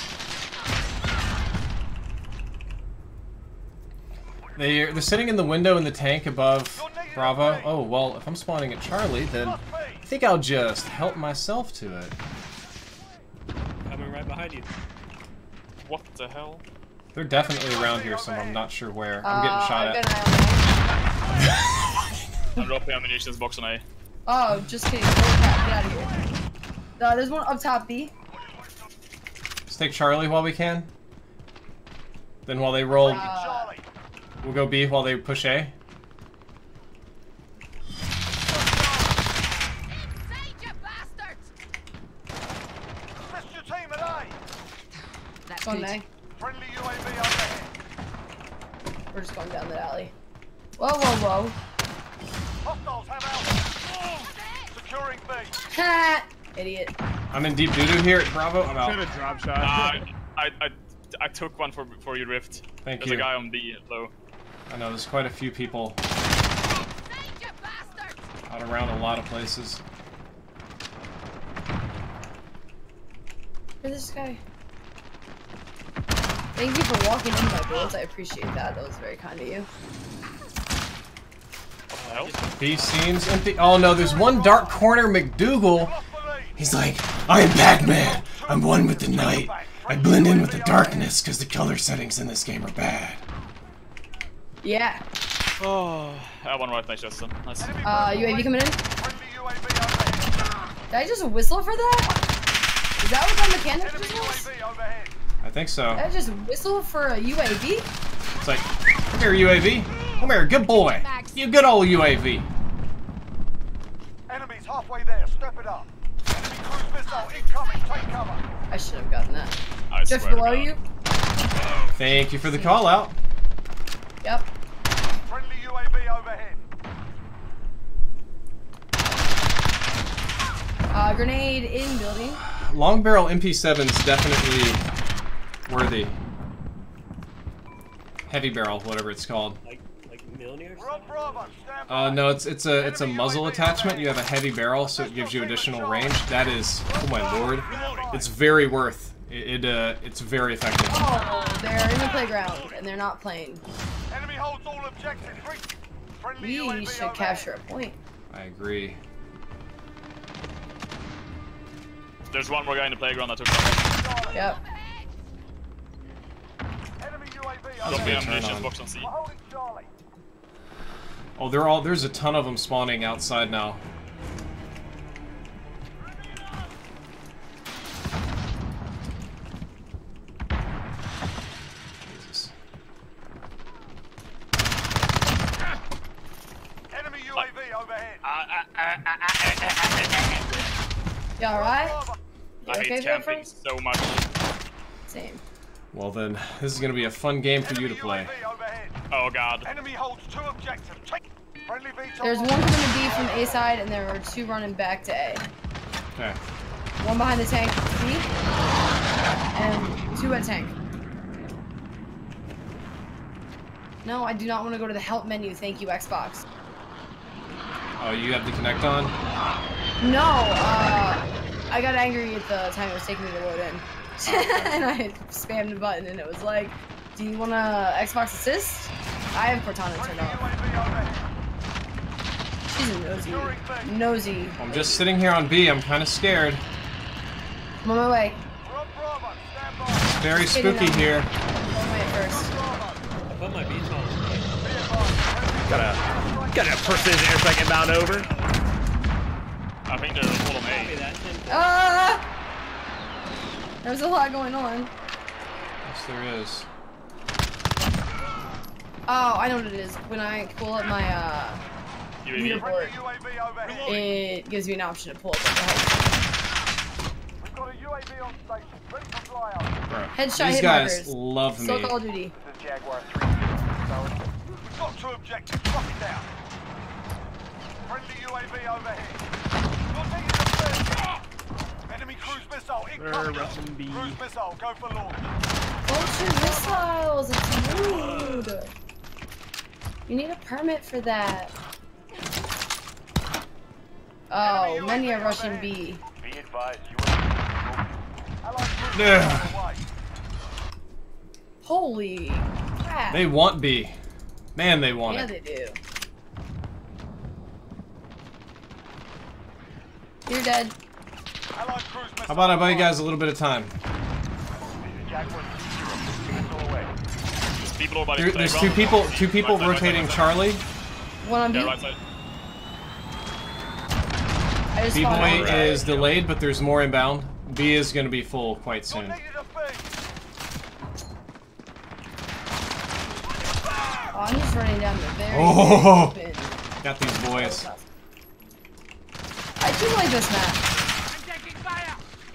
They, they're sitting in the window in the tank above Bravo. Oh, well, if I'm spawning at Charlie, then I think I'll just help myself to it. Coming right behind you. What the hell? They're definitely around here somewhere. I'm not sure where. I'm getting Uh, shot I've at. got an [laughs] I'm dropping ammunition box on A. Oh, just kidding. Holy get out of here. Uh, there's one up top B. Let's take Charlie while we can. Then while they roll, Uh, Charlie. We'll go B while they push A. Assist your team at A. That's going. A. Friendly UAV overhead. We're just going down the alley. Whoa, whoa, whoa. Hostiles have Alpha. Securing B. Ha! Idiot. I'm in deep doo-doo here at Bravo. I'm Should out. have drop shot. Uh, I, I, I took one for for you, Rift. Thank There's you. a guy on B low. I know there's quite a few people out around a lot of places. Where's this guy? Thank you for walking in my bullets. I appreciate that. That was very kind of you. What the seems empty. Oh no, there's one dark corner McDougal. Lost the lead. He's like, I'm Batman. I'm one with the night. I blend in with the darkness because the color settings in this game are bad. Yeah. Oh, [sighs] I have one right next to us. Nice. Enemy Uh, UAV coming in? Friendly UAV overhead. Did I just whistle for that? Is that what that mechanic Enemy just was? I think so. Did I just whistle for a UAV? It's like, come here, UAV. Come here, good boy. You good old UAV. Enemies halfway there. Step it up. Enemy cruise missile incoming. Take cover. I should have gotten that. I Just below you? Thank you for the call out. Yep. Friendly UAV overhead. Uh, grenade in building. Long barrel MP7's definitely worthy. Heavy barrel, whatever it's called. Like, like Milner or We're on something? Bravo. Stand by. Uh, no, it's it's a it's a muzzle attachment. You have a heavy barrel, so it gives you additional range. That is, oh my lord, it's very worth. It, it uh, it's very effective. Oh, they're in the playground and they're not playing. Enemy holds all objectives. We should capture a point. I agree. There's one more guy in the playground that took one. Charlie. Yep. Enemy UAV Dropping Okay, overhead. turn ammunition box on C. We're holding Charlie. Oh, they're all there's a ton of them spawning outside now. Jesus. Enemy UAV overhead. You alright? Bravo. You I okay hate for that camping first? so much. Same. Well then, this is gonna be a fun game for you to play. Oh god. Enemy holds two objectives. Take friendly There's one coming to B from A side and there are two running back to A. Okay. One behind the tank, B, and two at tank. No, I do not want to go to the help menu. Thank you, Xbox. Oh, you have to connect on. No, uh, I got angry at the time it was taking me to load in. Oh, [laughs] and I spammed the button and it was like, do you want to Xbox assist? I have Cortana turned Friendly off. UAV. She's a nosy. Nosy. I'm just sitting here on B. I'm kind of scared. I'm on my way. We're on Bravo. Stand by. Very Getting spooky on. here. On my way first. I put my beats on. Be advised. Got a got a precision airstrike inbound over. I think they're all on Copy A. that, Tim. Ah! There's a lot going on. Yes, there is. Oh, I know what it is. When I pull up my uh, UAV. leaderboard, it gives me an option to pull up like a headshot. We've got a UAV on station. Ready for flyout. Bro, Headshot These hit guys markers. love Still me. Call of Duty. This is Jaguar 3. We've got two objectives. Lock it down. Friendly UAV overhead. Not taking the first. Enemy cruise missile incoming. Russian B. Cruise missile, go for launch. Vulture missiles. It's rude. You need a permit for that. Oh, many a Russian B. Be advised, UAV. Allied cruise Ugh. missile away. Holy crap. They want B. Man, they want yeah, it. Yeah, they do. You're dead. Allied cruise missile How about I buy you guys a little bit of time? Jaguar 2-0. Missile away. There's people over by the There, there's two people, two people Right side, right side, rotating right side. Charlie. One on B. Yeah, right side. B fought point one. is delayed, but there's more inbound. B is going to be full quite soon. needed a thing. Oh, I'm just running down the very, Oh. open. Got these boys. I do like this map.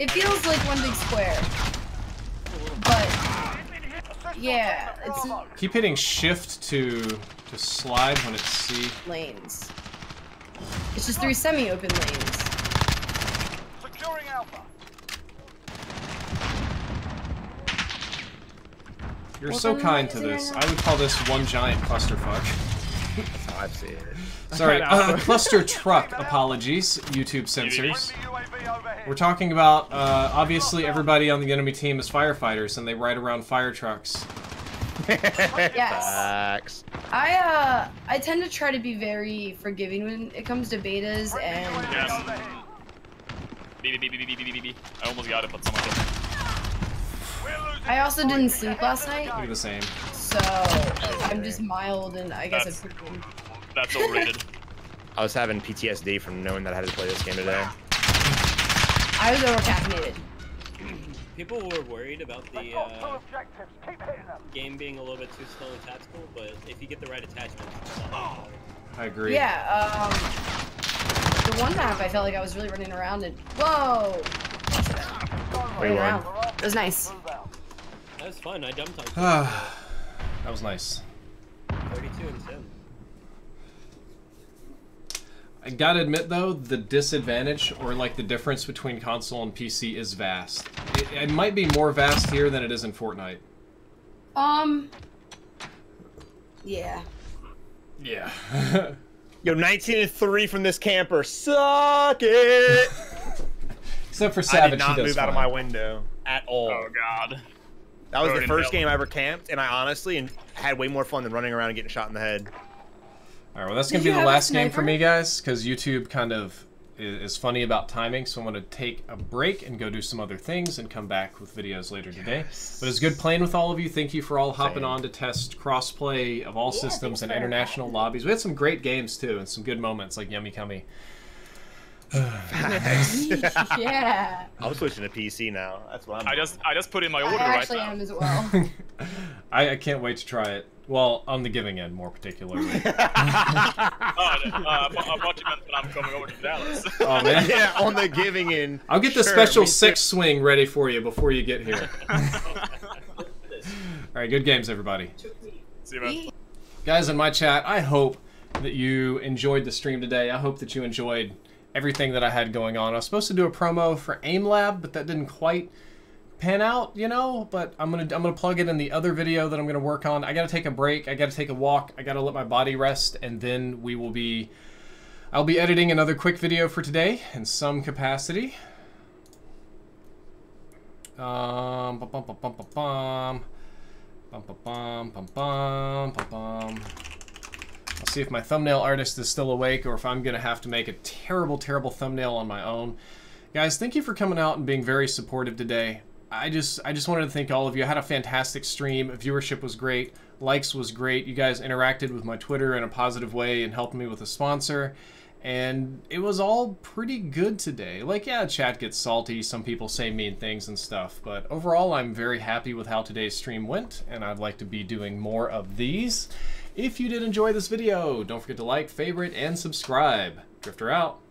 It feels like one big square. But yeah, it's Keep hitting shift to to slide when it's C. lanes. It's just three semi-open lanes. Securing Alpha. You're Well, so kind to this. I would call this one giant clusterfuck. I've seen it. Sorry, [laughs] uh, cluster [laughs] truck apologies, YouTube censors. We're talking about, uh, obviously everybody on the enemy team is firefighters and they ride around fire trucks. [laughs] yes. I uh I tend to try to be very forgiving when it comes to betas and. Yes. Almost got it, but someone did. I also didn't sleep last night. You're the same. So I'm just mild and I guess That's... I. That's overrated. [laughs] I was having PTSD from knowing that I had to play this game today. I was over caffeinated. People were worried about the They've got two uh, objectives. Keep hitting them. game being a little bit too slow and tactical, but if you get the right attachments, it's I agree. Yeah, um the one map I felt like I was really running around and whoa running won. around. It was nice. Move out. bad. That was fun. I jumped on [sighs] it. that was nice. 32 and 10. I gotta admit though, the disadvantage or like the difference between console and PC is vast. It, it might be more vast here than it is in Fortnite. Um Yeah. Yeah. [laughs] Yo, 19 and 3 from this camper. Suck it! [laughs] Except for Savage. I did not he does move out of my window at all. Oh god. that was the first game I ever camped, and I honestly and had way more fun than running around and getting shot in the head. All right, well that's gonna be the last game for me, guys, because YouTube kind of is funny about timing. So I'm gonna take a break and go do some other things and come back with videos later today. But it's good playing with all of you. Thank you for all hopping Same. on to test crossplay of all Yeah, systems and international lobbies. We had some great games too, and some good moments like Yummy Cummy. Yeah. [laughs] I'm switching to PC now. That's what I'm. I just I just put in my I order right actually now. am as well. [laughs] I, I can't wait to try it. Well, on the giving end, more particularly. [laughs] Oh, uh, I thought I thought you meant when I'm coming over to Dallas. oh man. yeah, on the giving in. I'll get the Sure, special me too. six swing ready for you before you get here. All right, good games, everybody. See you, man. Guys in my chat, I hope that you enjoyed the stream today. I hope that you enjoyed everything that I had going on. I was supposed to do a promo for AIM Lab, but that didn't quite pan out, you know. But I'm gonna I'm gonna plug it in the other video that I'm gonna work on. I gotta take a break. I gotta take a walk. I gotta let my body rest, and then we will be. I'll be editing another quick video for today in some capacity. Um, bum, bum, bum, bum, bum, bum. Bum, bum, bum, bum, bum, bum, see if my thumbnail artist is still awake or if I'm going to have to make a terrible, terrible thumbnail on my own. Guys, thank you for coming out and being very supportive today. I just I just wanted to thank all of you. I had a fantastic stream. Viewership was great. Likes was great. You guys interacted with my Twitter in a positive way and helped me with a sponsor. And it was all pretty good today. Like, yeah, chat gets salty. Some people say mean things and stuff. But overall, I'm very happy with how today's stream went. And I'd like to be doing more of these. If you did enjoy this video, don't forget to like, favorite, and subscribe. Drifter out.